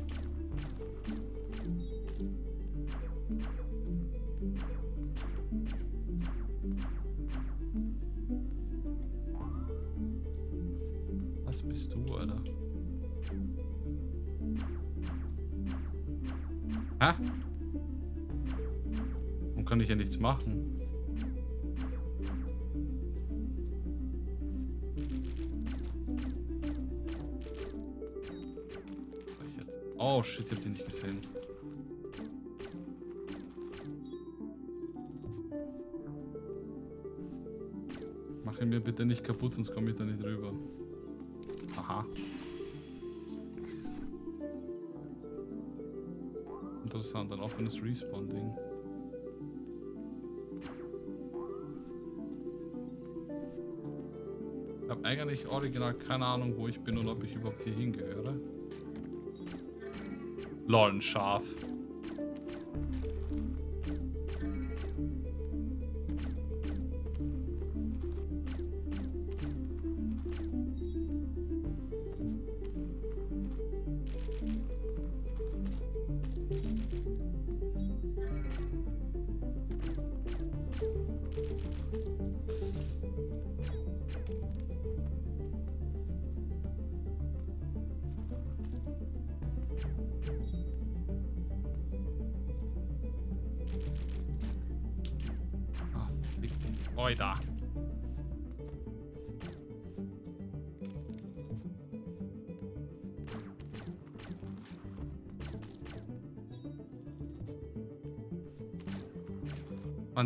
Machen? Oh shit, ich hab die nicht gesehen. Mach ihn mir bitte nicht kaputt, sonst komme ich da nicht rüber. Aha. Interessant, ein offenes Respawn-Ding. Ich habe eigentlich original keine Ahnung, wo ich bin und ob ich überhaupt hier hingehöre. Lol, ein Schaf.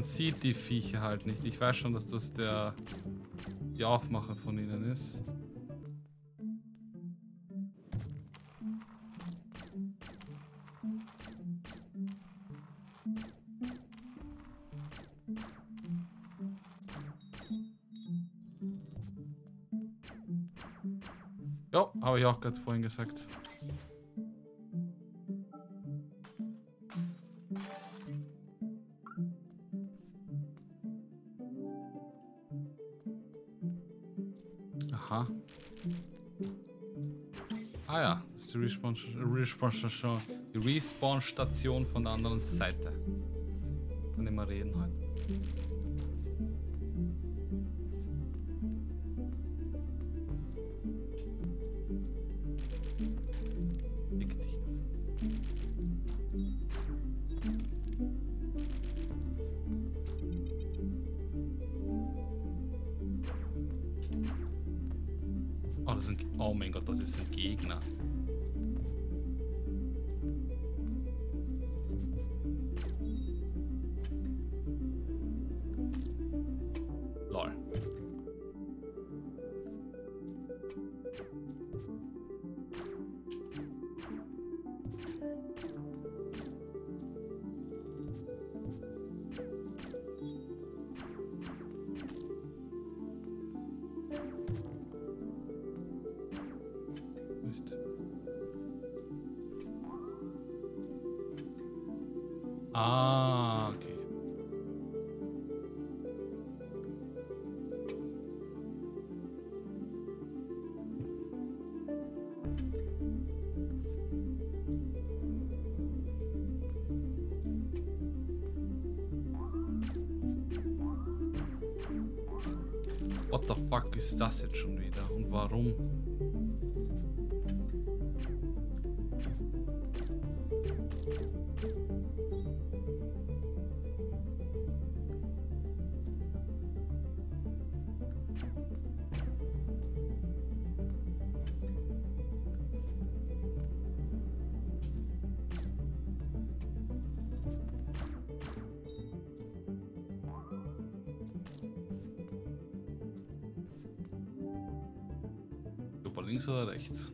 Man sieht die Viecher halt nicht. Ich weiß schon, dass das der die Aufmache von ihnen ist. Ja, habe ich auch gerade vorhin gesagt. Respawn- Respawn-Station Respawn-Station von der anderen Seite. Kann nicht mehr reden heute. Links oder rechts?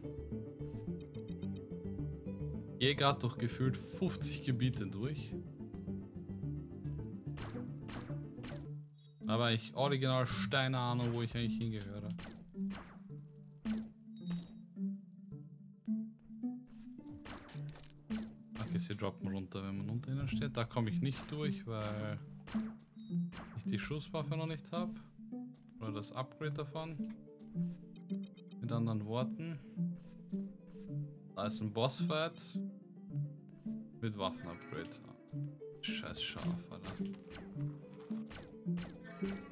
Gehe gerade durch gefühlt 50 Gebiete durch. Aber ich original Steine Ahnung, wo ich eigentlich hingehöre. Okay, sie droppen runter, wenn man unter ihnen steht. Da komme ich nicht durch, weil ich die Schusswaffe noch nicht habe. Oder das Upgrade davon. Mit anderen Worten. Da ist ein Bossfight. Mit Waffenupgrade. Scheiß Schaf, Alter. Lol.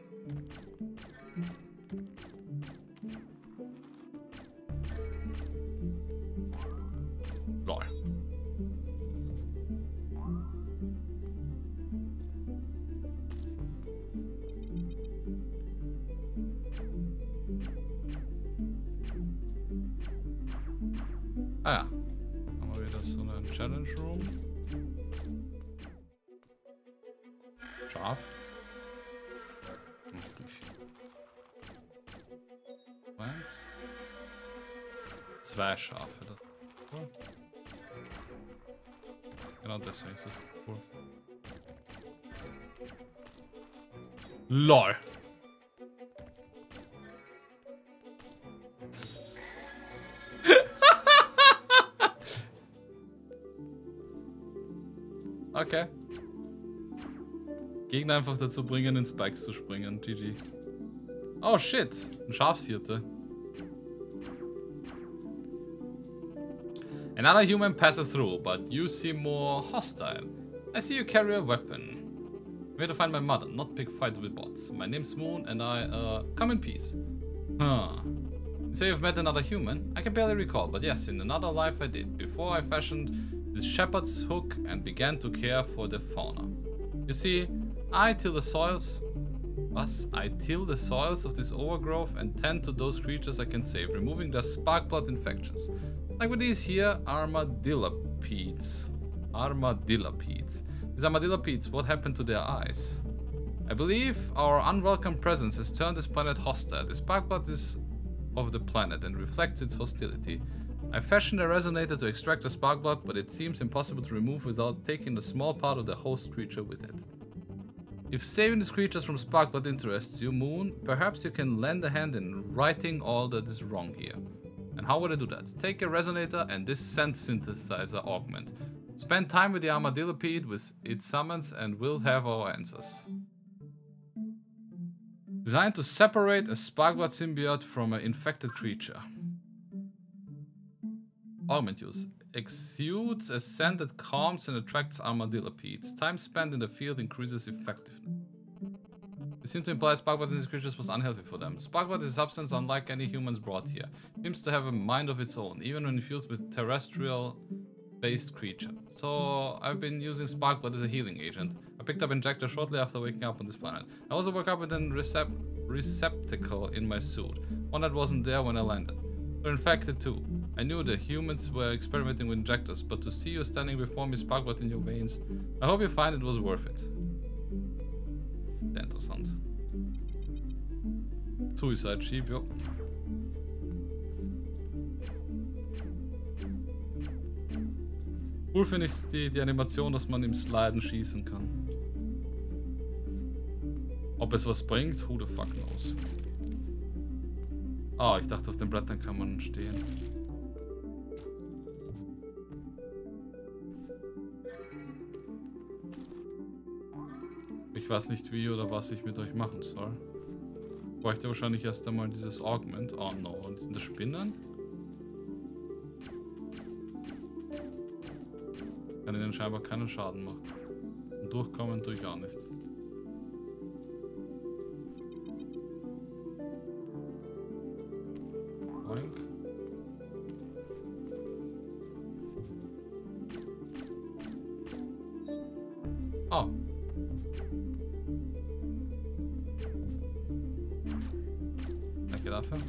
Zwei Schafe, das cool. Genau deswegen ist das cool. LOL. (laughs) Okay. Gegner einfach dazu bringen, in Spikes zu springen. GG. Oh shit. Ein Schafshirte. Another human passes through, but you seem more hostile. I see you carry a weapon. I'm here to find my mother, not pick fights with bots. My name's Moon, and I, uh, come in peace. Huh. Say you've met another human? I can barely recall, but yes, in another life I did, before I fashioned this shepherd's hook and began to care for the fauna. You see, I till the soils... Was? I till the soils of this overgrowth and tend to those creatures I can save, removing their sparkblood infections. Like with these here, armadillopedes. Armadillopedes. These armadillopedes, what happened to their eyes? I believe our unwelcome presence has turned this planet hostile. The sparkblood is of the planet and reflects its hostility. I fashioned a resonator to extract the sparkblood, but it seems impossible to remove without taking the small part of the host creature with it. If saving these creatures from sparkblood interests you, Moon, perhaps you can lend a hand in righting all that is wrong here. And how would I do that? Take a resonator and this scent synthesizer augment. Spend time with the armadillipede with its summons and we'll have our answers. Designed to separate a sparkblood symbiote from an infected creature. Augment use. Exudes a scent that calms and attracts armadillipedes. Time spent in the field increases effectiveness. It seems to imply sparkblood in these creatures was unhealthy for them. Sparkblood is a substance unlike any humans brought here. It seems to have a mind of its own, even when infused with terrestrial based creature. So I've been using sparkblood as a healing agent. I picked up Injector shortly after waking up on this planet. I also woke up with a recep receptacle in my suit, one that wasn't there when I landed. They're infected too. I knew the humans were experimenting with injectors, but to see you standing before me sparkblood in your veins, I hope you find it was worth it. Sehr interessant. Suicide Sheep, ja. Cool finde ich die, die Animation, dass man im Sliden schießen kann. Ob es was bringt, who the fuck knows. Ah, ich dachte, auf den Blättern kann man stehen. Ich weiß nicht wie oder was ich mit euch machen soll. Ich bräuchte wahrscheinlich erst einmal dieses Augment. Oh no, und sind das Spinnen? Kann ihnen scheinbar keinen Schaden machen. Und durchkommen tue ich auch nicht. Oink. Dafür.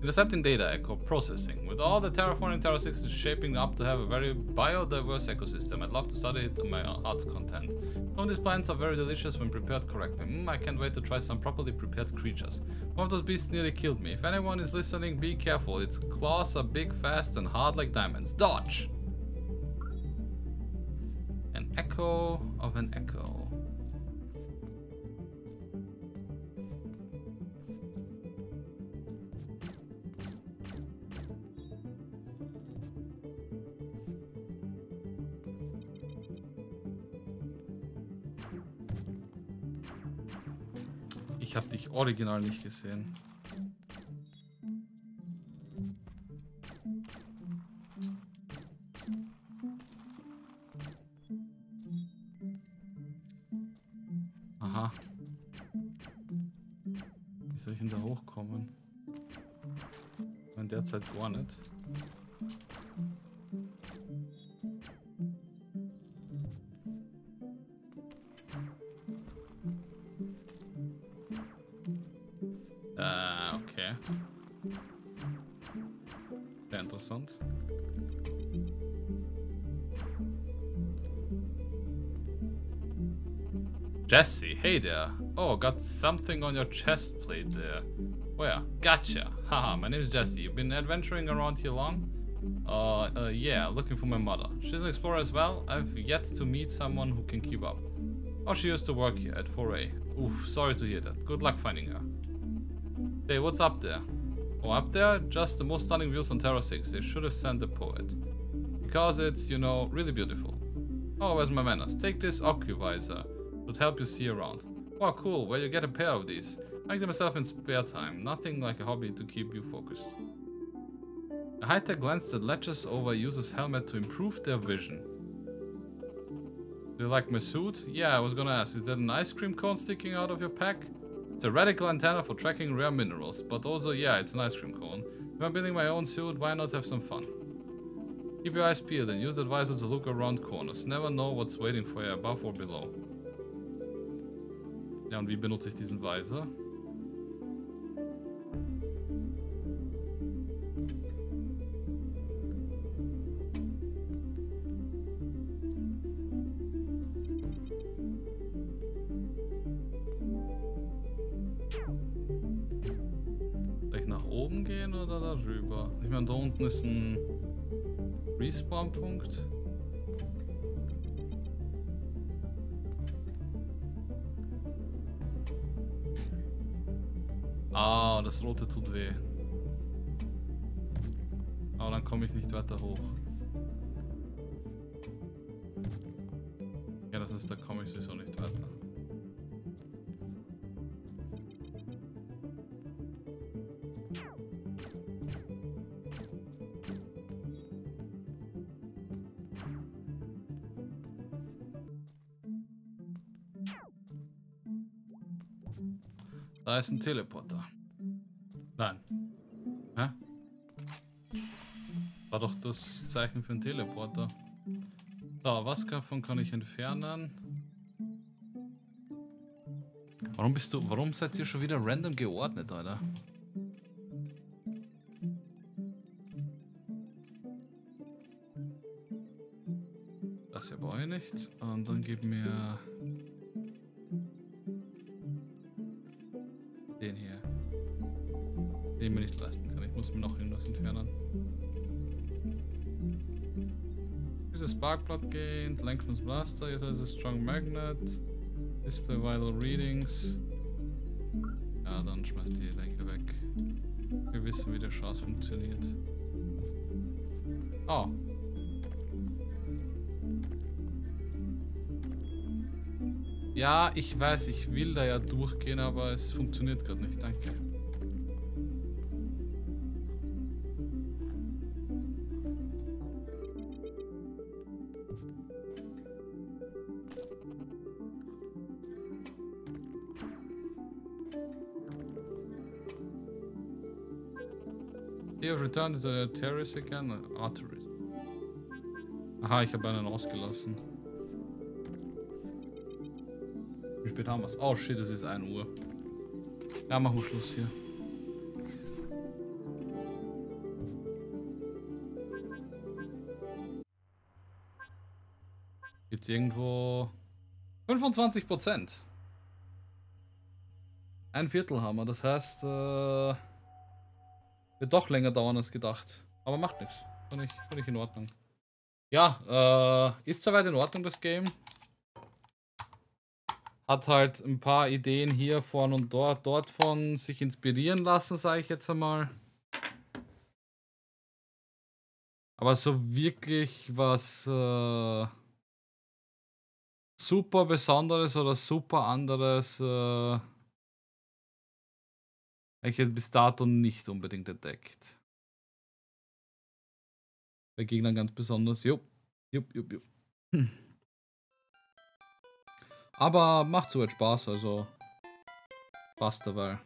Intercepting data echo processing. With all the terraforming Terra 6 is shaping up to have a very biodiverse ecosystem, I'd love to study it on my art's content. Some of these plants are very delicious when prepared correctly. Mm, I can't wait to try some properly prepared creatures. One of those beasts nearly killed me. If anyone is listening, be careful. Its claws are big, fast, and hard like diamonds. Dodge! An echo of an echo. Ich habe dich original nicht gesehen. Aha. Wie soll ich denn da hochkommen? In der Zeit gar nicht. Jesse, hey there. Oh, got something on your chest plate there. Oh yeah, gotcha. Haha, my name is Jesse. You've been adventuring around here long? Uh, uh, yeah, looking for my mother. She's an explorer as well. I've yet to meet someone who can keep up. Oh, she used to work here at 4A. Oof, sorry to hear that. Good luck finding her. Hey, what's up there? Oh, up there? Just the most stunning views on Terra 6. They should have sent a poet. Because it's, you know, really beautiful. Oh, where's my manners? Take this ocuvisor. Should help you see around. Oh, cool. Where you get a pair of these? I make them myself in spare time. Nothing like a hobby to keep you focused. A high-tech lens that latches over a user's helmet to improve their vision. Do you like my suit? Yeah, I was gonna ask. Is that an ice cream cone sticking out of your pack? It's a radical antenna for tracking rare minerals, but also, yeah, it's an ice cream cone. If I'm building my own suit, why not have some fun? Keep your eyes peeled and use the advisor to look around corners. Never know what's waiting for you above or below. Ja, und wie benutze ich diesen Visor? Soll ich nach oben gehen oder darüber? Ich meine, da unten ist ein Respawn-Punkt. Das rote tut weh. Aber dann komme ich nicht weiter hoch. Ja, das ist, da komme ich sowieso nicht weiter. Da ist ein Teleporter. Nein. Hä? War doch das Zeichen für einen Teleporter. So, was davon kann ich entfernen? Warum bist du, warum seid ihr schon wieder random geordnet, Alter? Das hier brauche ich nicht. Und dann gib mir den hier. Den mir nicht leisten kann. Ich muss mir noch irgendwas entfernen. Dieses Sparkplot gained, Lengthens Blaster, a strong magnet, Display Vital Readings. Ja, dann schmeißt die Lenke weg. Wir wissen, wie der Schatz funktioniert. Oh. Ja, ich weiß, ich will da ja durchgehen, aber es funktioniert gerade nicht. Danke. Returned to the terrace again? Arteries. Aha, ich habe einen ausgelassen. Wie spät haben wir es? Oh shit, es ist 1 Uhr. Ja, machen wir Schluss hier. Gibt's irgendwo 25 Prozent? Ein Viertel haben wir, das heißt, äh, wird doch länger dauern als gedacht. Aber macht nichts. Finde ich, find ich in Ordnung. Ja, äh, ist soweit in Ordnung das Game. Hat halt ein paar Ideen hier von und dort, dort von sich inspirieren lassen, sage ich jetzt einmal. Aber so wirklich was äh, super Besonderes oder super anderes äh, ich jetzt bis dato nicht unbedingt entdeckt. Bei Gegnern ganz besonders. Jupp, jupp, jupp, jupp. Hm. Aber macht soweit Spaß, also passt dabei.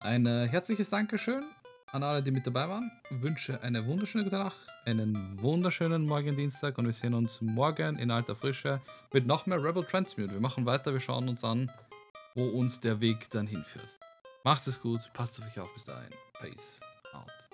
Ein äh, herzliches Dankeschön an alle, die mit dabei waren. Wünsche eine wunderschöne gute Nacht, einen wunderschönen Morgen Dienstag und wir sehen uns morgen in alter Frische mit noch mehr Rebel Transmute. Wir machen weiter, wir schauen uns an, wo uns der Weg dann hinführt. Macht es gut, passt auf euch auf, bis dahin. Peace out.